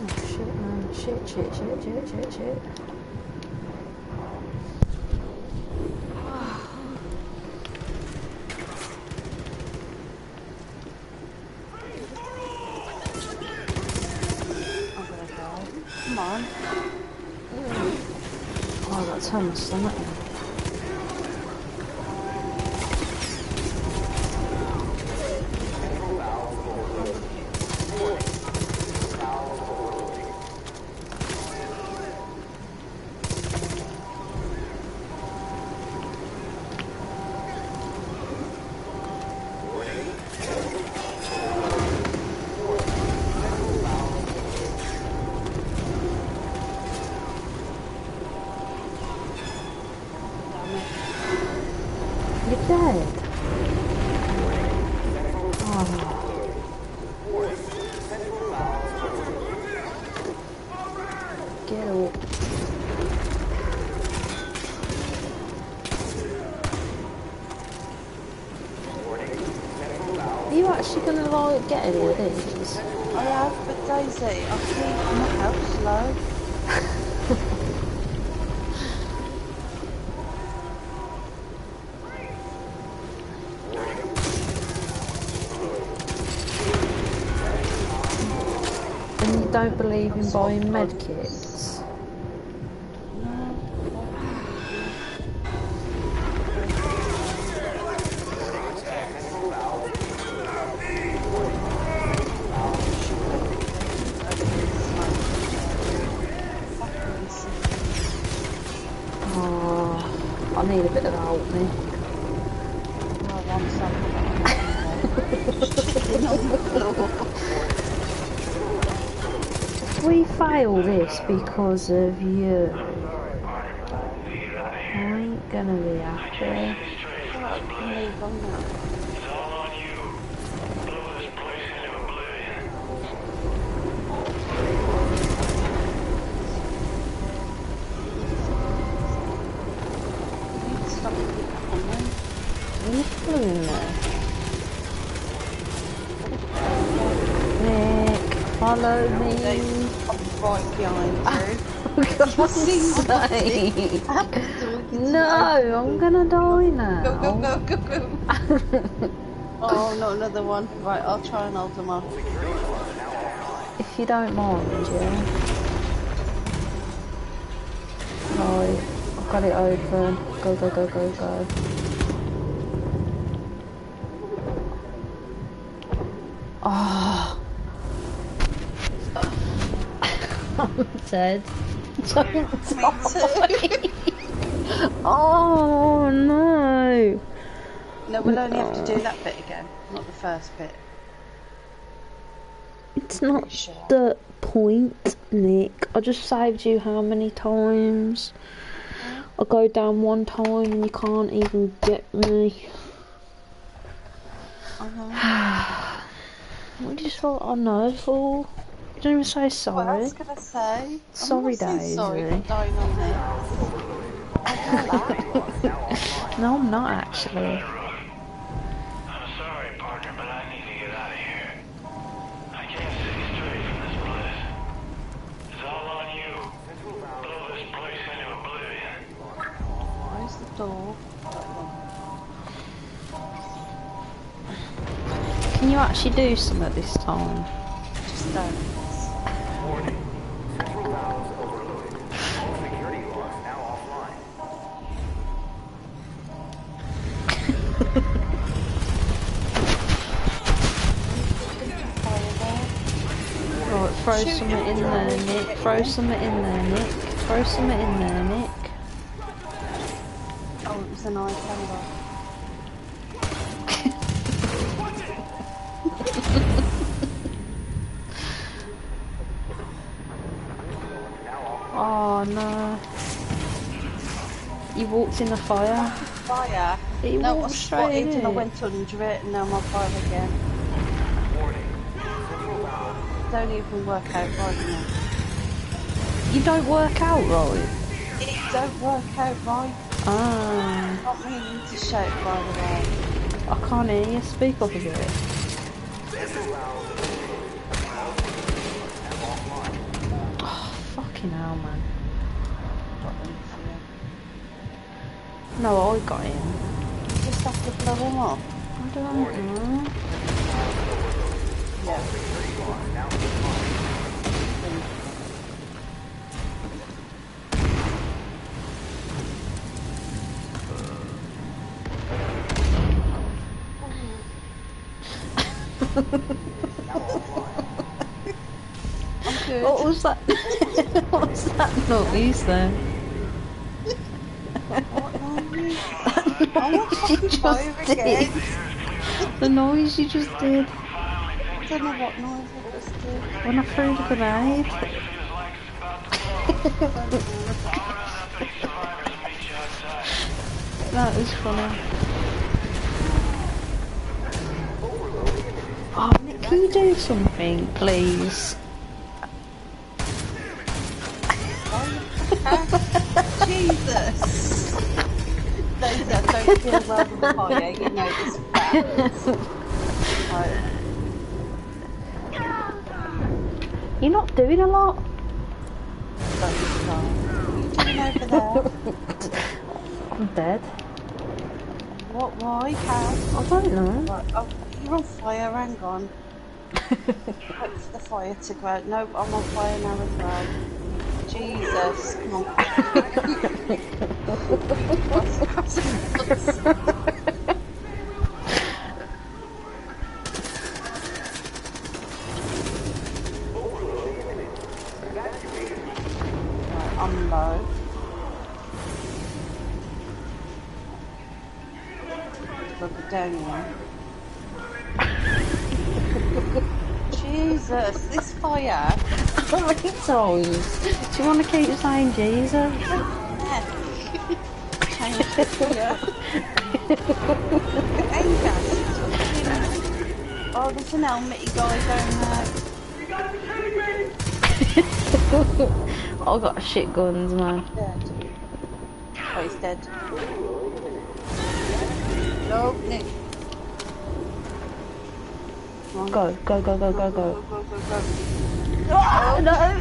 Oh, shit, man. Shit, shit, shit, shit, shit, shit. I'm gonna go. Come on. Oh, that's how my stomach now. You're dead. Oh. Get up. Are you actually gonna like get any of these? I have, but Daisy, I keep my house low. And you don't believe in buying medkits? Because of you, I ain't gonna be happy. Move on now. You need to stop keeping on them. What's doing there? Nick, follow They me. pop right behind you. For God's sake. Oh, no, I'm gonna die now. Go, go, go, go, go. oh, not another one. Right, I'll try and hold them off. If you don't mind, yeah. I've got it open. Go, go, go, go, go. Oh. I'm dead. Oh no. No, we'll only have to do that bit again, not the first bit. It's not the point, Nick. I just saved you how many times? I go down one time and you can't even get me. Uh-huh. What do you thought I know for? You don't even say What sorry. else can I say? I'm Sorry, not saying Sorry Daisy. for dying on me. No, I'm not actually. I'm sorry, partner, but I need to get out of here. I can't see straight from this place. It's all on you. Blow this place into oblivion. Where's the door? Can you actually do some at this time? Just don't. Throw something in there, Nick. Throw something in there, Nick. Throw something in there, Nick. Oh, it was an eye camera. Oh no. You walked in the fire. Fire. He no, I walked straight in and I it. went under it and now I'm on fire again. Don't even work out right now. You don't work out right. It don't work out right. Ah, Not meaning to shout by the way. I can't hear you. Speak up a bit. Oh, fucking hell, man. No, I got him. Just have to blow him up. I don't know. Yeah. What was that? what was that noise there? I'm on fucking fire did. The noise you just did I don't know what noise I just did. when I threw the grenade. that was funny. Oh, Nick, can you do something, please? Jesus! Those don't feel well with fire, you know fact. Right. You're not doing a lot. I'm dead. What, why, how? I don't know. Right, oh, you're on fire, hang on. Wait for the fire to go out. No, I'm on fire now as well. Jesus, come on. Right, I'm low. Look it down here. Jesus, this fire. How many times? Do you want to keep saying Jesus? Change the fire. Oh, there's an helmety guy down I got shit guns, man. Dead. Oh, he's dead. No, Nick. Come on. Go, go, go, go, go, go. Go, go, go, go. Oh, no!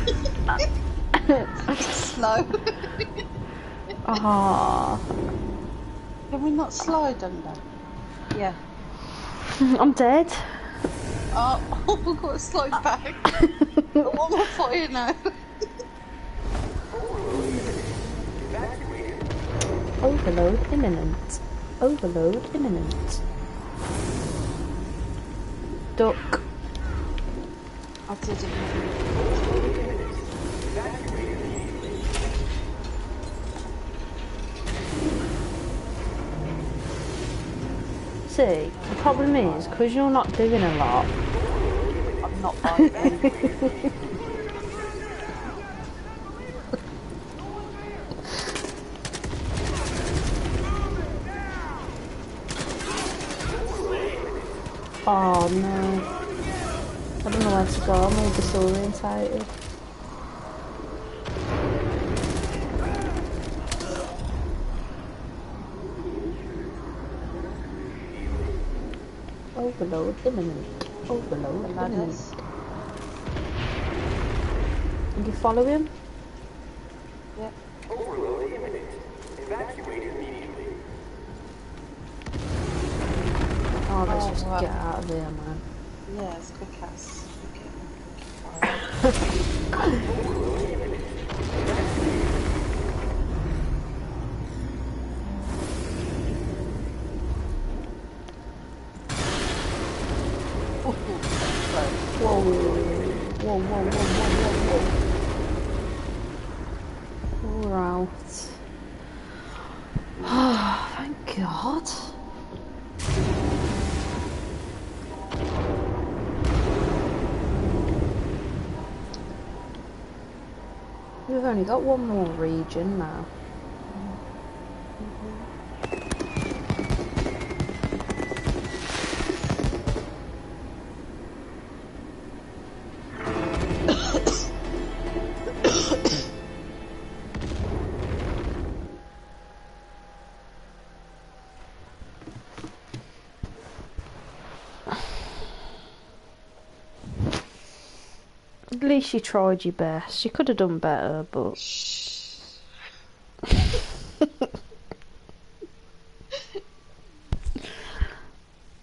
Slow. Ah, Can we not slide under? Yeah. I'm dead. Oh, we've got to slide back. I'm on fire now. Overload imminent. Overload imminent. Duck. I did it. See, the problem is, because you're not doing a lot, I'm not biting. oh no. I don't know where to go. I'm all disorientated. Overload imminent. Overload imminent. Ladders. You follow him? Yep. Overload imminent. Evacuate immediately. Oh, let's Oh, just right. get out of here, man. Yeah, as quick as. Whoa. Whoa, whoa, whoa, whoa, whoa, whoa. We're out. Oh, thank God. We've only got one more region now. Least you tried your best. You could have done better, but.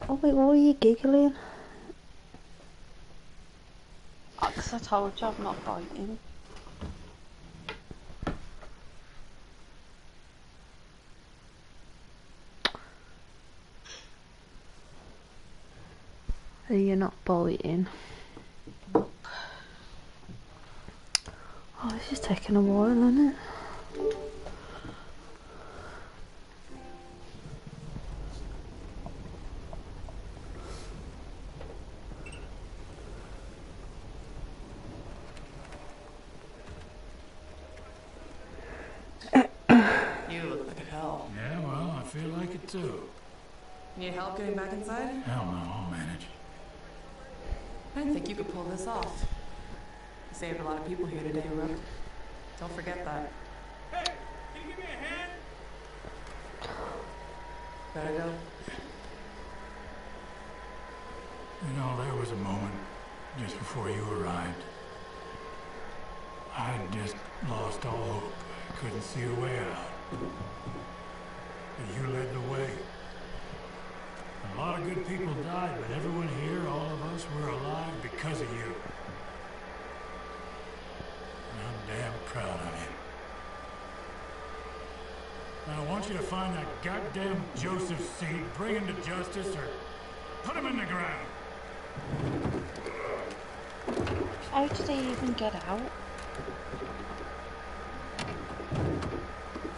oh wait, what are you giggling? Oh, because I told you I'm not biting. You're not biting. Oh, this is taking a while, isn't it? You look like hell. Yeah, well, I feel like it too. Need help getting back inside? Hell no, I'll manage. I didn't think you could pull this off. You saved a lot of people here today, Rook. Don't forget that. Hey, can you give me a hand? Better go. You know, there was a moment just before you arrived. I had just lost all hope. I couldn't see a way out. But you led the way. A lot of good people died, but everyone here, all of us, were alive because of you. And I'm damn proud of you. Now, I want you to find that goddamn Joseph Seed, bring him to justice, or put him in the ground. How did he even get out?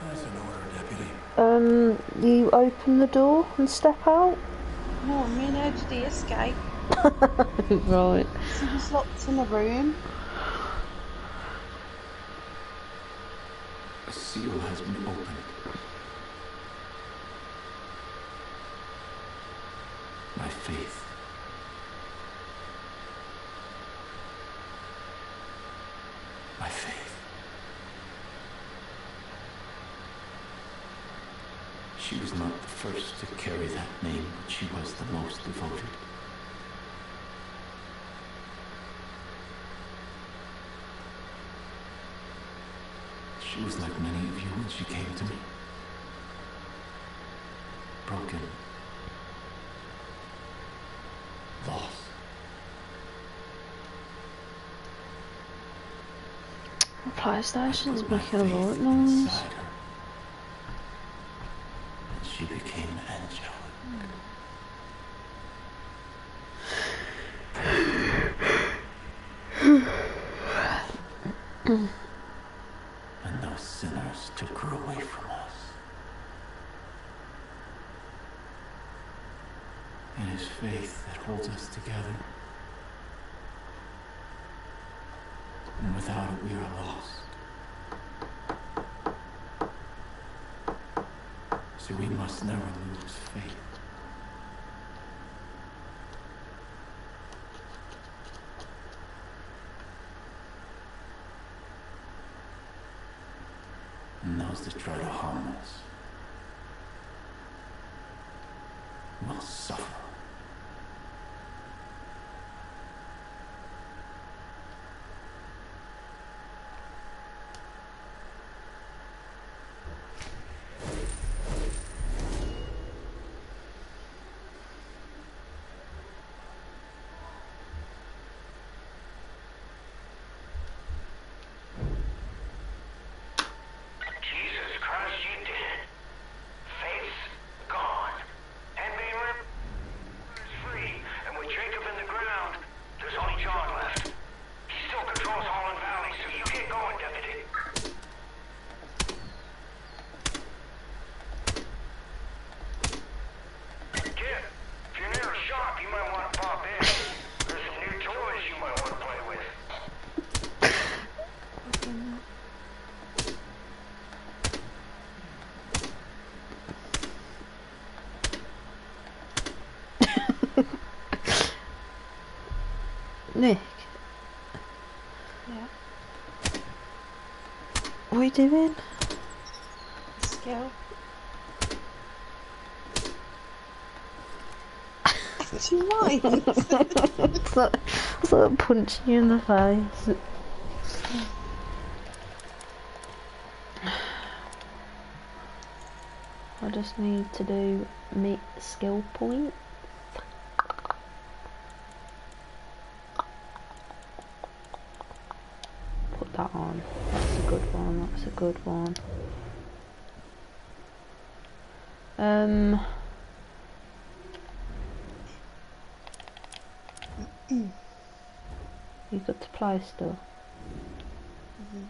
That's an order, deputy. Um, you open the door and step out? No, I mean, how did he escape? right. He was locked in a room. A seal has been opened. My faith. My faith. She was not the first to carry that name, but she was the most devoted. She was like many of you when she came to me. Broken. Lost. The PlayStation's making a lot noise. Never lose faith? and those that try to harm us. we doing? Let's go. it's it's like punching you in the face. I just need to do meet skill points. good one. Um. you got supply still. Mm -hmm.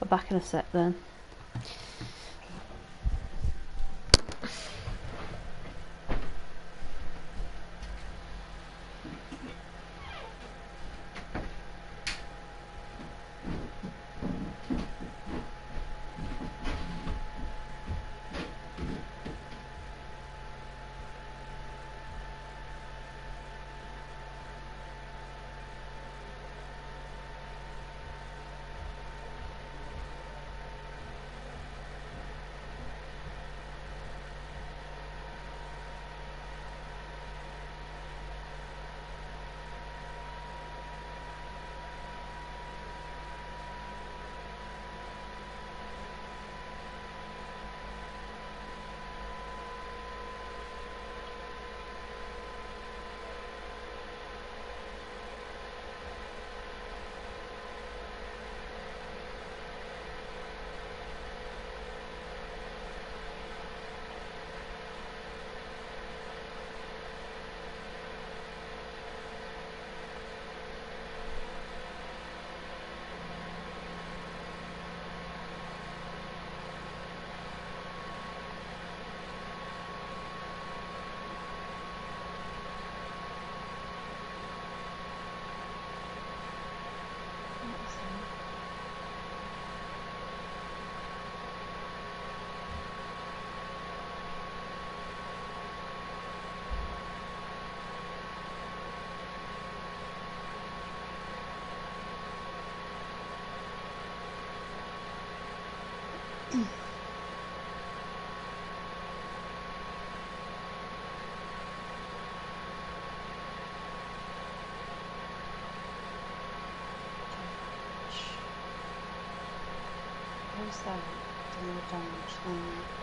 We're back in a sec then. school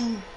isn't it?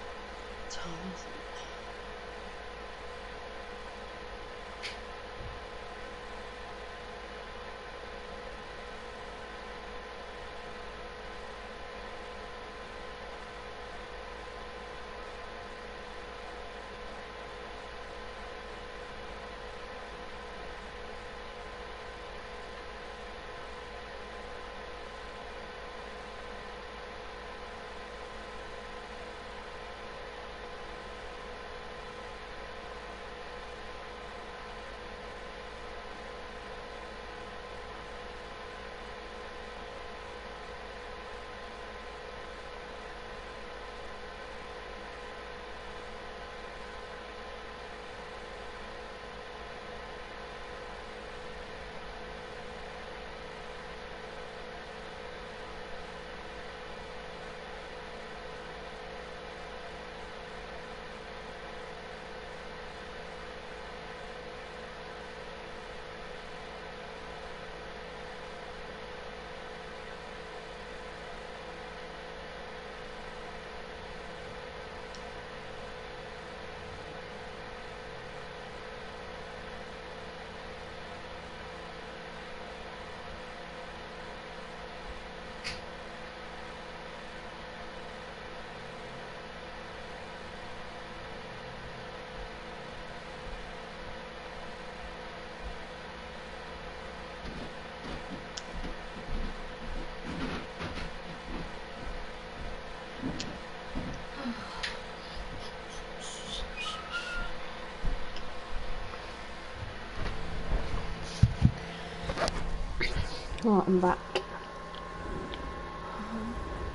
Right, I'm back. Do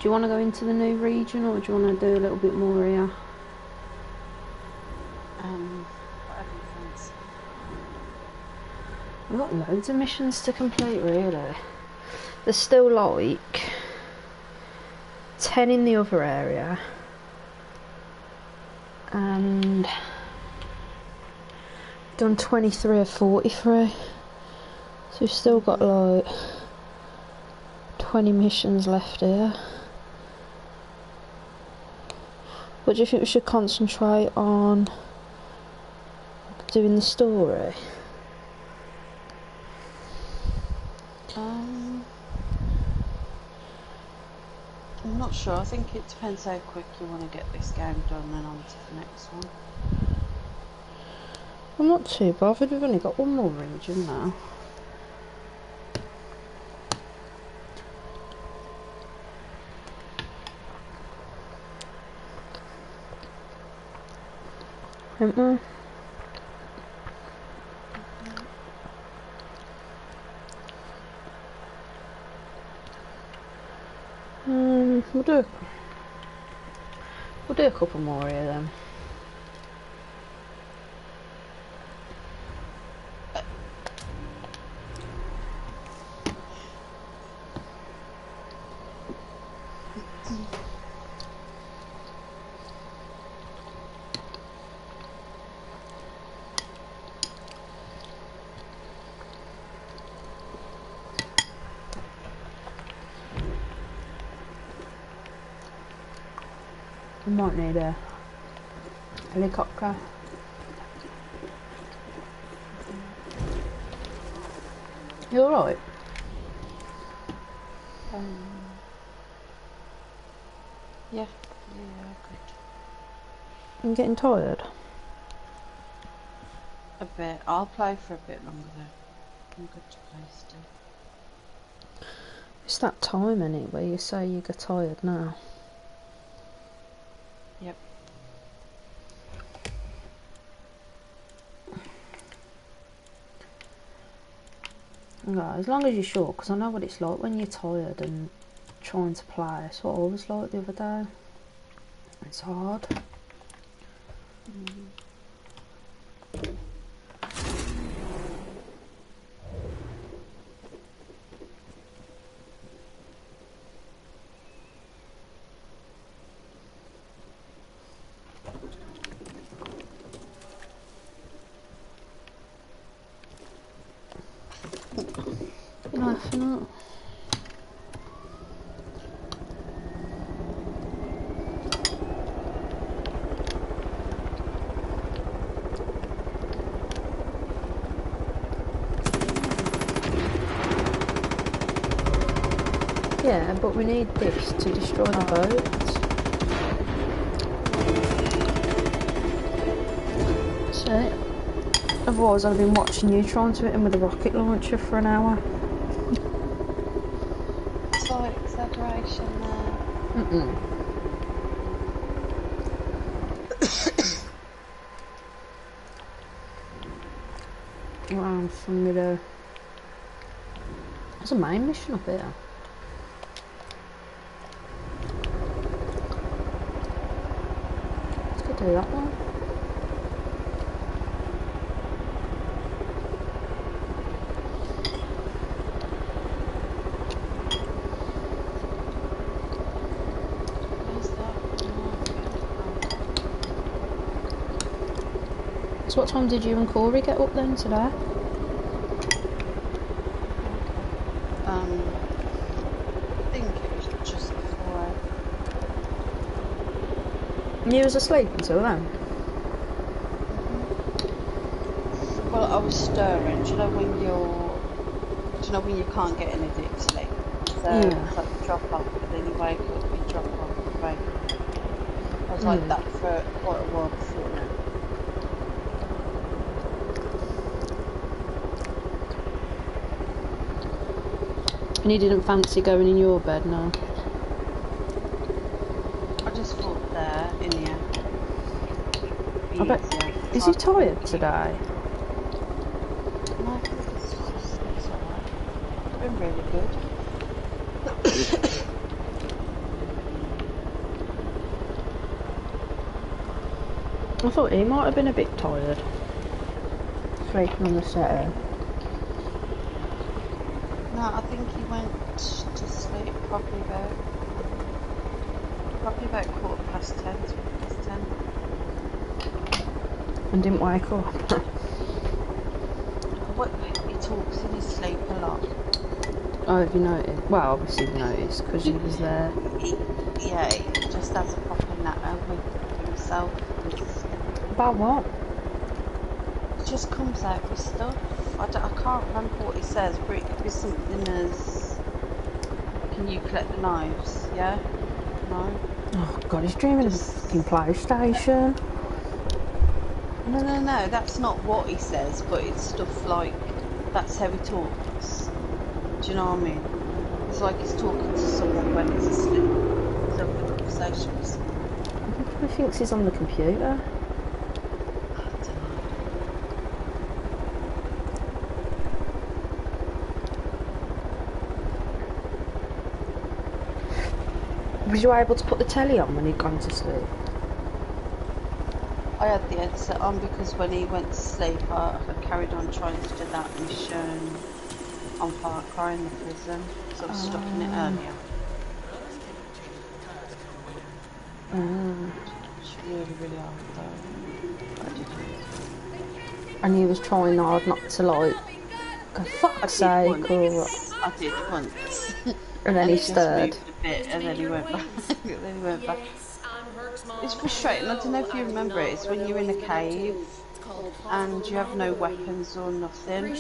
you want to go into the new region or do you want to do a little bit more here? Um, whatever you fancy. We've got loads of missions to complete, really. There's still like 10 in the other area. And done 23 or 43. So we've still got like 20 missions left here. What do you think we should concentrate on doing the story? Um, I'm not sure. I think it depends how quick you want to get this game done and on to the next one. I'm not too bothered, we've only got one more region now. We? Um, we'll do a, we'll do a couple more here then. We might need a helicopter. You alright? Um, yeah, yeah, good. I'm getting tired. A bit. I'll play for a bit longer though. I'm good to play still. It's that time anyway, you say you get tired now. Yep. Yeah, as long as you're sure, because I know what it's like when you're tired and trying to play. It's what I was like the other day. It's hard. Laughing at. Yeah, but we need this to destroy the boats. So, otherwise I'd have been watching you trying to hit him with a rocket launcher for an hour. Slight exaggeration there. Mm-mm. Around from me there. There's a main mission up here. Let's go do that one. Where's that? So what time did you and Corey get up then today? Um, I think it was just before. You was asleep until then? Well, I was stirring. Do you know when you're? Do you know when you can't get any deep sleep? So Yeah. like drop off, but then you wake up, you drop off, you wake up. I was like Mm. that for quite a while before now. And you didn't fancy going in your bed, no? I just thought there in here. I bet. Is he tired today? No, I it's, it's, it's alright. Been really good. I thought he might have been a bit tired. Sleeping on the set. No, I think he went to sleep probably about probably about quarter past ten, twenty past ten. And didn't wake up. What he talks in his sleep a lot. oh, have you noticed? Well, obviously you've noticed because he was there. He, yeah, he just has a proper natter with himself. About what? He just comes out with stuff. I, don't- I can't remember what he says, but it could be something as can you collect the knives? Yeah? No? Oh god, he's dreaming of a fucking PlayStation. No, no, no, that's not what he says, but it's stuff like that's how he talks. Do you know what I mean? It's like he's talking to someone when he's asleep. He's having a conversation with someone. He thinks he's on the computer. Was you able to put the telly on when he'd gone to sleep? I had the headset on because when he went to sleep, I, I carried on trying to do that mission on Far Cry in the prison, so I was stuck in it Ah. earlier. Mm. It's really, really hard though. I did. And he was trying hard not to like, go fuck's sake, or. I did once. And then he just stirred. moved a bit, and then he went back. and then he went back. It's frustrating. I don't know if you remember it. It's when you're in a cave and you have no weapons or nothing,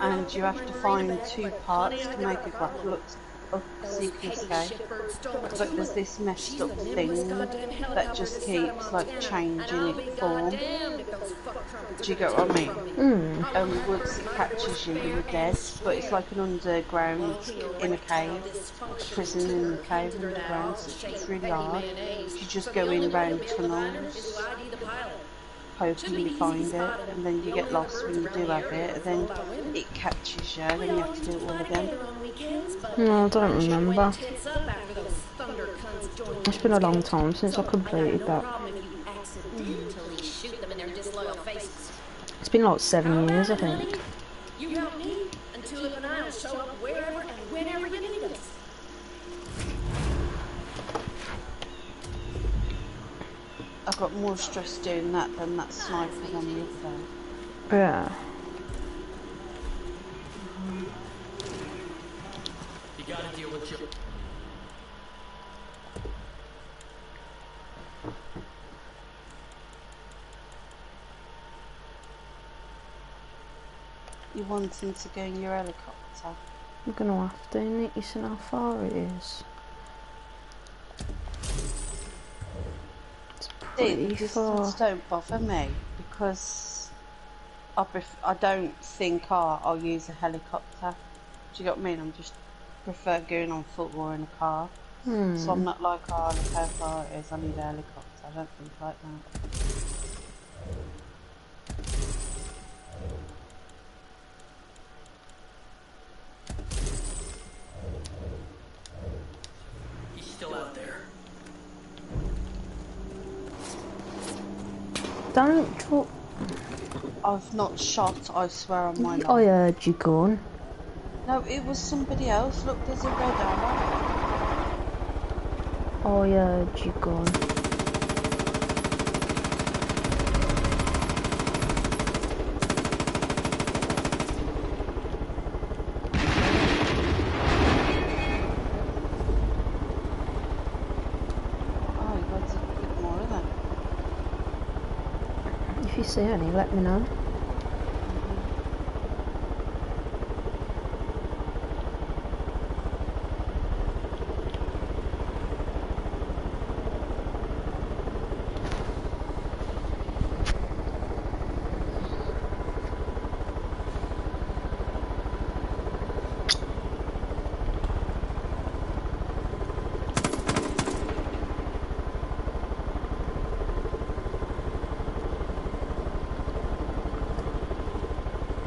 and you have to find two parts to make a grapple up, up so you can escape. But there's this messed up thing that just keeps like changing its form. Do you get what I mean? Mm. Um, once it catches you, you're dead. But it's like an underground in a cave, a prison in a cave underground. So it's really hard. You just go in round tunnels, you find it, and then you get lost when you do have it, then it catches you, and then you have to do it all again. No, I don't remember. It's been a long time since I completed that. It's been like seven years, I think. I got more stress doing that than that sniping on the other day. Yeah. You gotta deal with your... You wanting to go in your helicopter? You're gonna have to, Nick. You see how far it is? It's See, pretty the far. distance don't bother me because I pref- I don't think oh, I'll use a helicopter. Do you get what I mean? I'm just prefer going on foot or in a car. So Hmm. I'm not like, oh, look how far it is, I need a helicopter. I don't think like that. Don't talk. I've not shot, I swear on my life. I heard you gun. No, it was somebody else. Look, there's a red arrow. I heard you gun. Oh, you got a bit more of that. If you see any, let me know.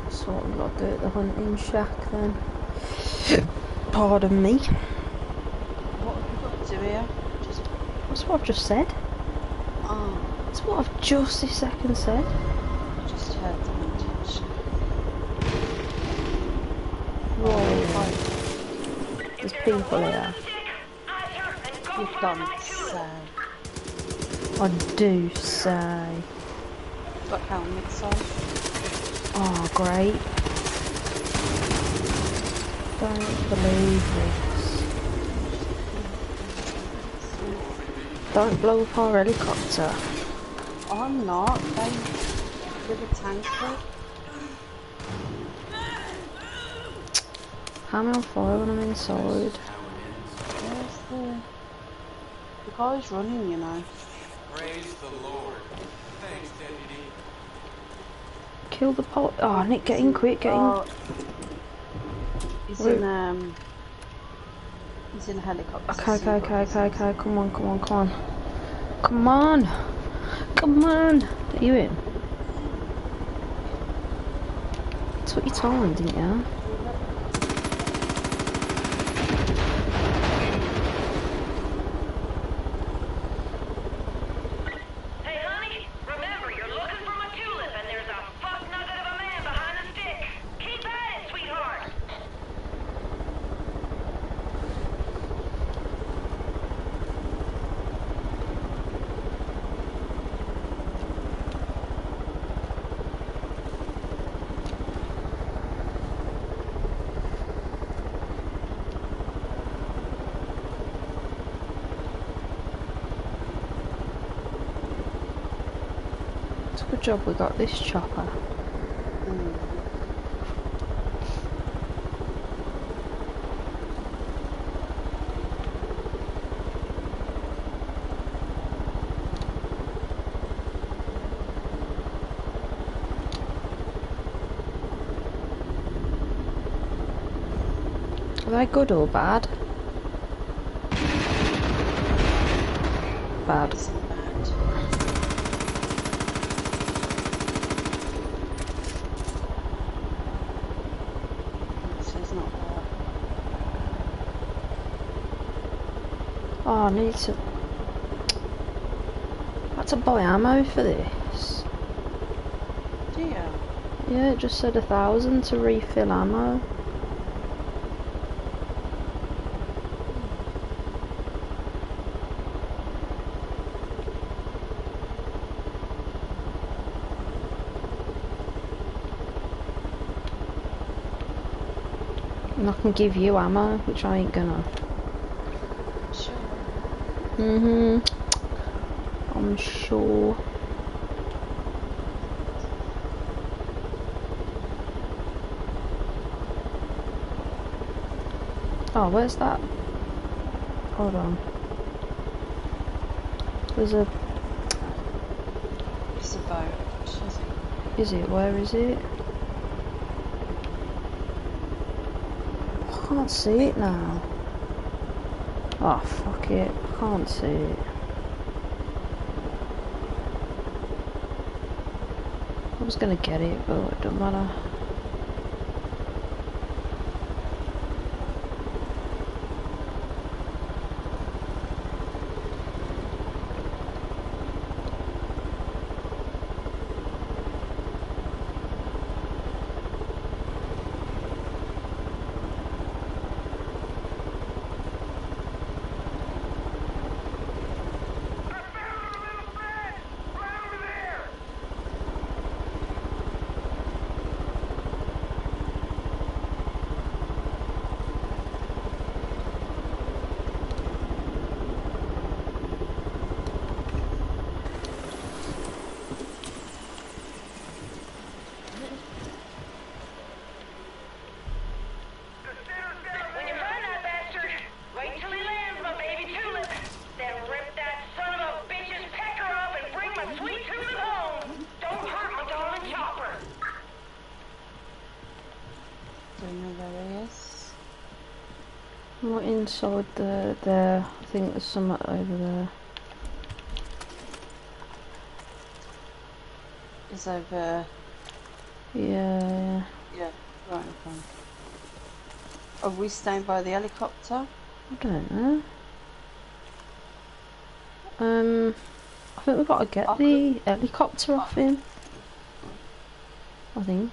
That's what we've got to shack then. Pardon me. What have you got to do here? Just, That's what I've just said. oh, That's what I've just this second said. I just heard the hunting Whoa. Oh, There's people here. You've done so. I do say. Got helmets on. Oh, great. Don't. Don't blow up our helicopter. I'm not. They with a tank it. How am I on fire when I'm inside? Where's the... The guy's running, you know. Praise the Lord. Thanks, Deputy. Kill the pot. Oh, Nick, get in quick, get in. Oh, he's Wait. in, um... He's in a helicopter. Okay, okay, okay, okay, okay. Come on, come on, come on. Come on. Come on. Are you in? That's what you told him, didn't you? Hey, honey, remember, you're looking for my tulip, and there's a fuck nugget of a man behind the stick. Keep at it, sweetheart. It's a good job we got this chopper. Are they good or bad? Bad. So it's not bad. Oh, I need to. I had to buy ammo for this. You? Yeah, it just said a thousand to refill ammo. And I can give you ammo, which I ain't gonna. Sure. Mhm. I'm sure. Oh, where's that? Hold on. There's a. It's a boat. Is it? Where is it? I can't see it now. Oh, fuck it. I can't see it. I was gonna get it, but it don't matter. When you find that bastard, wait till he lands, my baby tulip. Then rip that son of a bitch's pecker off and bring my sweet tulip home. Don't hurt my darling chopper. Don't know where he is. Inside the there? I think there's some over there. He's over. Yeah. Yeah, right in front. Are we staying by the helicopter? I don't know. Um, I think we've got to get the helicopter off him. I think.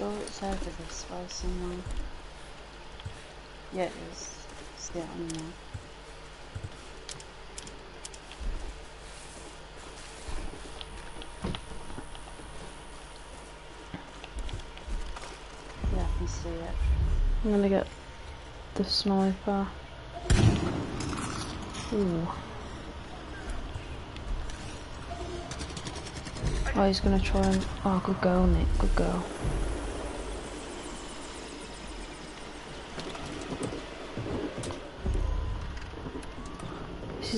Sure, it's this way. Yeah, it is. See it on there. Yeah, I can see it. I'm gonna get the sniper. Ooh. Oh, he's gonna try and. Oh, good girl, Nick. Good girl.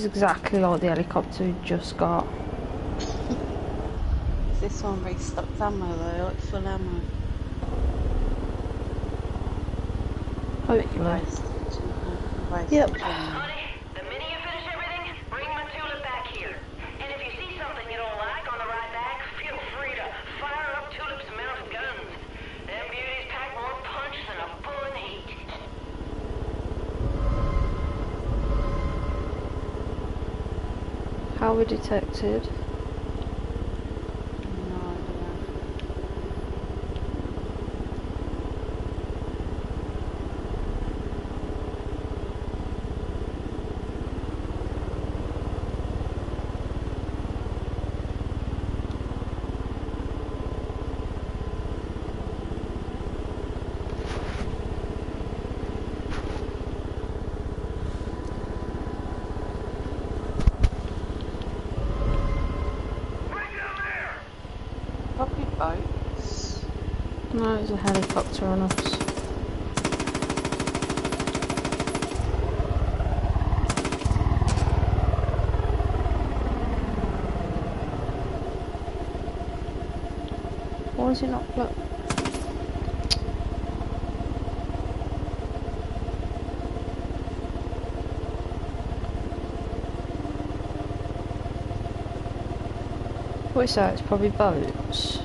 Is exactly like the helicopter we just got. Is this one restocked ammo though, like full ammo? Hopefully. Waste Yep. ammo. Honey, the minute you finish everything, bring my tulip back here. And if you see something you don't like on the ride back, feel free to fire up tulip's mounted guns. Them beauties pack more punch than a bull in heat. How we detected? No idea. Probably boats. It's a helicopter on us. Why is it not look? What is that? It's probably boats.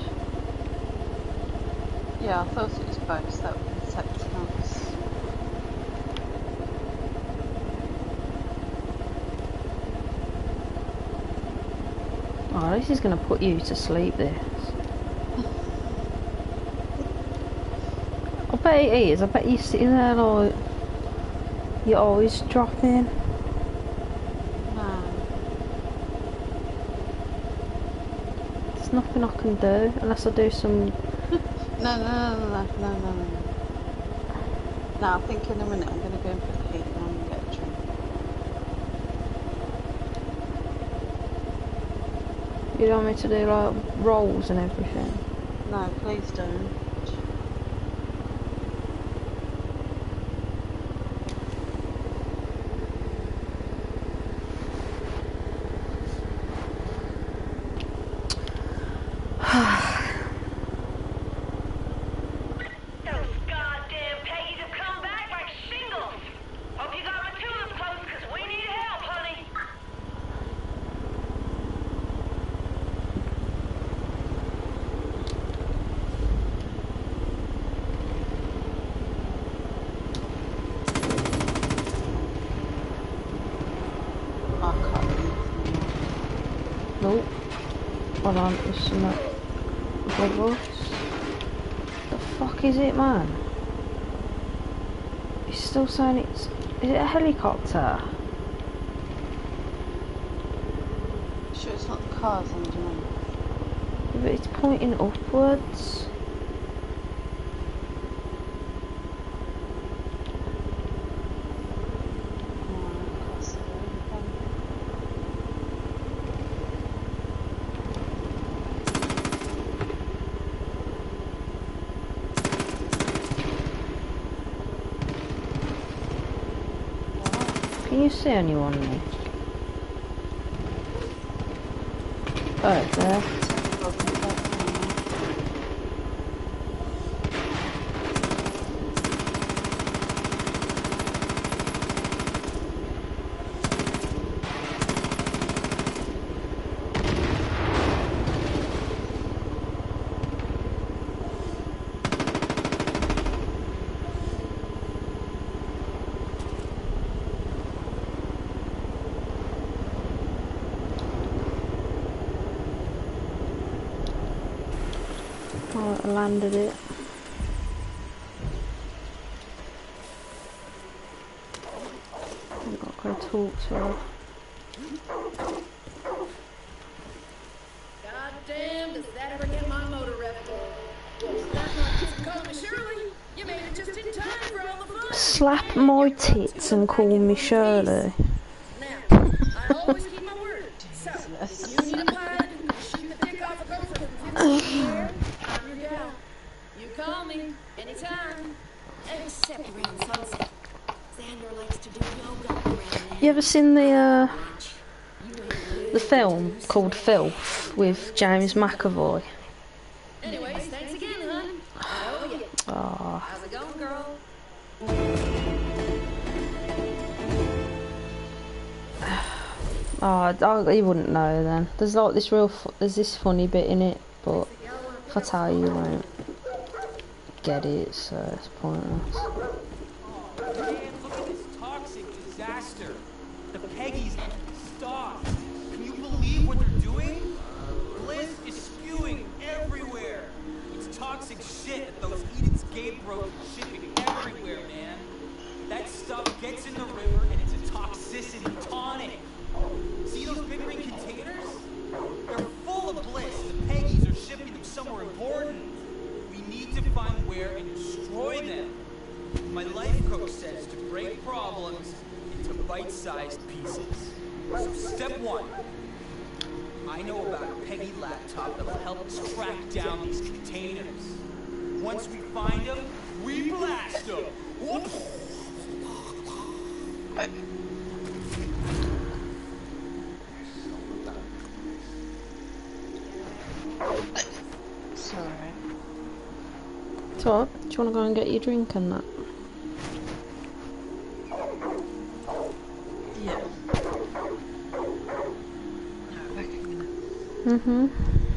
Yeah, I thought it was boats that were protecting us. Oh, this is going to put you to sleep, this. I bet it is. I bet you're sitting there like... You're always dropping. No. There's nothing I can do unless I do some... No, no, no, no, no, no, no, no. No, I think in a minute I'm going to go and put the heat on and get a drink. You don't want me to do like rolls and everything? No, please don't. Those goddamn Peggies have come back like shingles. Hope you got my tulip close, cause we need help, honey. I can't read. Nope. Hold on, there's some above us. The fuck is it, man? It's still saying it's. Is it a helicopter? Sure, it's not the cars underneath. But it's pointing upwards. Can you see anyone there? Oh, there. Oh, I landed it. I've got to go talk to her. God damn, does that ever get my motor revving? That's not just call me Shirley. You made it just in time for all the fun. Slap my tits and call me Shirley. I always keep my word. So, if you need a pilot who can shoot the dick off a gopher from 50 feet in the air, I'm your. You call me anytime. Except around sunset. Xander likes to do yoga You ever seen the uh, the film called Filth with James McAvoy? Oh, you wouldn't know then. There's like this real, there's this funny bit in it, but if I tell you, you won't get it, so it's pointless. My life coach says to break problems into bite-sized pieces. So step one, I know about a Peggy laptop that'll help us track down these containers. Once we find them, we blast them. Sorry. So, do you want to go and get your drink and that? Mm-hmm.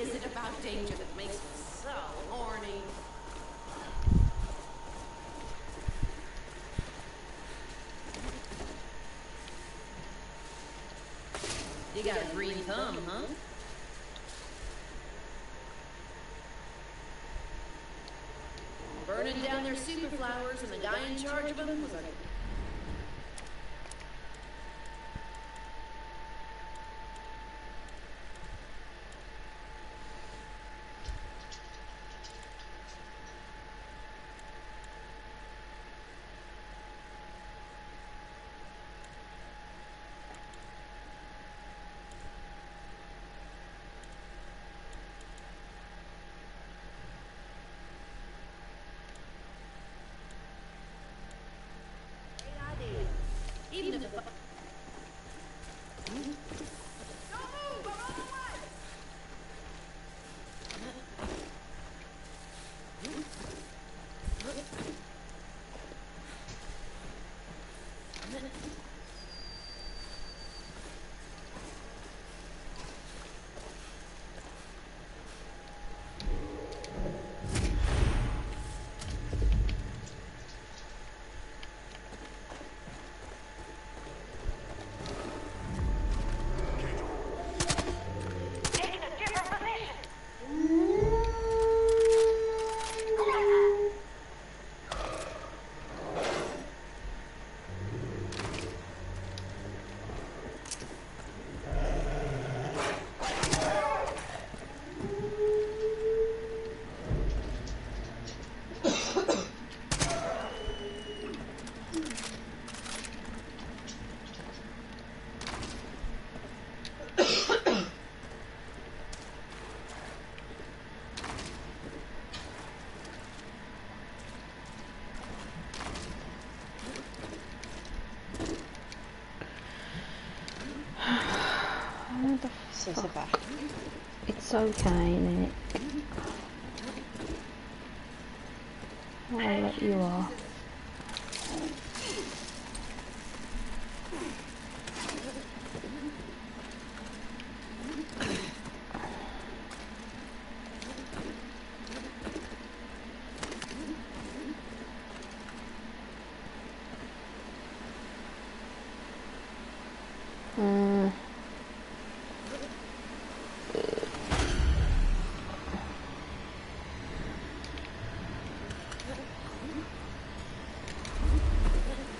Is it about danger that makes me so horny? You got a green thumb, huh? Burning down their super flowers, and the guy in charge of them was a Okay, Nick. I'll let you off. Mm.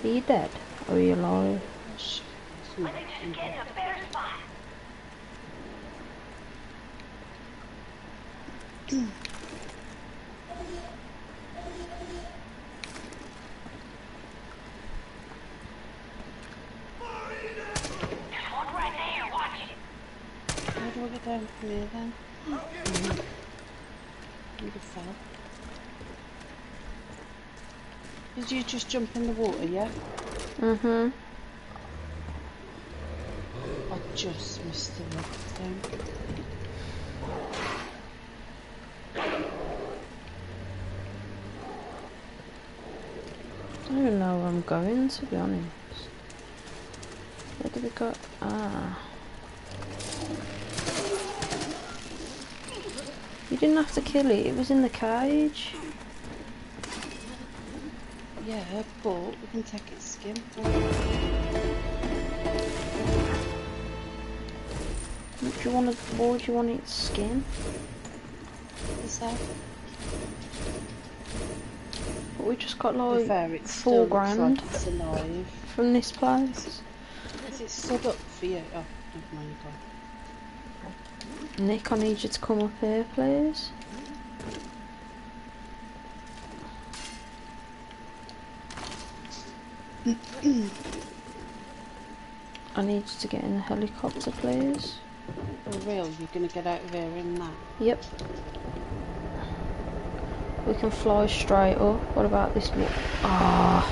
You dead? Or are you alive? I think she's getting a better spot. There's one right there. Watch it. How do I get down from here then? Mm. You fell. Did you just jump in the water, yeah? Mm-hmm. I just missed the rock down. I don't know where I'm going, to be honest. Where did we go? Ah. You didn't have to kill it, it was in the cage. Yeah, but we can take its skin. What do you want to, why do you want its skin? Is that? But we just got like fair, it four grand like from this place. Is it stood up for you? Oh, never mind, go. Nick, I need you to come up here, please. I need you to get in the helicopter, please. For real, you're gonna get out of here in that? Yep. We can fly straight up. What about this wo- Ah.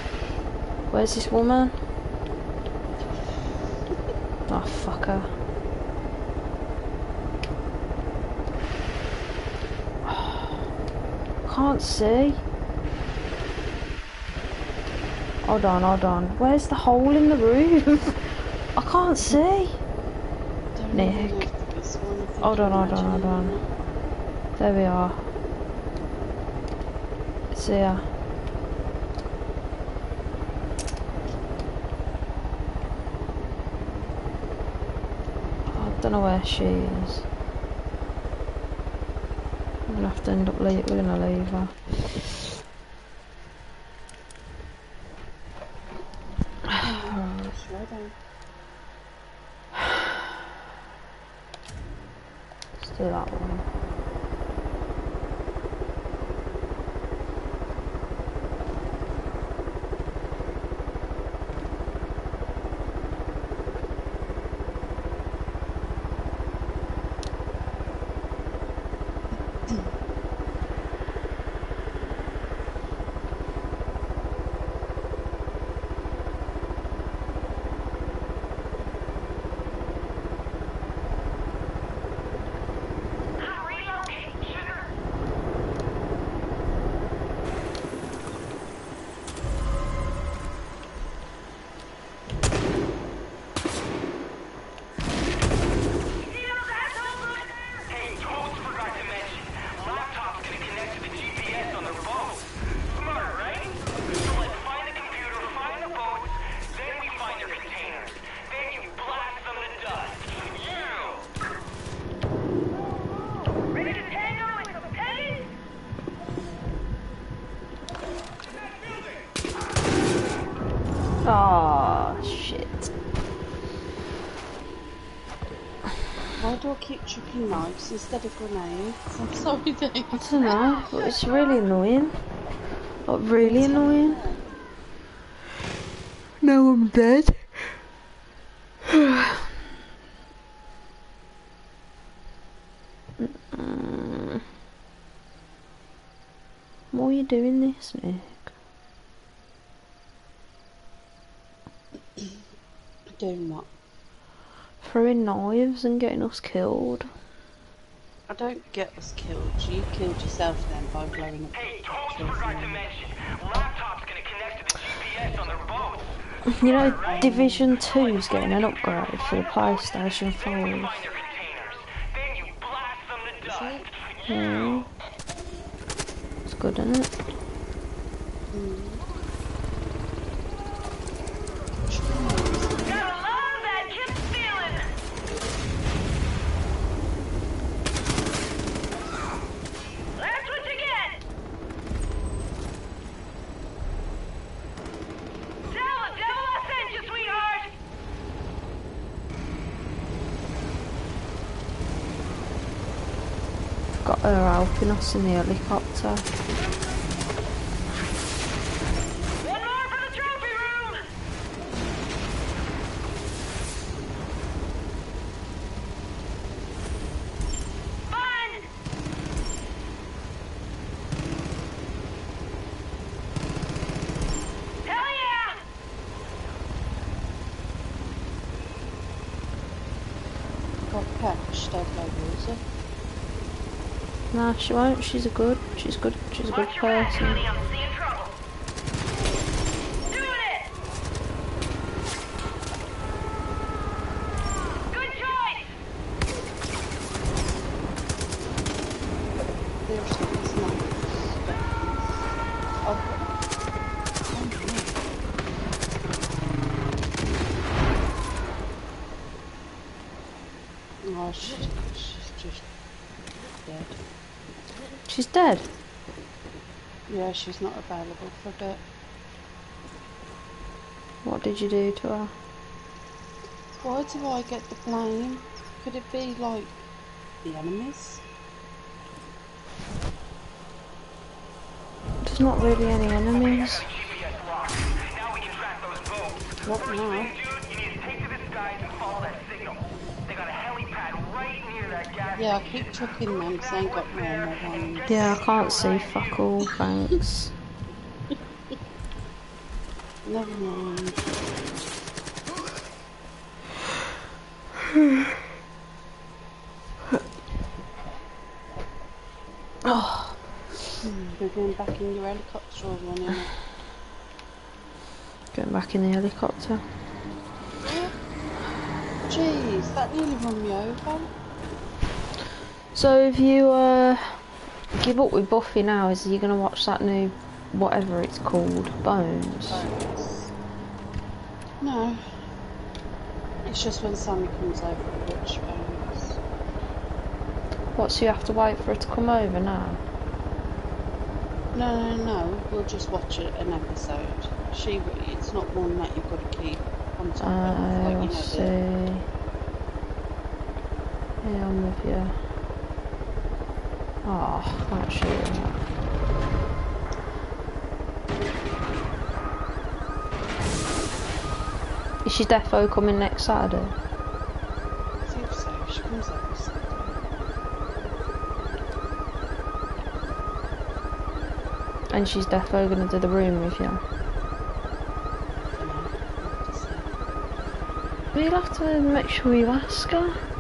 Where's this woman? Oh, fuck her. Can't see. Hold on, hold on. Where's the hole in the roof? I can't see. Nick. Hold on, hold on, hold on. There we are. It's here. I don't know where she is. We're gonna have to end up late. We're gonna leave her. Slow down. Let's do that one. Hey, Toads forgot to mention. Laptop's gonna connect to the GPS on their boat. Smart, right? So let's find the computer, find the boats, then we find their containers. Then you blast them to dust. You! Ready to tango with some Peggies? Ah, shit. Why do I keep knives instead of grenades? I'm sorry, Dave. I don't know, but it's really annoying. Like, really annoying. Now I'm dead. Mm. Why are you doing this, Nick? Doing what? Throwing knives and getting us killed. I don't get us killed. You killed yourself then by blowing up. Hey, Toads forgot to mention. Laptop's gonna connect to the GPS on their boat. You know, Division 2 is getting an upgrade for the PlayStation 5. Then you blast them to dust. Yeah. It's good, isn't it? Gotta love that kid feeling. That's what you get. Tell the devil I sent you, sweetheart. Got in the helicopter. One more for the trophy room. Fine. Hell yeah. Got patched, don't blow water. Nah, she won't. She's a good. She's good. She's a good person. I'm seeing trouble. Doing it. Good choice. Oh, she, she's just dead. She's dead. Yeah, she's not available for a bit. What did you do to her? Why do I get the blame? Could it be like the enemies? There's not really any enemies. What now? Yeah, I keep chucking them because I ain't got normal ones. Yeah, I can't see fuck all, thanks. Never mind. Oh, Hmm, We're going back in your helicopter or running. getting back in the helicopter. Jeez, that nearly run me over. So if you uh, give up with Buffy now, is you gonna watch that new whatever it's called, Bones? No. It's just when Sammy comes over to watch Bones. What? So you have to wait for her to come over now? No, no, no. We'll just watch it, an episode. She, it's not one that you've got to keep on top of. I Like, you know, see. the- Yeah, I'm with you. Oh, can't sure. Is she defo coming next Saturday? I think so. She comes every Saturday. And she's defo gonna do the room with you? We'll have to make sure you ask her.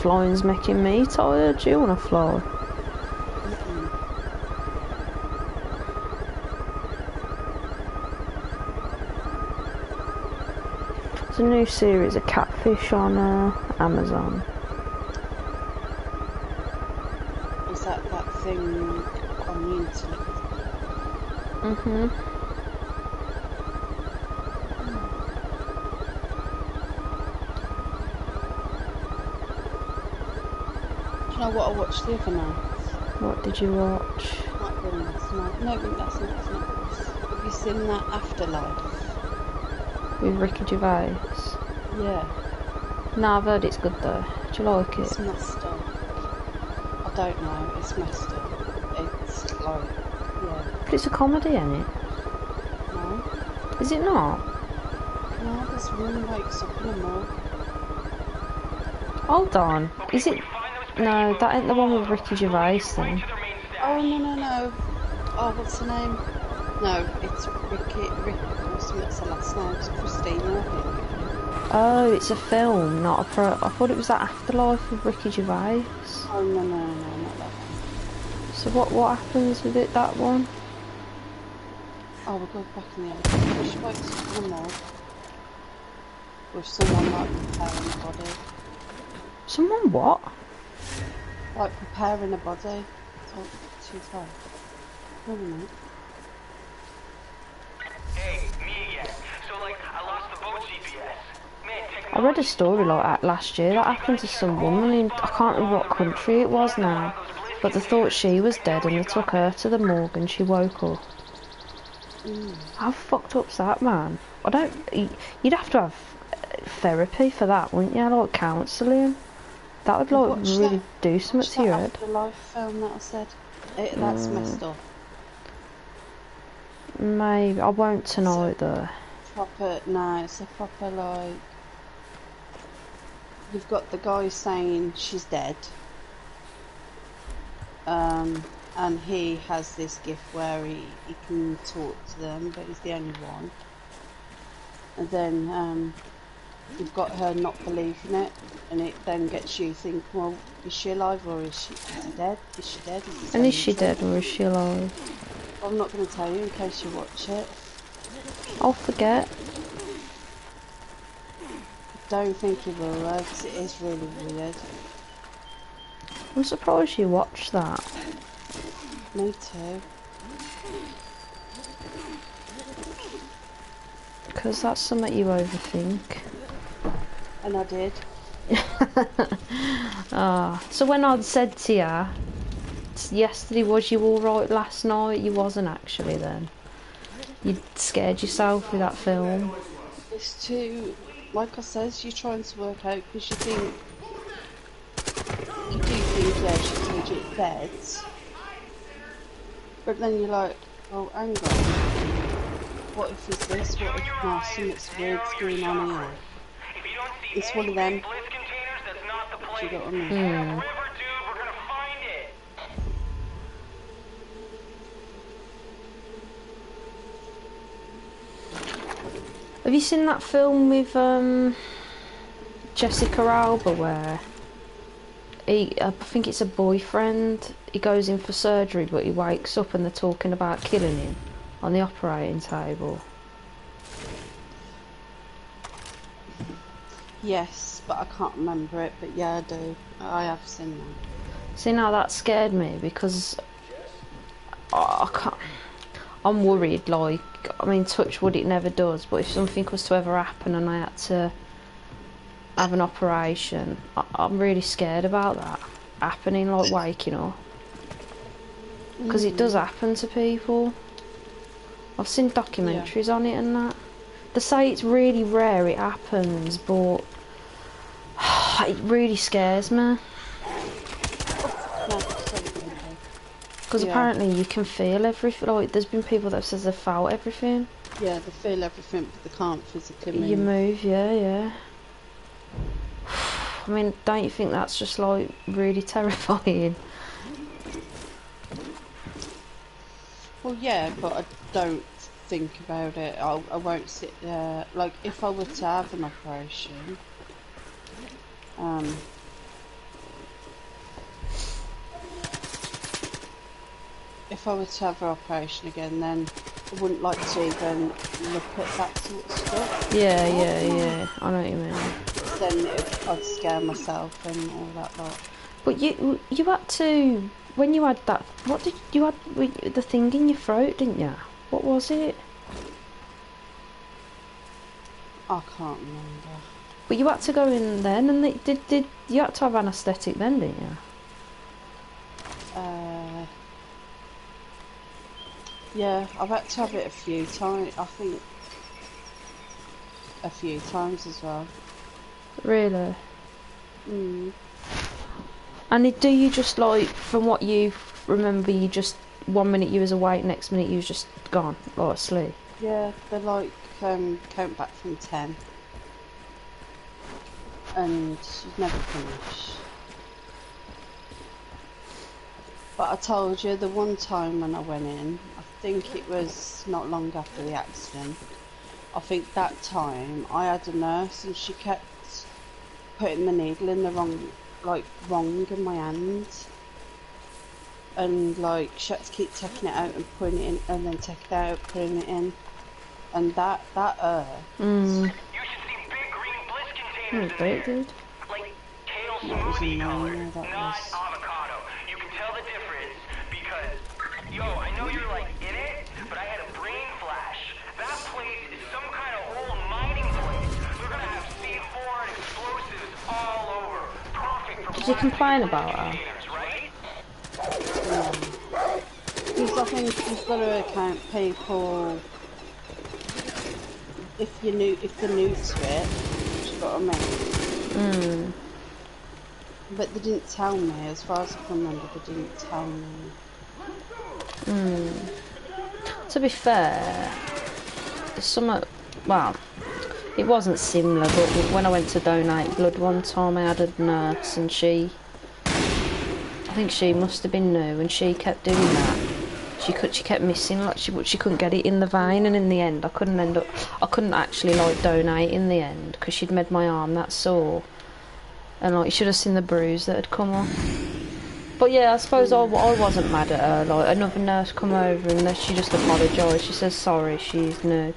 Flying's making me tired. Do you want to fly? There's a new series of catfish on uh, Amazon. Is that that thing on the internet? Mhm. What I watched the other night? What did you watch? Have been last night. No, not. Not. Have you seen that Afterlife? With Ricky Gervais? Yeah. No, I've heard it's good though. Do you like it? It's messed up. I don't know. It's messed up. It's like, yeah. But it's a comedy, isn't it? No, Is it not? no. This woman wakes up in a morgue. Hold on. Is it? No, that ain't the one with Ricky Gervais then. Oh no no no. Oh, what's her name? No, it's Ricky. Rick. What's the last name? It's Christina. Oh, it's a film, not a pro. I thought it was that Afterlife with Ricky Gervais. Oh no no no not that one. So what what happens with it? That one? Oh, we'll go back in the other. She in a morgue with someone like a body. Someone what? Like preparing a body. Oh, too far. Wait a minute. Hey, me again. So, like, I lost the boat GPS. Man. I read a story like that last year. That happened to some woman in I can't remember what country it was now, but they thought she was dead and they took her to the morgue and she woke up. Mm. How fucked up's that, man? I don't. You'd have to have uh, therapy for that, wouldn't you? Like counselling. That would like really that- do something to your that head. afterlife film that I said. It, that's Mm. messed up. Maybe I won't tonight though. Proper, no, it's a proper like. You've got the guy saying she's dead. Um, and he has this gift where he, he can talk to them, but he's the only one. And then um, you've got her not believing it, and it then gets you thinking, well, is she alive or is she, is she dead? Is she dead? Is And is she dead or is she alive? I'm not going to tell you in case you watch it. I'll forget. I Don't think you will though, 'cause it is really weird. I'm surprised you watched that. Me too. Because that's something you overthink. And I did. Ah, so when I'd said to you, yesterday was you alright last night? You wasn't actually then. You scared yourself with that film. It's too, like I says, you're trying to work out because you think, you do think, yeah, she's legit dead. But then you're like, oh, hang on. What if it's this? What if now something's weird's going on here? It's one of them. Do you get what I mean? Hmm. Have you seen that film with um, Jessica Alba where he, I think it's a boyfriend, he goes in for surgery but he wakes up and they're talking about killing him on the operating table? Yes, but I can't remember it. But yeah, I do. I have seen that. See now that scared me because I, I can't. I'm worried. Like I mean, touch wood, it never does. But if something was to ever happen and I had to have an operation, I, I'm really scared about that happening. Like waking up because it mm. does happen to people. I've seen documentaries on it and that. They say it's really rare it happens, but it really scares me. Because Yeah. apparently you can feel everything. Like there's been people that says they've felt everything. Yeah, they feel everything, but they can't physically move. You move, yeah, yeah. I mean, don't you think that's just like really terrifying? Well, yeah, but I don't think about it. I'll, I won't sit there. Like, if I were to have an operation, um, if I were to have an operation again, then I wouldn't like to even look at that sort of stuff. Yeah, yeah, yeah. I know what you mean. Then it, I'd scare myself and all that lot. But you you had to when you had that. What did you had the thing in your throat, didn't you? What was it? I can't remember. But you had to go in then, and they, did did you had to have anaesthetic then, didn't you? Uh, yeah, I've had to have it a few times. I think a few times as well. Really? Mm. And it- do you just like, from what you remember, you just one minute you was awake, next minute you was just gone, or asleep? Yeah, they're like um, count back from ten, and you never finish. But I told you the one time when I went in, I think it was not long after the accident. I think that time I had a nurse and she kept putting the needle in the wrong, like wrong in my hand. And like she had to keep taking it out and putting it in, and then taking it out, putting it in, and that that uh, Mm. Hmm, Oh, great, dude. that was annoying. That was. avocado. You can tell the difference because, yo, I know you're like in it, but I had a brain flash. That place is some kind of old mining place. They're gonna have C4 and explosives all over. Perfect for Did you complain about her? Because I think you've got to account people if you're new, if they're new to it. You what I mean? Mm. But they didn't tell me, as far as I can remember, they didn't tell me. Mm. To be fair, some well, it wasn't similar, but when I went to donate blood one time, I had a nurse, and she, I think she must have been new, and she kept doing that. She could, she kept missing, like she, she couldn't get it in the vein, and in the end, I couldn't end up, I couldn't actually like donate in the end because she'd made my arm that sore, and like you should have seen the bruise that had come off. But yeah, I suppose I, I wasn't mad at her. Like another nurse come over and she just apologised. She says sorry, she's new.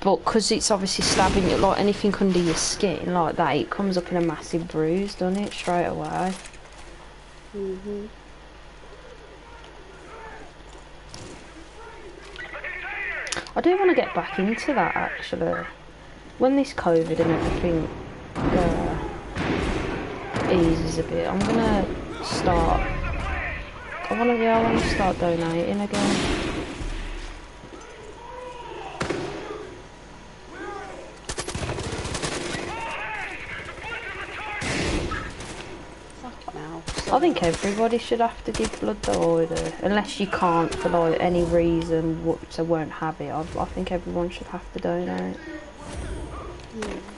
But because it's obviously stabbing you, like anything under your skin like that, it comes up in a massive bruise, doesn't it? Straight away. Mhm. I do want to get back into that actually. When this COVID and everything uh, eases a bit, I'm gonna start. I want to, yeah, I want to start donating again. Fuck now. I think everybody should have to give blood though, either. unless you can't for like any reason, I won't have it. I, I think everyone should have to donate. I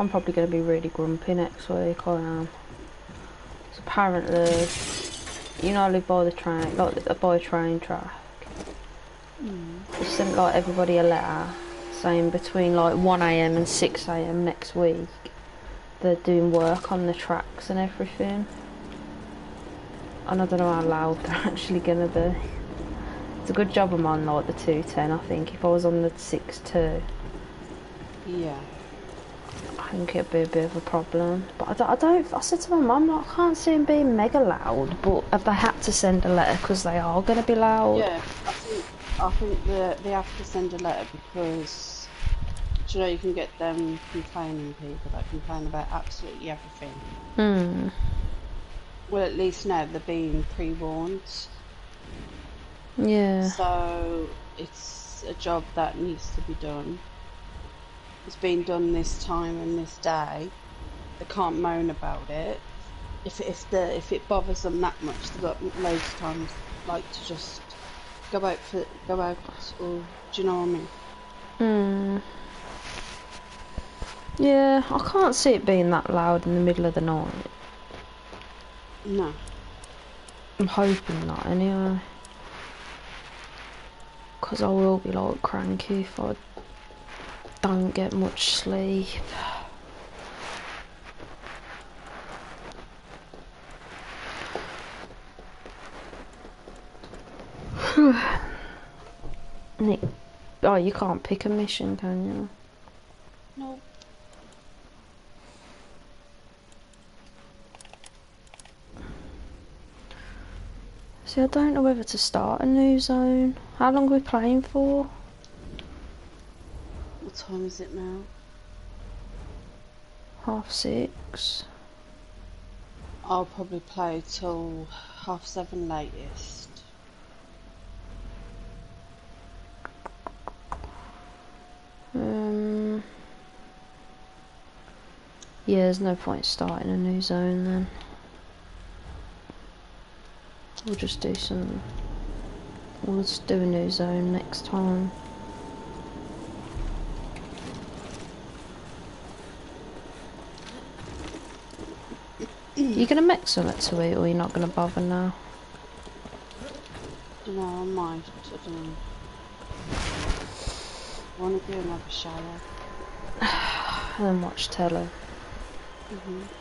I'm probably going to be really grumpy next week, I am. 'Cause apparently, you know I live by the train, like by a train track. Hmm. They sent like everybody a letter saying between like 1am and 6am next week they're doing work on the tracks and everything. And I don't know how loud they're actually gonna be. It's a good job I'm on like the 210 I think. If I was on the 6.2 Yeah. I think it'd be a bit of a problem. But I don't, I, don't, I said to my mum, like, I can't see them being mega loud, but have they had to send a letter because they are going to be loud? Yeah, I think I think they they have to send a letter because you know you can get them complaining people that complain about absolutely everything. Hmm. Well, at least now they're being pre-warned, Yeah. so it's a job that needs to be done. It's been done this time and this day. They can't moan about it. If if the if it bothers them that much, they've got loads of times like to just go out for go out or do you know what I mean? Hmm. Yeah, I can't see it being that loud in the middle of the night. No. I'm hoping not anyway. Because I will be like cranky if I don't get much sleep. Nick, oh, you can't pick a mission, can you? No. See, I don't know whether to start a new zone. How long are we playing for? What time is it now? Half six. I'll probably play till half seven latest. Um. Yeah, there's no point starting a new zone then. We'll just do some. We'll just do a new zone next time. You gonna mix some it to eat, or you're not gonna bother now? Know, I might. I don't know. I want to do another shower. And then watch telly. hmm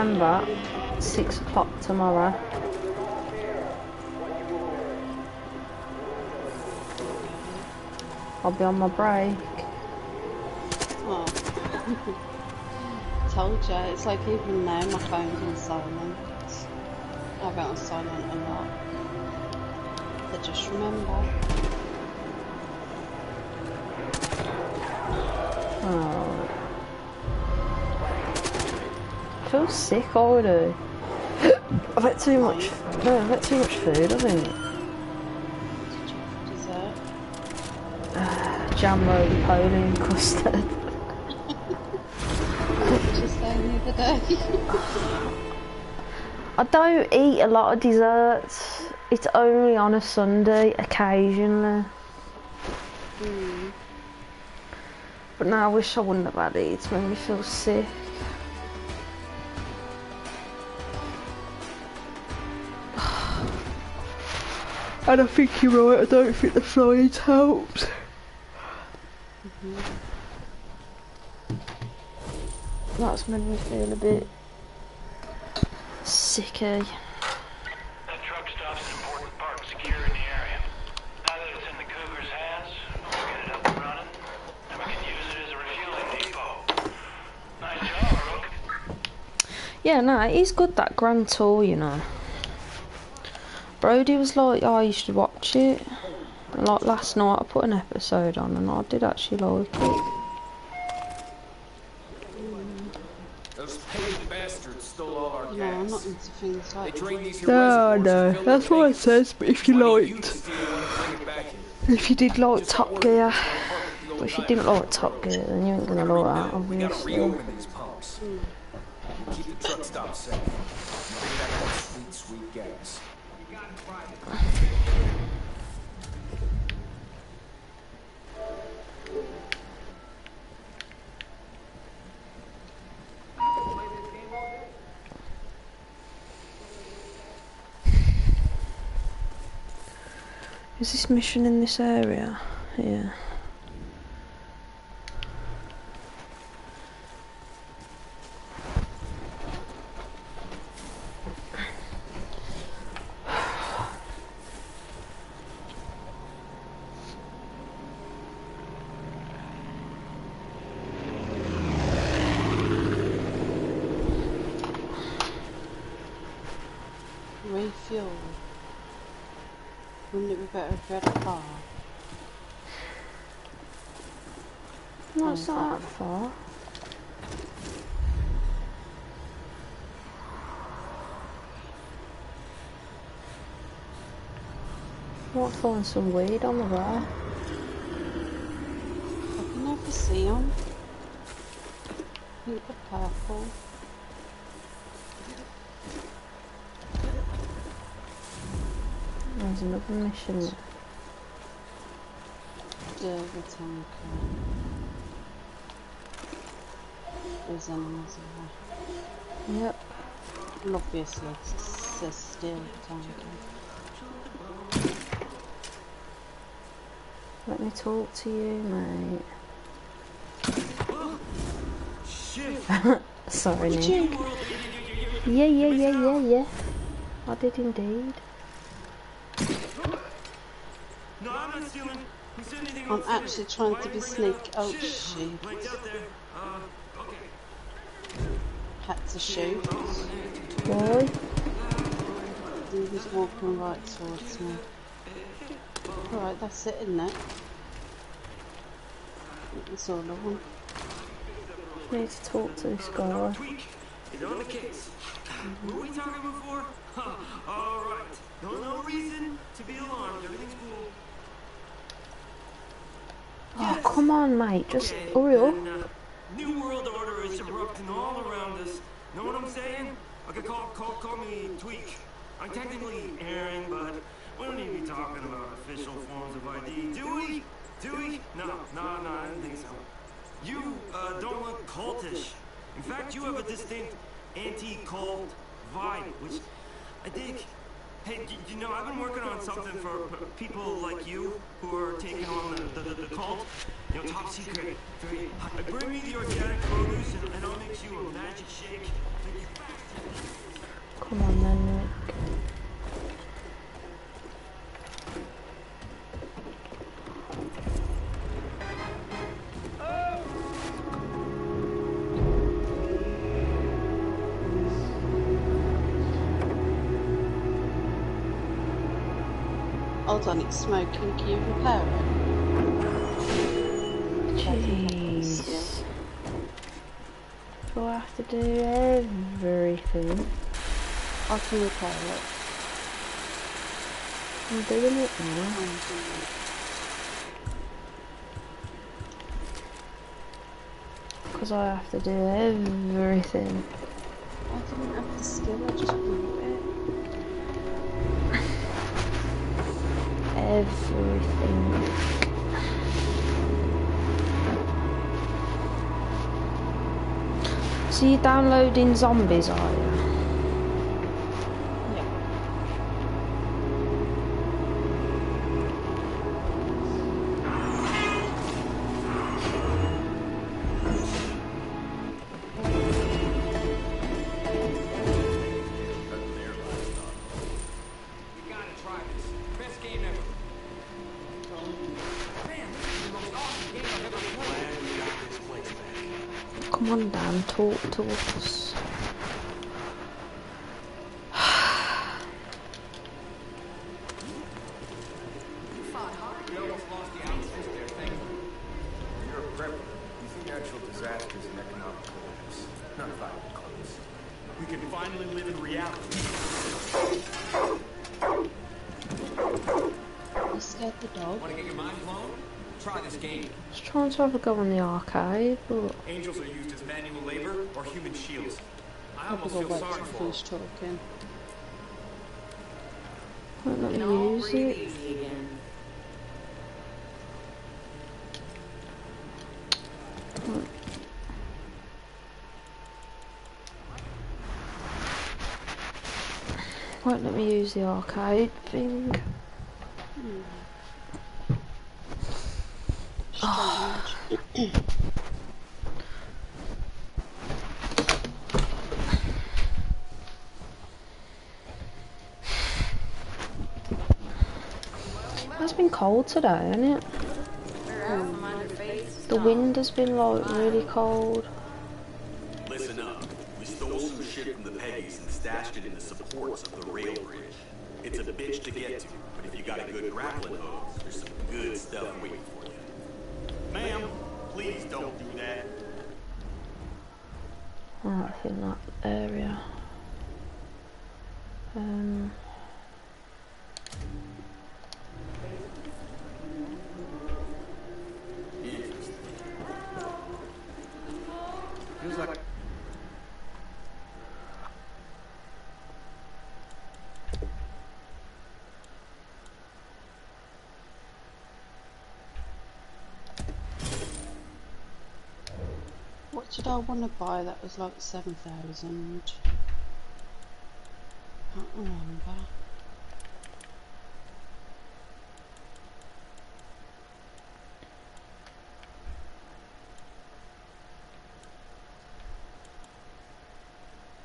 remember, six o'clock tomorrow. I'll be on my break. Oh. Told you, it's like even now my phone's on silent. I have it on silent a lot. But just remember. Oh. Feel sick already. I've had too much. No, I've had too much food. I think. Dessert. Jam roly-poly and custard. What did you say the other day? I don't eat a lot of desserts. It's only on a Sunday, occasionally. Hmm. But now I wish I wouldn't have had it. It's made me feel sick. And I think you're right, I don't think the flying helps. Mm-hmm. That's made me feel a bit sicky. That truck stop's an important part of securing the area. Now that it's in the Cougar's hands, we'll get it up and running, and we can use it as a refueling depot. Nice job, Rook. Yeah, no, it is good that Grand Tour, you know. Brody was like, oh, you should watch it. Like last night, I put an episode on and I did actually like it. Those paid bastards stole all our No, I'm not into things like They drained these here No, no, that's what it says, but if you liked, you'd steal and bring it back here. if you did like Top Gear, but if you didn't like Top Gear, then you ain't gonna like that, We obviously. reopen these pumps. Keep the truck stop safe. Is this mission in this area? Yeah. refuel. Wouldn't it be better if we had a car? No, it's not that far. Might find some weed on the way. I can never see them. I think they're purple. There's another mission. Yeah, the tank. There's animals in there. Yep. And obviously, it's a steel tank. Let me talk to you, mate. Sorry, Nick. Yeah, yeah, yeah, yeah, yeah. I did indeed. No, I'm not stealing. Who said anything I'm actually trying Why to be you sneak. Oh, Shit. shoot. Lights out there. Uh, okay. Had to shoot. Boy. He was walking right towards me. Alright, that's it, isn't it? That's all I want. Need to talk to this guy. Tweak is on the case. What were we talking before? All right. No, no reason to be alarmed. Everything's cool. Oh, come on, mate. Just Okay, hurry up. then, uh, New world order is erupting all around us. Know what I'm saying? Okay, call, call, call me Tweak. I'm technically Aaron, but we don't need to be talking about official forms of ID, do we? Do we? No, no, no, I didn't think so. You uh, don't look cultish. In fact, you have a distinct anti-cult vibe, which I dig. Hey, you know, I've been working on something for people like you who are taking on the, the, the, the cult. You know, top secret, very. Bring me the organic produce and, and I'll make you a magic shake. Come on, then, Nick. Hold on, it's smoking. Can you repair it? Jeez. Do I have to do everything? I can repair it. I'm doing it now. Because I have to do everything. I didn't have the skill, I just bought it. Everything. So you're downloading zombies, are you? Have a go on the archive. but Angels are used as manual labor or human shields. I I'll almost go feel wait sorry till for I them. finish talking. won't let And me all use breathe it. easy again. Won't let me use the arcade thing. Strange. It's been cold today, hasn't it? Clear out from under face. The wind has been like really cold. Listen up. We stole some shit from the Peggies and stashed it in the supports of the rail bridge. It's a bitch to get to, but if you got a good grappling hook, there's some good stuff waiting for you. Ma'am, please don't do that. Right, in that area. I want to buy that was like 7,000? Can't remember.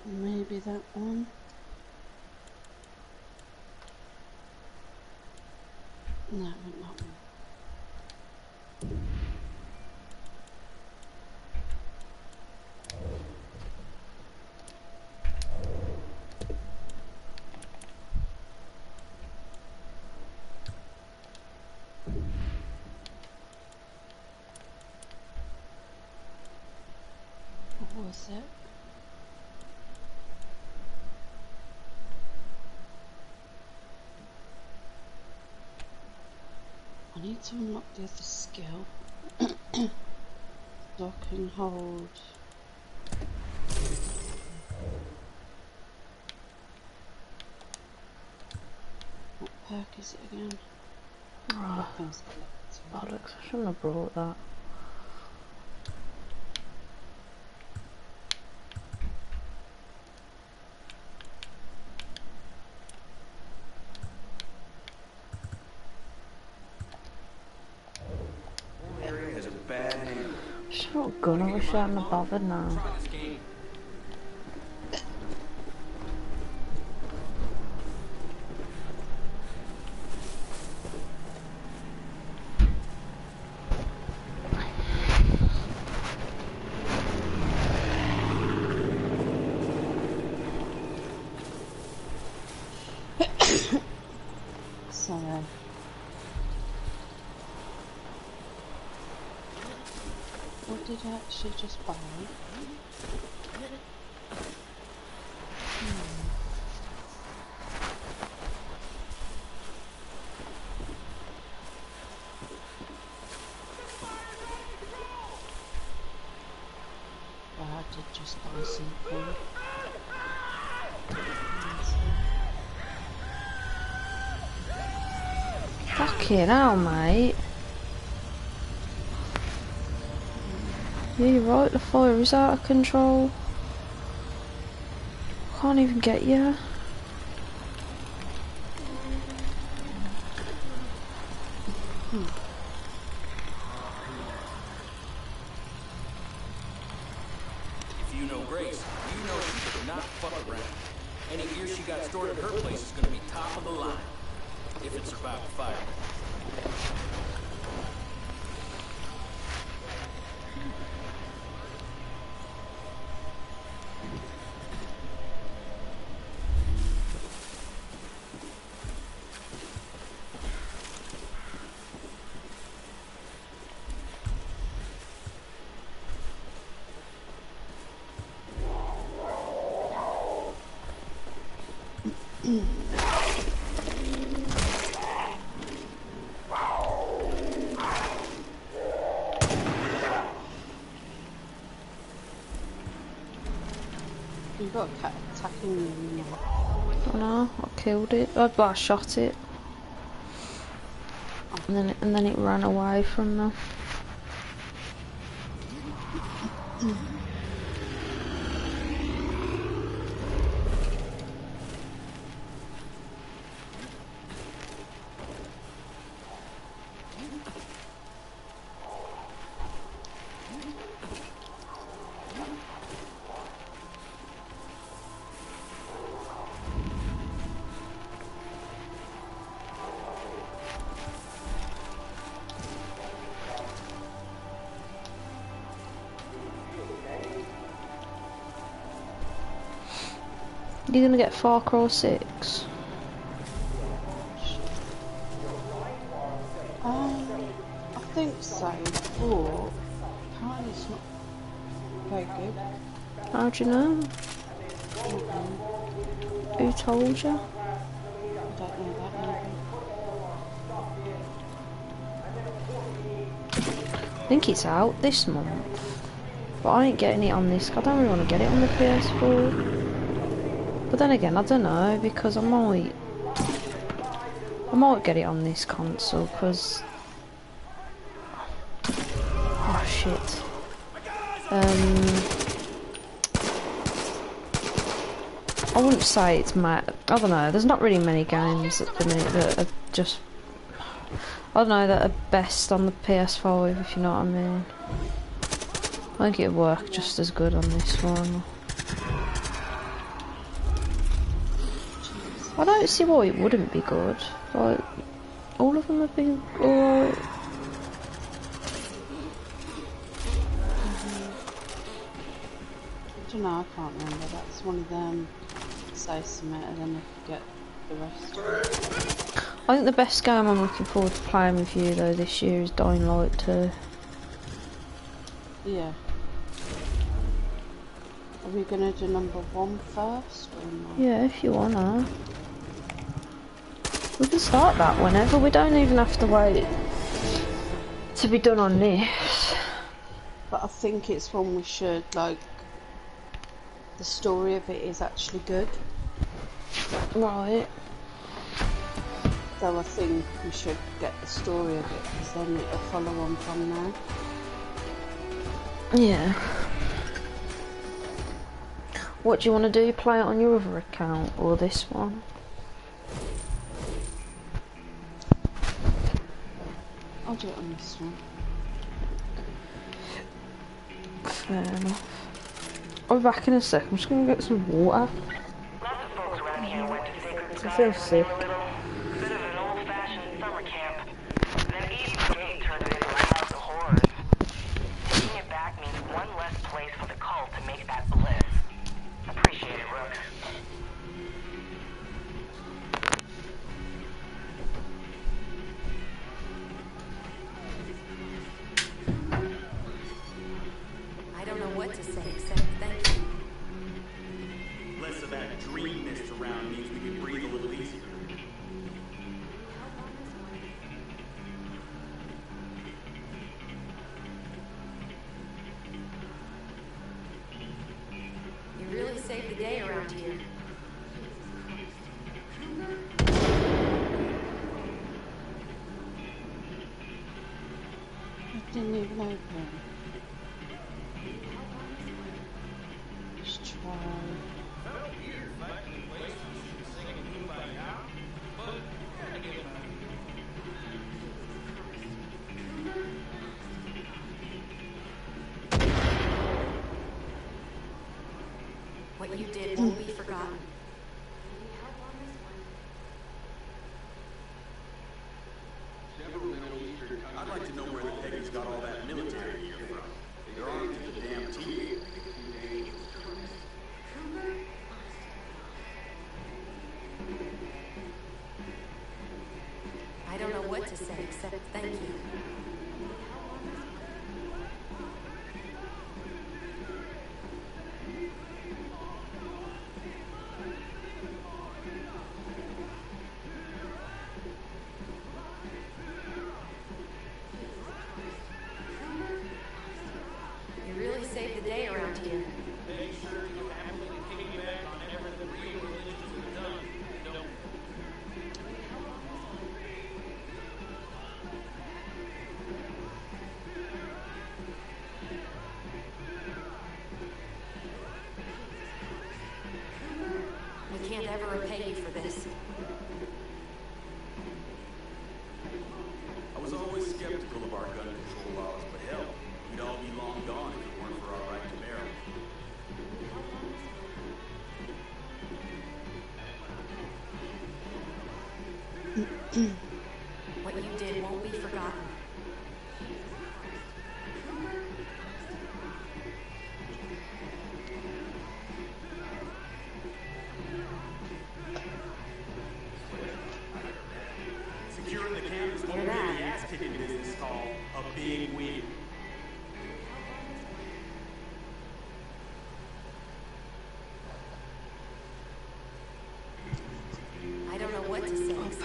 Maybe that one. No, not that one. What was it? To unlock the other skill. I can hold. What perk is it again? oh, bollocks, I shouldn't have brought that. the area has a bad name. It's not good, I wish I hadn't have bothered now. Try this game. Sorry. could just buy it. Well, I did just buy something. Fucking hell, mate. You're right, the fire is out of control. Can't even get you. If you know Grace, you know she does not fuck around. Any gear she got stored at her place is gonna be top of the line. If it survived the fire. You've got a cat attacking now. I know, I killed it. I, well, I shot it. And then, and then it ran away from me. You're gonna get Far Cry 6. Um, I think so, but apparently it's not very good. How do you know? Who told you? I don't know that either. I think it's out this month. But I ain't getting it on this. I don't really want to get it on the PS4. But then again, I don't know because I might, I might get it on this console because. Oh shit. Um. I wouldn't say it's my. I don't know. There's not really many games at the minute that are just. I don't know that are best on the PS5, if you know what I mean. I think it'd work just as good on this one. Don't see why it wouldn't be good. Like, all of them have been alright. I don't know, I can't remember. That's one of them. And then I forget the rest. I think the best game I'm looking forward to playing with you though this year is Dying Light 2. Yeah. Are we gonna do number one first or not? Yeah, if you wanna. We can start that whenever. We don't even have to wait to be done on this. But I think it's one we should like. The story of it is actually good, Right. so I think we should get the story of it because then it'll follow on from there. Yeah. What do you want to do? Play it on your other account or this one? I'll do it on this one. Fair enough. I'll be back in a sec. I'm just gonna get some water. Lots of folks around here went to Sacred I feel sick.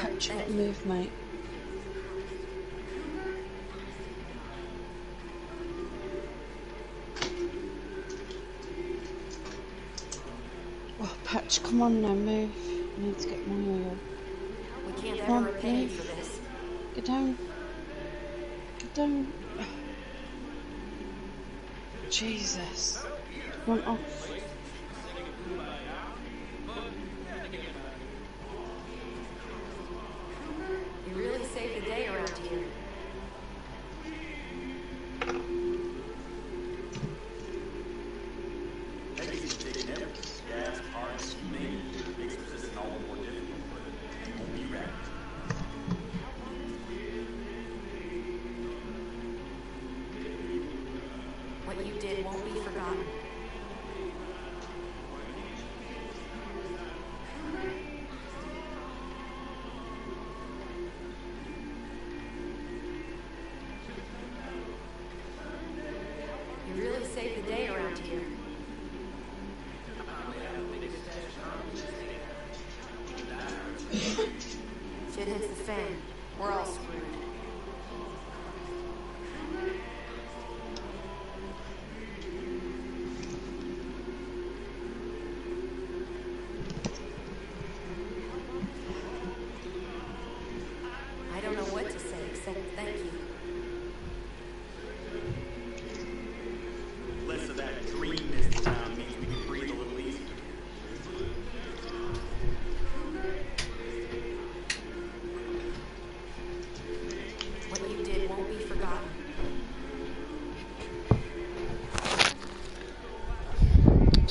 punch it. Move, mate. Well, Patch, come on now, move. Need to get more oil. We can't ever on. For this. Get down. Get down. Jesus. Come off.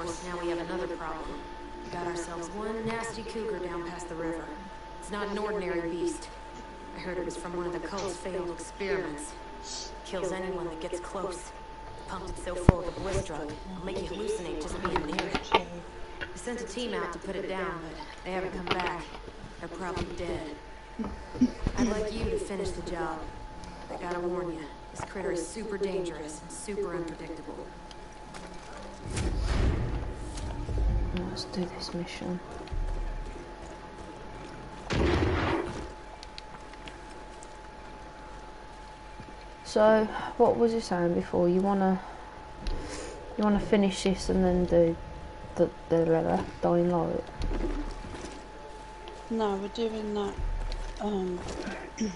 Course, now we have another problem. We got ourselves one nasty cougar down past the river. It's not an ordinary beast. I heard it was from one of the cult's failed experiments. Kills anyone that gets close. Pumped it so full of the bliss drug, it'll make you hallucinate just being near it. I sent a team out to put it down, but they haven't come back. They're probably dead. I'd like you to finish the job. I gotta warn you, this critter is super dangerous and super unpredictable. Let's do this mission. So, what was you saying before? You wanna, you wanna finish this and then do the the leather dying light. No, we're doing that. Um, the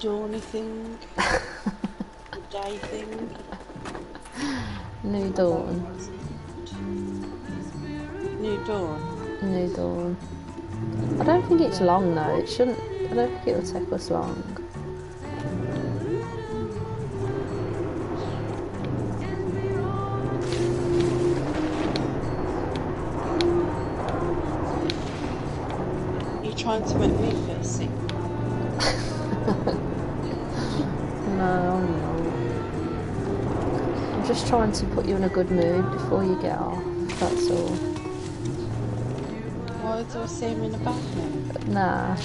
Dawny thing. the day thing. New dawn, New Dawn. new dawn. I don't think it's long though. It shouldn't. I don't think it'll take us long. You're trying to make me feel sick. No, I'm. I'm just trying to put you in a good mood before you get off. That's all. Why do I seem in bad mood? Nah,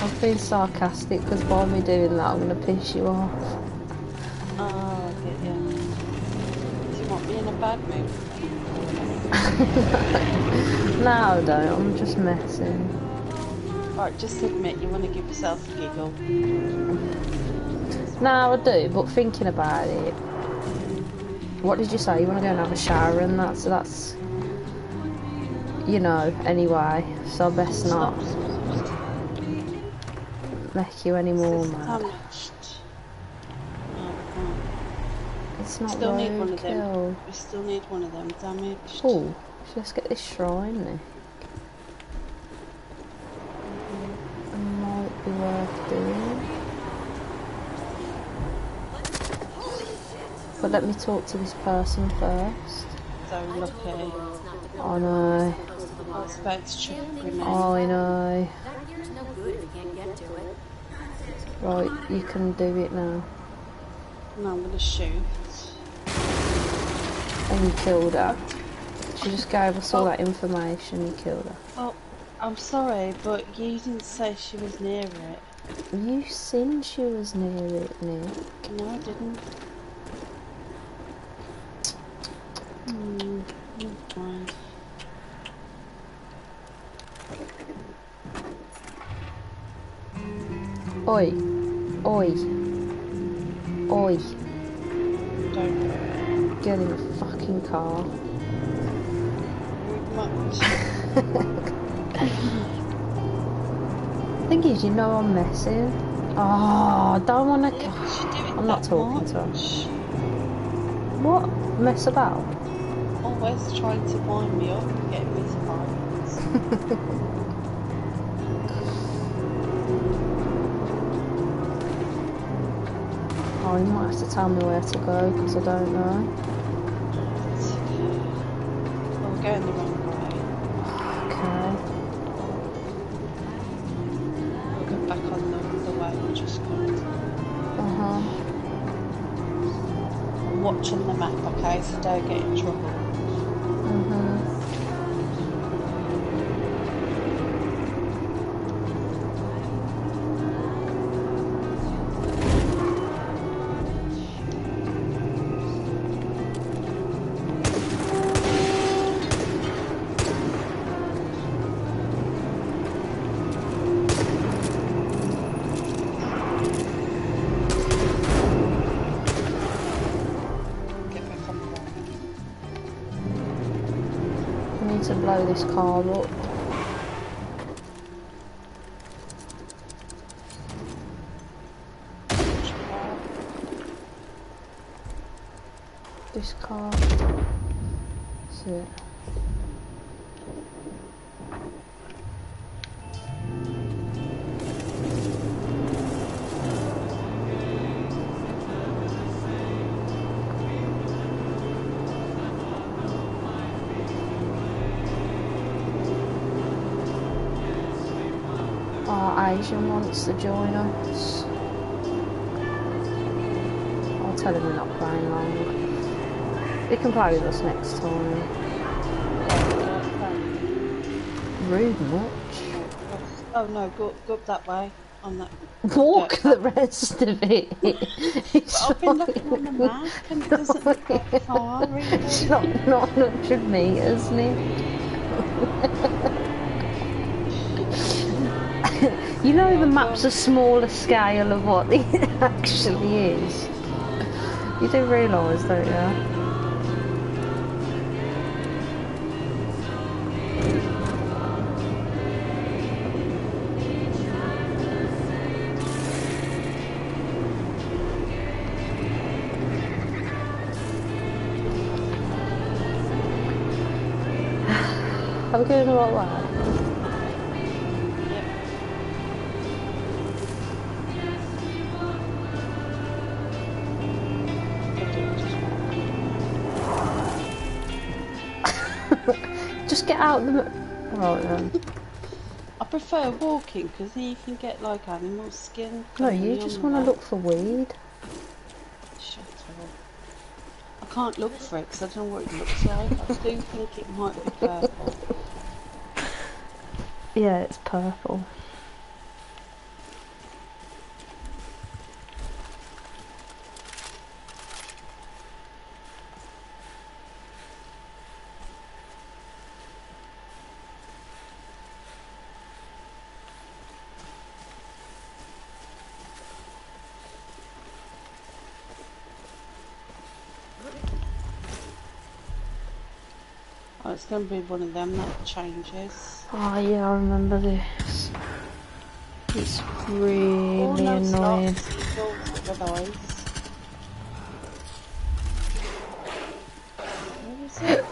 I'm being sarcastic because by me doing that, I'm gonna piss you off. Oh, I get you. Do you want me in a bad mood? no, I don't. I'm just messing. Right, just admit you want to give yourself a giggle. No, I do, but thinking about it. What did you say? You want to go and have a shower and that? So that's. You know, anyway. So best not make you any more mad. Damaged. Oh, It's not Still need one of them. We still need one of them damaged. Oh, let's get this shrine then. It might be worth doing. But let me talk to this person first. So lucky. I know. I was about to chuck. I know. That gear's no good if you can't get to it. Right, you can do it now. No, I'm gonna shoot. And you killed her. She just gave us all that information, you killed her. Well, I'm sorry, but you didn't say she was near it. You seen she was near it, Nick. No, I didn't. Hmm, never mind. Oi. Oi. Oi. Don't Get in the fucking car. much. Thing is, you know I'm messing. Oh, ah, I don't want to. I'm not talking to her. What? Mess about? Always trying to wind me up and get me to Oh, you might have to tell me where to go because I don't know. Okay. We're going the wrong way. Okay. We'll go back on the, the way we just come. Uh huh. I'm watching the map, okay, so don't get in trouble. This car. To join us. I'll tell him we're not playing long. He can play with us next time. Rude much. Oh no, go, go up that way. On that. Walk the rest of it. It's I've been looking on the map and it doesn't look that far really. It's not, not 100 metres, Nick. you know the map's a smaller scale of what it actually is. You do realise, don't you? Are we going the out the. Right then. I prefer walking because then you can get like animal skin. No, you just want to look for weed. Shut up. I can't look for it because I don't know what it looks like. I do think it might be purple. Yeah, it's purple. Oh, to be one of them that changes. Oh yeah, I remember this. It's oh, really Oh, no, annoying. Eyes. It?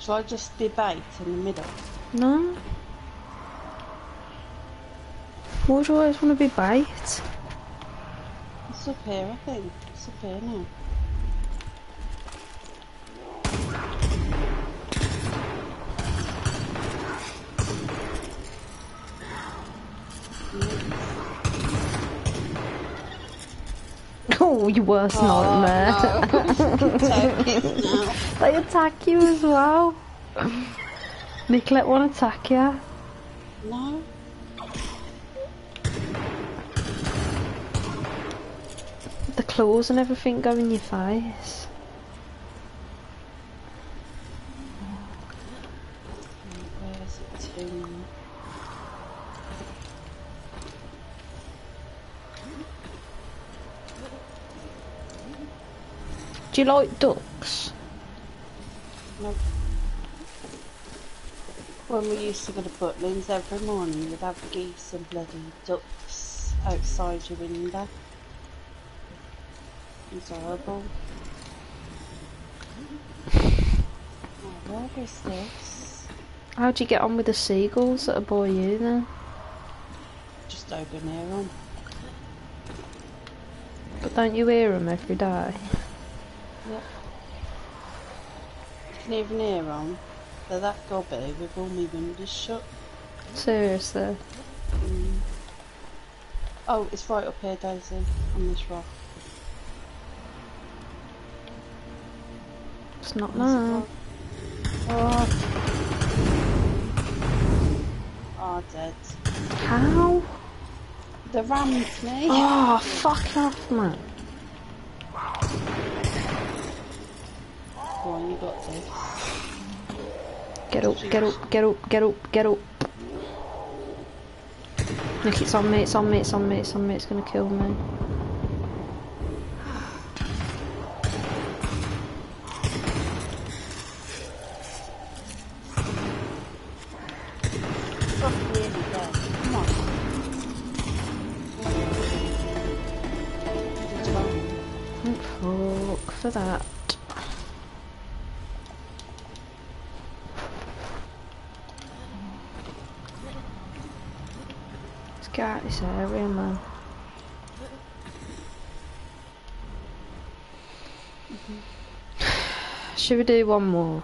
Shall I just debate in the middle? No. Why do I always want to be bait? It's up here, I think. It's up here now. Oh, you worst Oh, nightmare. no. They attack you as well. Nicolette won't attack you. No? The claws and everything go in your face. Do you like ducks? No. When we used to go to Butlins every morning, we'd have geese and bloody ducks outside your window. Horrible. Where is this? How'd you get on with the seagulls that are by you then? Just open near on. But don't you hear them every day? Yep. You can even hear them. They're that gobby with all my windows shut. Seriously. Mm. Oh, it's right up here, Daisy, on this rock. It's not now. Oh. Oh, dead. How? They rammed me. Oh, fuck off, man. Go on, you got this. Get up, get up, get up, get up, get up. Look, it's on me, it's on me, it's on me, it's on me, it's gonna kill me. For that. Let's get out of this area, man. Should we do one more?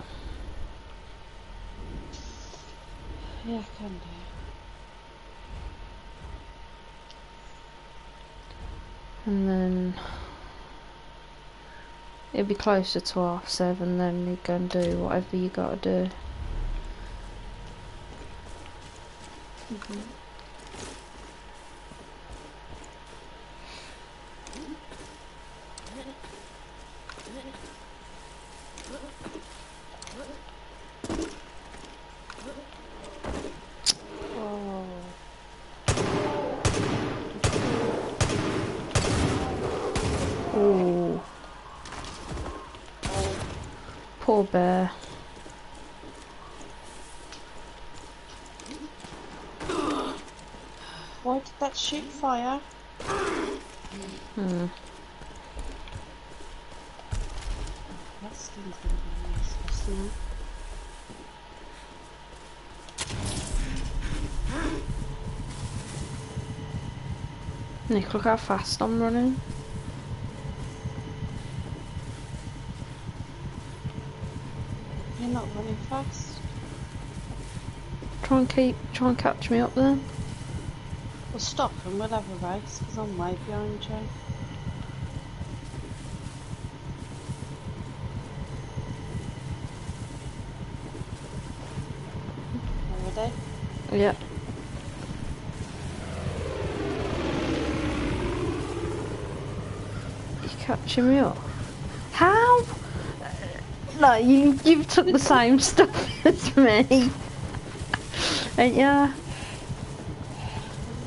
Yeah, I can do. And then it'll be closer to half seven, then you can do whatever you gotta do. Ooh. Bear. Why did that shoot fire? Hmm. That skin's gonna be now. Nick, look how fast I'm running. You're not running fast. Try and keep, try and catch me up then. Well, stop and we'll have a race because I'm way behind you. Ready? Yeah. You catching me up? No, you you've took the same stuff as me. Ain't ya?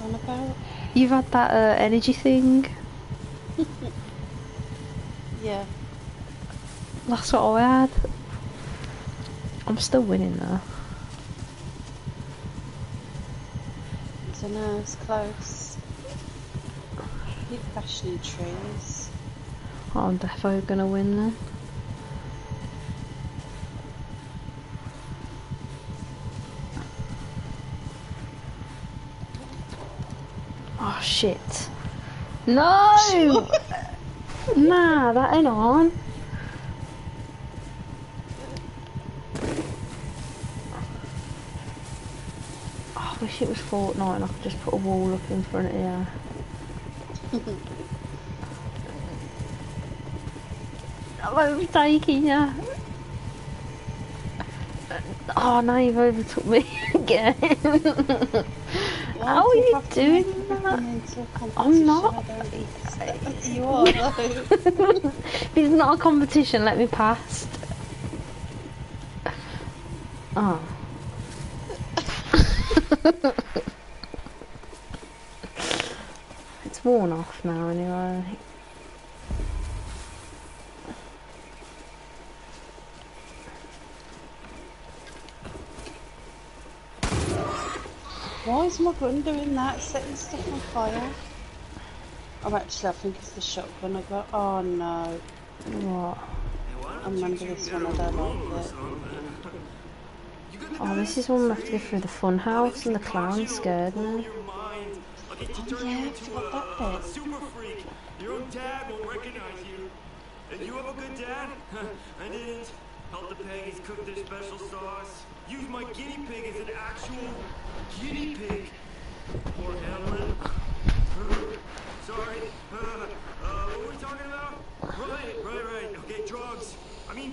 On about? You've had that uh, energy thing. Yeah. That's what I had. I'm still winning though. I don't know, it's close. Bashing in trees. Oh, I'm definitely gonna win then. Oh shit. No! nah, that ain't on. Oh, I wish it was Fortnite and I could just put a wall up in front of here. I'm overtaking you. Oh, now you've overtook me again. How are you doing? I'm not. You are. If it's not a competition, let me pass. Oh. it's worn off now anyway. Why is my gun doing that? Setting stuff on fire? Oh, actually, I think it's the shotgun I got. Oh no. What? I remember this one, I don't like it. Oh, this is when we have to go through the fun house and the clown scared me. Oh yeah, I forgot that bit. Super freak. Your own dad won't recognize you. And you have a good dad? I didn't. Help the Peggies cook their special sauce. Use my guinea pig as an actual guinea pig.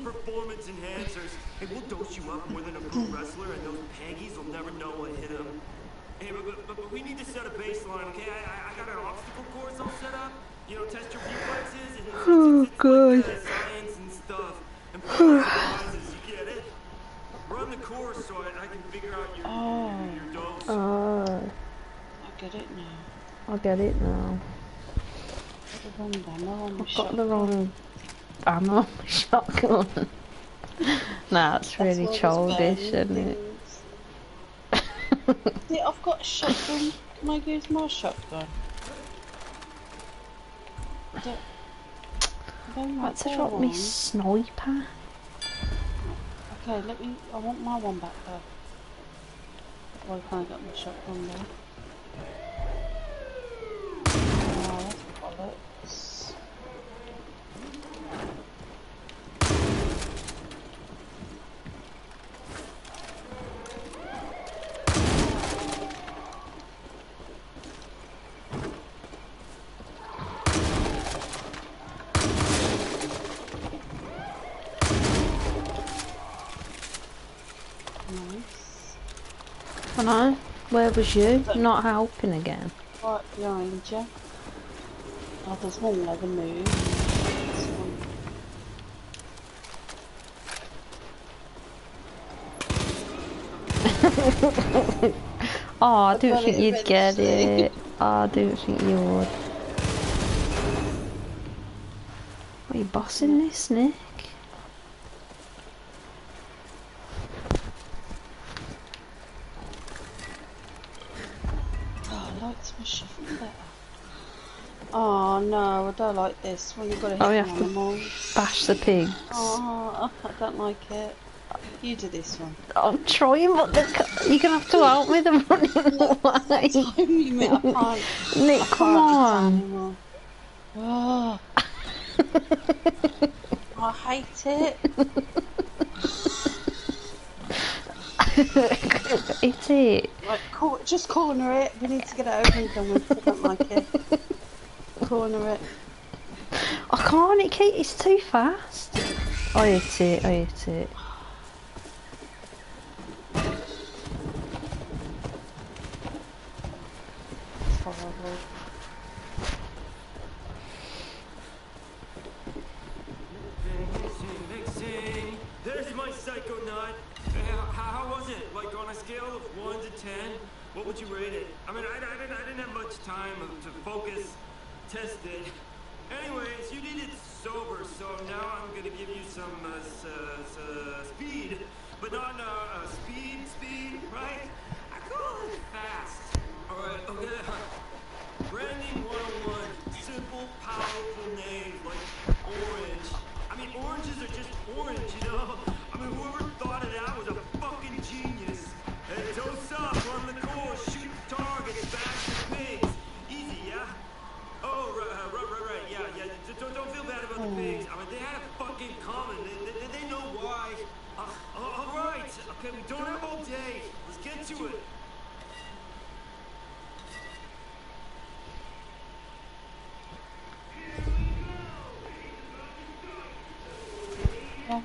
Performance enhancers. Hey, we'll dose you up more than a pro wrestler, and those Peggies will never know what hit them. Hey, but, but, but, but we need to set a baseline, okay? I, got an obstacle course all set up. You know, test your reflexes and Oh, it's, it's God. like, uh, science and stuff. And prizes, you get it? Run the course so I, I can figure out your, Oh. your, your dose. Oh, I get it now. I get it now. The wrong ammo on my I've got the shotgun. wrong ammo on my shotgun. nah, it's That's really what was childish, isn't it? things. See, I've got a shotgun. Can I use my shotgun? I don't, don't That's to drop me sniper. Okay, let me. I want my one back though. Why can't I get my shotgun there? Oh, that's bollocks. I know. Where was you? Not helping again. Right behind you. Oh, there's one leather move. One. Oh, I didn't think you'd get it. Oh, I didn't think you would. Are you bossing this, Nick? Oh, I like my shovel better. Oh no, I don't like this when you've got to oh, hit Oh, you have to. Bash the pig. Oh, I don't like it. You do this one. I'm trying, but you're gonna have to help me. They're running away. You mean I can't? Nick, I come can't on. Oh. I hate it. it's it. Right, cor- just corner it. We need to get it over and done with. I don't like it. Corner it. I can't. It keep, It's too fast. I hit it. I hit it. Time to focus, test it. Anyways, you needed sober, so now I'm gonna give you some uh, uh, uh, speed, but not uh, uh, speed, speed, right? I call it fast. All right, okay. Branding 101. Simple, powerful names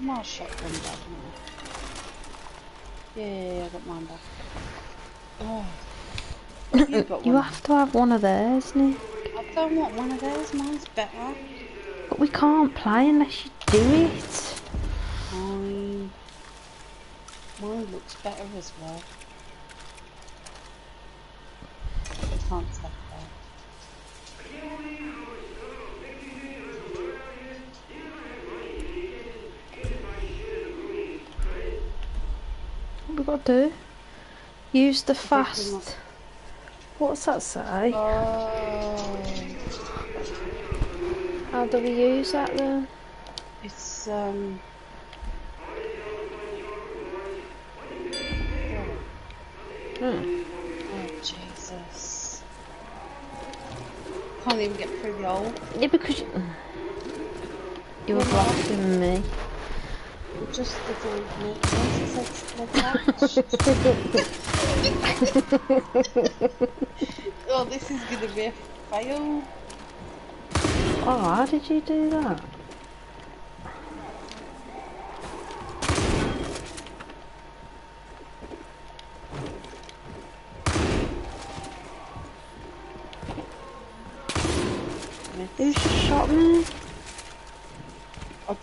have my shotgun back now. Yeah, yeah, yeah, I got mine back. Oh. You've got You have to have one of theirs, Nick. I don't want one of those. Mine's better. But we can't play unless you do it. Mine. Mine looks better as well. I can't take we got to do? Use the fast. What's that say? Oh. How do we use that then? It's um. Hmm. Oh Jesus! Can't even get through the hole. Yeah, because you, you were blocking me. Just the door, mate. Once it says attached. oh, this is gonna be a fail. Oh, how did you do that?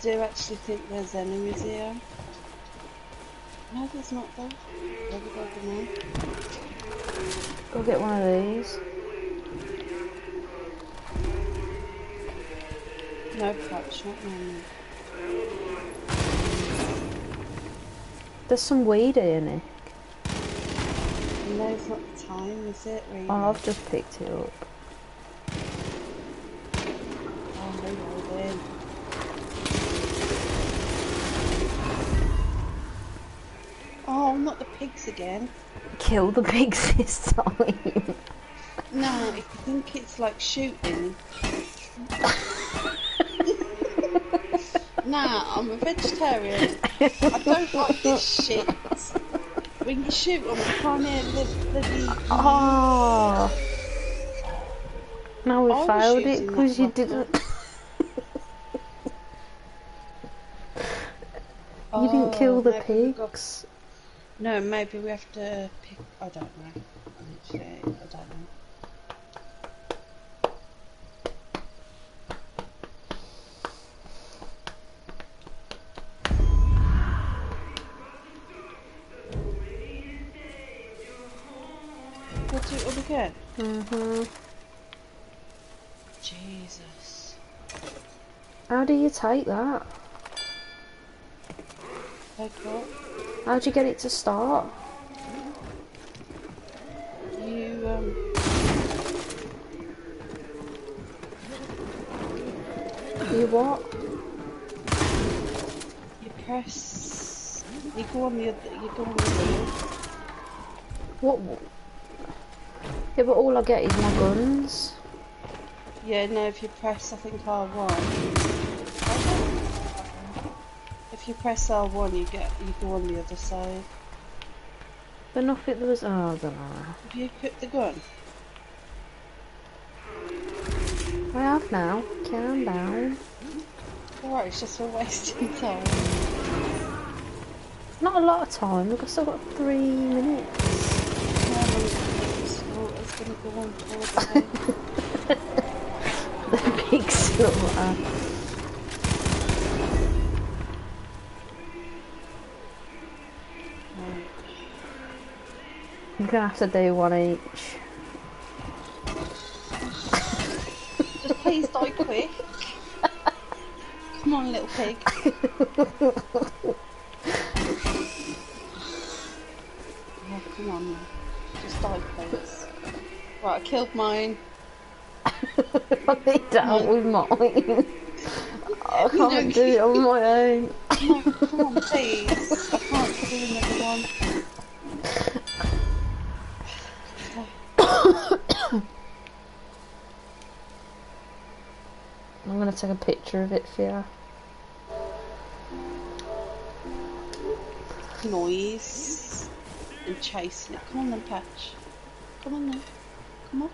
Do actually think there's enemies here. No, there's not though. Where we got them all? Go get one of these. No patch, not normal. There's some weed here, Nick. No, it's not the time, is it? Really? Oh, I've just picked it up. Oh, reloading. Oh, not the pigs again. Kill the pigs this time. No, if you think it's like shooting. nah, I'm a vegetarian. I don't like this shit. When you shoot them, you can't hear the bloody. Oh. Now we I failed it because you didn't. you didn't kill Oh, the we pigs. No, maybe we have to pick. I don't know. Literally, I don't know. It all again. hmm Jesus. How do you take that? Like what? How'd you get it to start? You um. You what? You press. You go on the other. You go on the other. What? Yeah, but all I get is my guns. Yeah, no. If you press, I think R one. If you press R one, you get. You go on the other side. But nothing there was. Oh, I don't know. Have you equipped the gun? I have now. Calm down. Alright, it's just for wasting time. Not a lot of time. We've still got three minutes. It's gonna go on for the big slaughter. Gonna have to do one each. Just please die quick. Come on, little pig. Oh, come on, just die, please. Right, I killed mine. I help with mine. I can't do it on my own. Come on, come on, please. I can't do another one. I'm gonna take a picture of it for you. Noise and chasing it. Come on then, Patch. Come on then. Come on.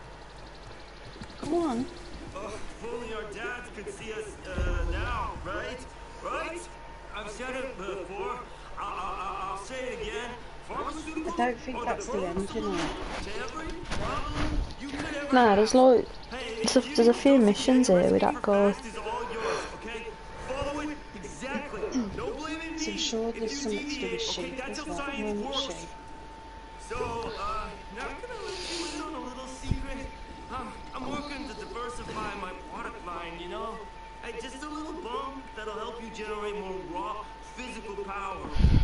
Come on. Oh, if only our dads could see us uh, now, right? Right? I've said it before. I'll, I'll, I'll say it again. Pharmaceuticals I don't think that's the end, you know. to every problem you could ever Nah, there's like there's a, there's a few missions here with that guy. is all yours, okay? Follow it exactly. No blaming So I'm sure there's something to do with sheep as well. science sheep. So, uh, now I'm gonna let you in on a little secret. Um, I'm working to diversify my product line, you know? Hey, just a little bump that'll help you generate more raw physical power.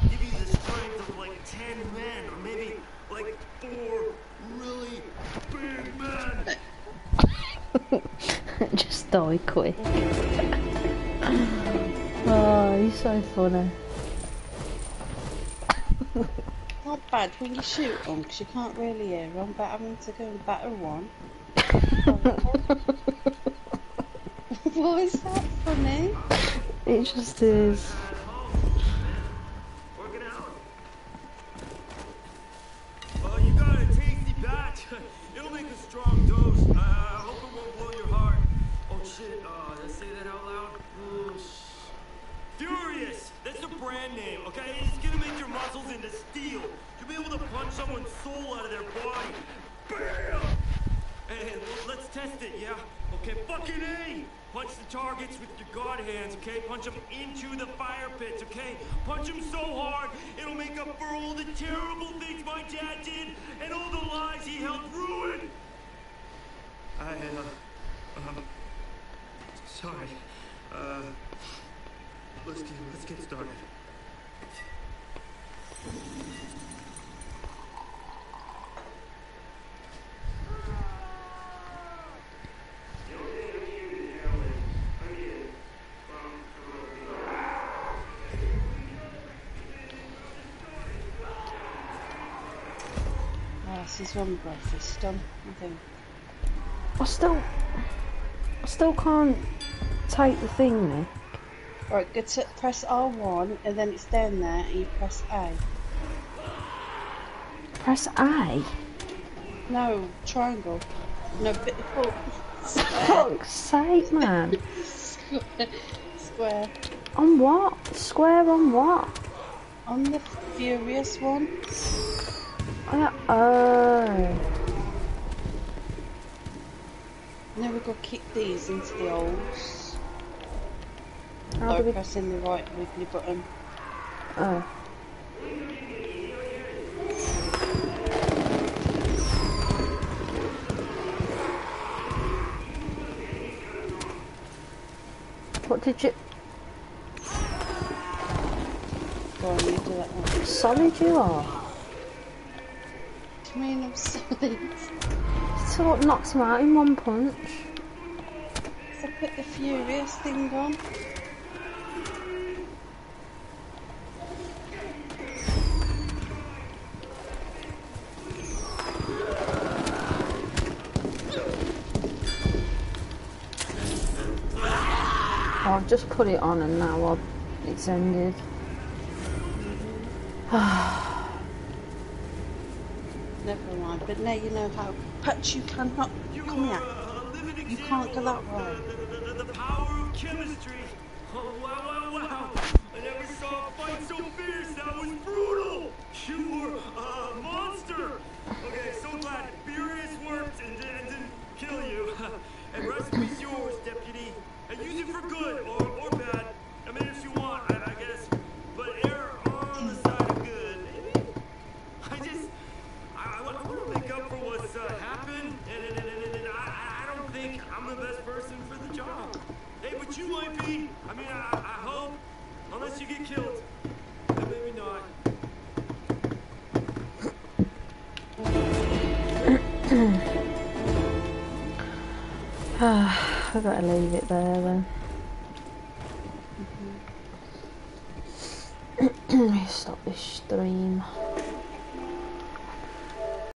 Give you the strength of like 10 men, or maybe like four really big men. Just die quick. oh, he's so funny. Not bad when you shoot them because you can't really hear them, but having to go and batter one. Why is that funny? It just is. Someone's soul out of their body. Bam! Hey, let's test it, yeah? Okay, fucking A! Punch the targets with your guard hands, okay? Punch them into the fire pits, okay? Punch them so hard, it'll make up for all the terrible things my dad did and all the lies he helped ruin! I, uh, um, sorry. Uh, let's get, let's get started. Is one breakfast done, I think. I still, I still can't take the thing there. Right, go to press R1 and then it's down there and you press A. Press A. No, triangle. No, bit oh, Fuck's sake, man. square. Square. On what? Square on what? On the Furious one. Oh. Now we've got to kick these into the holes. How By we- pressing the right wiggly button. Oh. What did you... Go on, you do that one. Solid you are? What do you mean I'm solid? So what knocks him out in one punch? I put the Furious thing on. Oh, I've just put it on and now I've, it's ended. But now you know how. But you cannot. Come here. You can't go that way. The power of chemistry. I gotta leave it there then. Mm-hmm. Stop this stream.